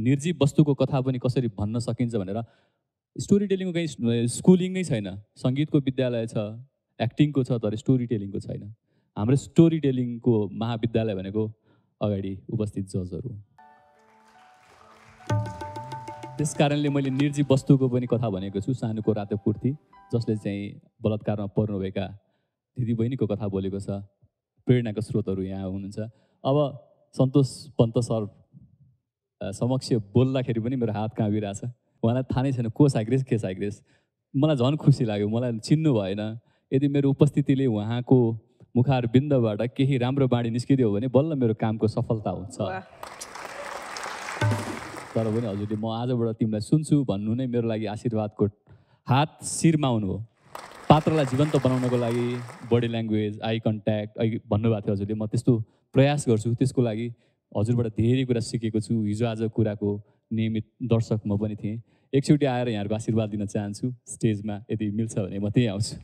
निर्जीव वस्तुको कथा पनि कसरी भन्न सकिन्छ भनेर स्टोरी टेलिङको कहीँ स्कुलिङ नै छैन। सङ्गीतको विद्यालय छ एक्टिङको छ तर स्टोरी टेलिङको छैन। हाम्रो स्टोरी टेलिङको महाविद्यालय भनेको अगाडि उपस्थित जजहरू त्यस कारणले मैले निर्जीव वस्तुको पनि कथा भनेको छु सानोको रातो कुर्ती जसले चाहिँ बलात्कारमा पर्नुभएका दिदीबहिनीको कथा बोलेको छ। प्रेरणाको स्रोतहरू यहाँ हुनुहुन्छ। अब सन्तोष पन्त सर समक्ष बोल्दाखेरि पनि मेरो हात काँपिरहेछ। उहाँलाई थाहा नै छैन को साइग्रेस के साइग्रेस? मलाई झन् खुसी लाग्यो मलाई चिन्नु भएन। यदि मेरो उपस्थितिले उहाँको मुखार बिन्दबाट केही राम्रो बाणी निस्किदियो भने बल्ल मेरो कामको सफलता हुन्छ। तर पनि हजुरले म आजबाट तिमीलाई सुन्छु भन्नु नै मेरो लागि आशीर्वादको हात शिरमा आउनु हो पात्रलाई जीवन्त बनाउनको लागि बडी ल्याङ्ग्वेज आई कन्ट्याक्ट अहिले भन्नुभएको थियो हजुरले म त्यस्तो प्रयास गर्छु। त्यसको लागि हजुरबाट धेरै कुरा सिकेको छु। हिजो आज कुराको नियमित दर्शक म पनि थिएँ। एकचोटि आएर यहाँहरूको आशीर्वाद दिन चाहन्छु। स्टेजमा यदि मिल्छ भने म त्यहीँ आउँछु।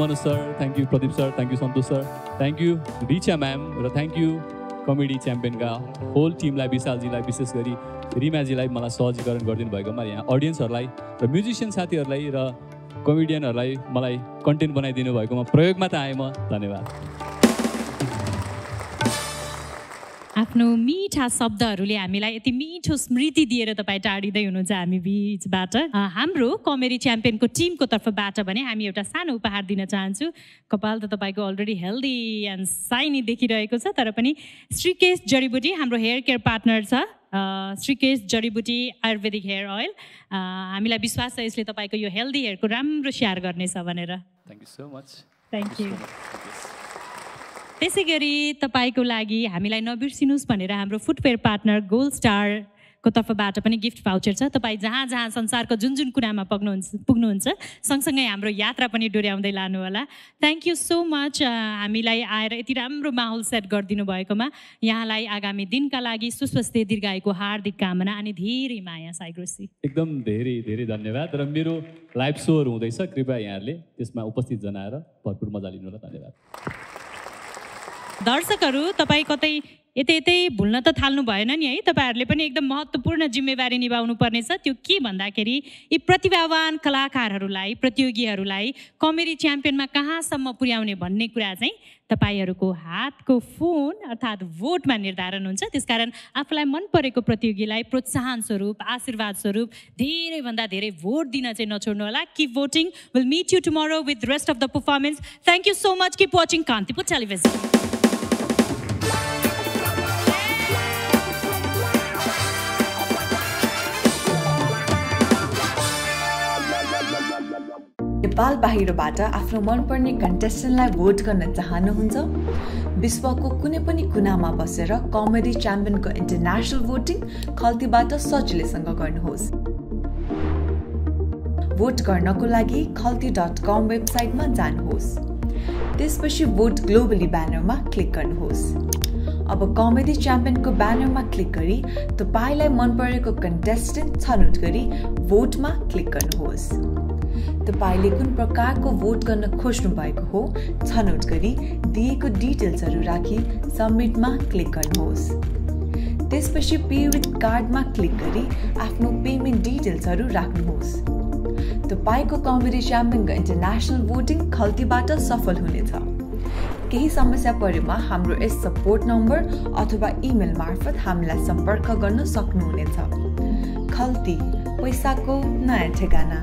Manoj sir thank you Pradeep sir thank you Santosh sir thank you Richa ma'am र थ्याङ्क यू कमेडी च्याम्पियनका होल टिमलाई विशालजीलाई विशेष गरी रिमाजीलाई मलाई सहजीकरण गरिदिनु भएकोमा यहाँ अडियन्सहरूलाई र म्युजिसियन साथीहरूलाई र कमेडियनहरूलाई मलाई कन्टेन्ट बनाइदिनु भएकोमा प्रयोगमा त आएँ म धन्यवाद आफ्नो मिठा शब्दहरूले हामीलाई यति मिठो स्मृति दिएर तपाईँ टाढिँदै हुनुहुन्छ हामी बिचबाट। हाम्रो कमेडी च्याम्पियनको टिमको तर्फबाट भने हामी एउटा सानो उपहार दिन चाहन्छु। कपाल त तपाईँको अलरेडी हेल्दी एन्ड साइनी देखिरहेको छ तर पनि श्रीकेश जडीबुटी हाम्रो हेयर केयर पार्टनर छ। श्रीकेश जडीबुटी आयुर्वेदिक हेयर ओइल अ, हामीलाई विश्वास छ यसले तपाईँको यो हेल्दी हेयरको राम्रो स्याहार गर्नेछ भनेर। Thank you so much thank you त्यसै गरी तपाईँको लागि हामीलाई नबिर्सिनुहोस् भनेर हाम्रो फुटवेयर पार्टनर गोल्ड स्टारको तर्फबाट पनि गिफ्ट भाउचर छ। तपाईँ जहाँ जहाँ संसारको जुन जुन कुरामा पुग्नुहुन्छ पुग्नुहुन्छ सँगसँगै हाम्रो यात्रा पनि डोर्याउँदै लानुहोला। थ्याङ्क यू सो मच हामीलाई आएर यति राम्रो माहौल सेट गरिदिनु भएकोमा। यहाँलाई आगामी दिनका लागि सुस्वस्थ दीर्घायुको हार्दिक कामना अनि धेरै माया साइग्रोसी एकदम धेरै धेरै धन्यवाद र मेरो लाइभ सोहरू हुँदैछ कृपया यहाँहरूले त्यसमा उपस्थित जनाएर भरपुर मजा लिनु होला धन्यवाद। दर्शकहरू तपाईँ कतै यतै यतै भुल्न त थाल्नु भएन नि है। तपाईँहरूले पनि एकदम महत्त्वपूर्ण जिम्मेवारी निभाउनु पर्नेछ त्यो के भन्दाखेरि यी प्रतिभावान कलाकारहरूलाई प्रतियोगीहरूलाई कमेडी च्याम्पियनमा कहाँसम्म पुर्याउने भन्ने कुरा चाहिँ तपाईँहरूको हातको फोन अर्थात् भोटमा निर्धारण हुन्छ। त्यसकारण आफूलाई मन परेको प्रतियोगीलाई प्रोत्साहन स्वरूप आशीर्वाद स्वरूप धेरैभन्दा धेरै भोट दिन चाहिँ नछोड्नु होला। Keep voting will meet you tomorrow with rest of the performance thank you so much keep watching Kantipur television Nepal बाहिरबाट आफ्नो मनपर्ने कन्टेस्टेन्टलाई भोट गर्न चाहनुहुन्छ? विश्वको कुनै पनि कुनामा बसेर कमेडी च्याम्पियनको इन्टरनेसनल भोटिङ खल्तीबाट सजिलैसँग गर्नुहोस्। भोट गर्नको लागि खल्ती डट कम वेबसाइटमा जानुहोस्। त्यसपछि भोट ग्लोबली ब्यानरमा क्लिक गर्नुहोस्। अब कमेडी च्याम्पियनको ब्यानरमा क्लिक गरी तपाईँलाई मन परेको कन्टेस्टेन्ट छनौट गरी भोटमा क्लिक गर्नुहोस्। तपाईँले कुन प्रकारको भोट गर्न खोज्नु भएको हो छनौट गरी दिएको डिटेल्सहरू राखी सबमिटमा क्लिक गर्नुहोस्। त्यसपछि पे विथ कार्डमा क्लिक गरी आफ्नो पेमेन्ट डिटेल्सहरू राख्नुहोस्। तपाईँको च्याम्पियनको इन्टरनेसनल भोटिङ खल्तीबाट सफल हुनेछ। केही समस्या परेमा हाम्रो यस सपोर्ट नम्बर अथवा इमेल मार्फत हामीलाई सम्पर्क गर्न सक्नुहुनेछ। खल्ती पैसाको नयाँ ठेगाना।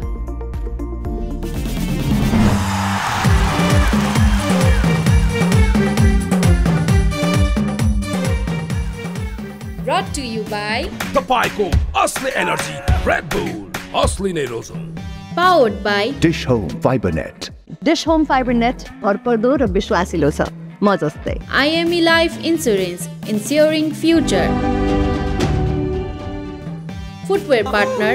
Brought to you by तपाईँको असली एनर्जी रेड बुल असली नै रोजो powered by dish home fibre net dish home fibre net भरपर्दो र विश्वासिलो छ म जस्तै IME Life Insurance, ensuring future. Footwear partner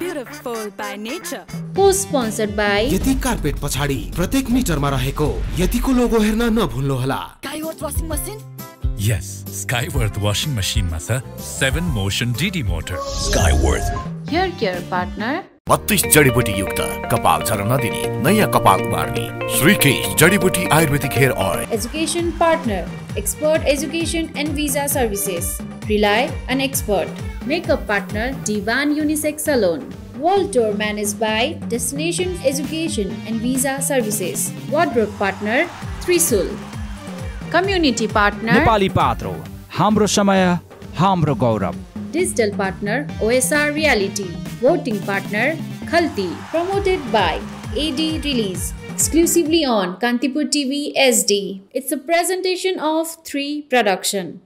beautiful by nature co-sponsored by यति कार्पेट पछाडि प्रत्येक मिटरमा रहेको यतिको लोगो हेर्न नभुल्नुहोला Skyworth washing machine Yes, Skyworth washing machine मा छ 7 motion DD motor. Skyworth hair care partner बत्तीस जडीबुटी युक्त कपाल झर्न नदिने नयाँ कपाल उमार्ने श्रीकेश जडीबुटी ayurvedic hair oil education partner expert education and visa services rely on expert makeup partner divan unisex salon world tour managed by destination education and visa services wardrobe partner trisul community partner Nepali Patro हाम्रो समय हाम्रो गौरव digital partner OSR Reality, voting partner Khalti, promoted by AD Release, exclusively on Kantipur TV SD. It's a presentation of 3 Production.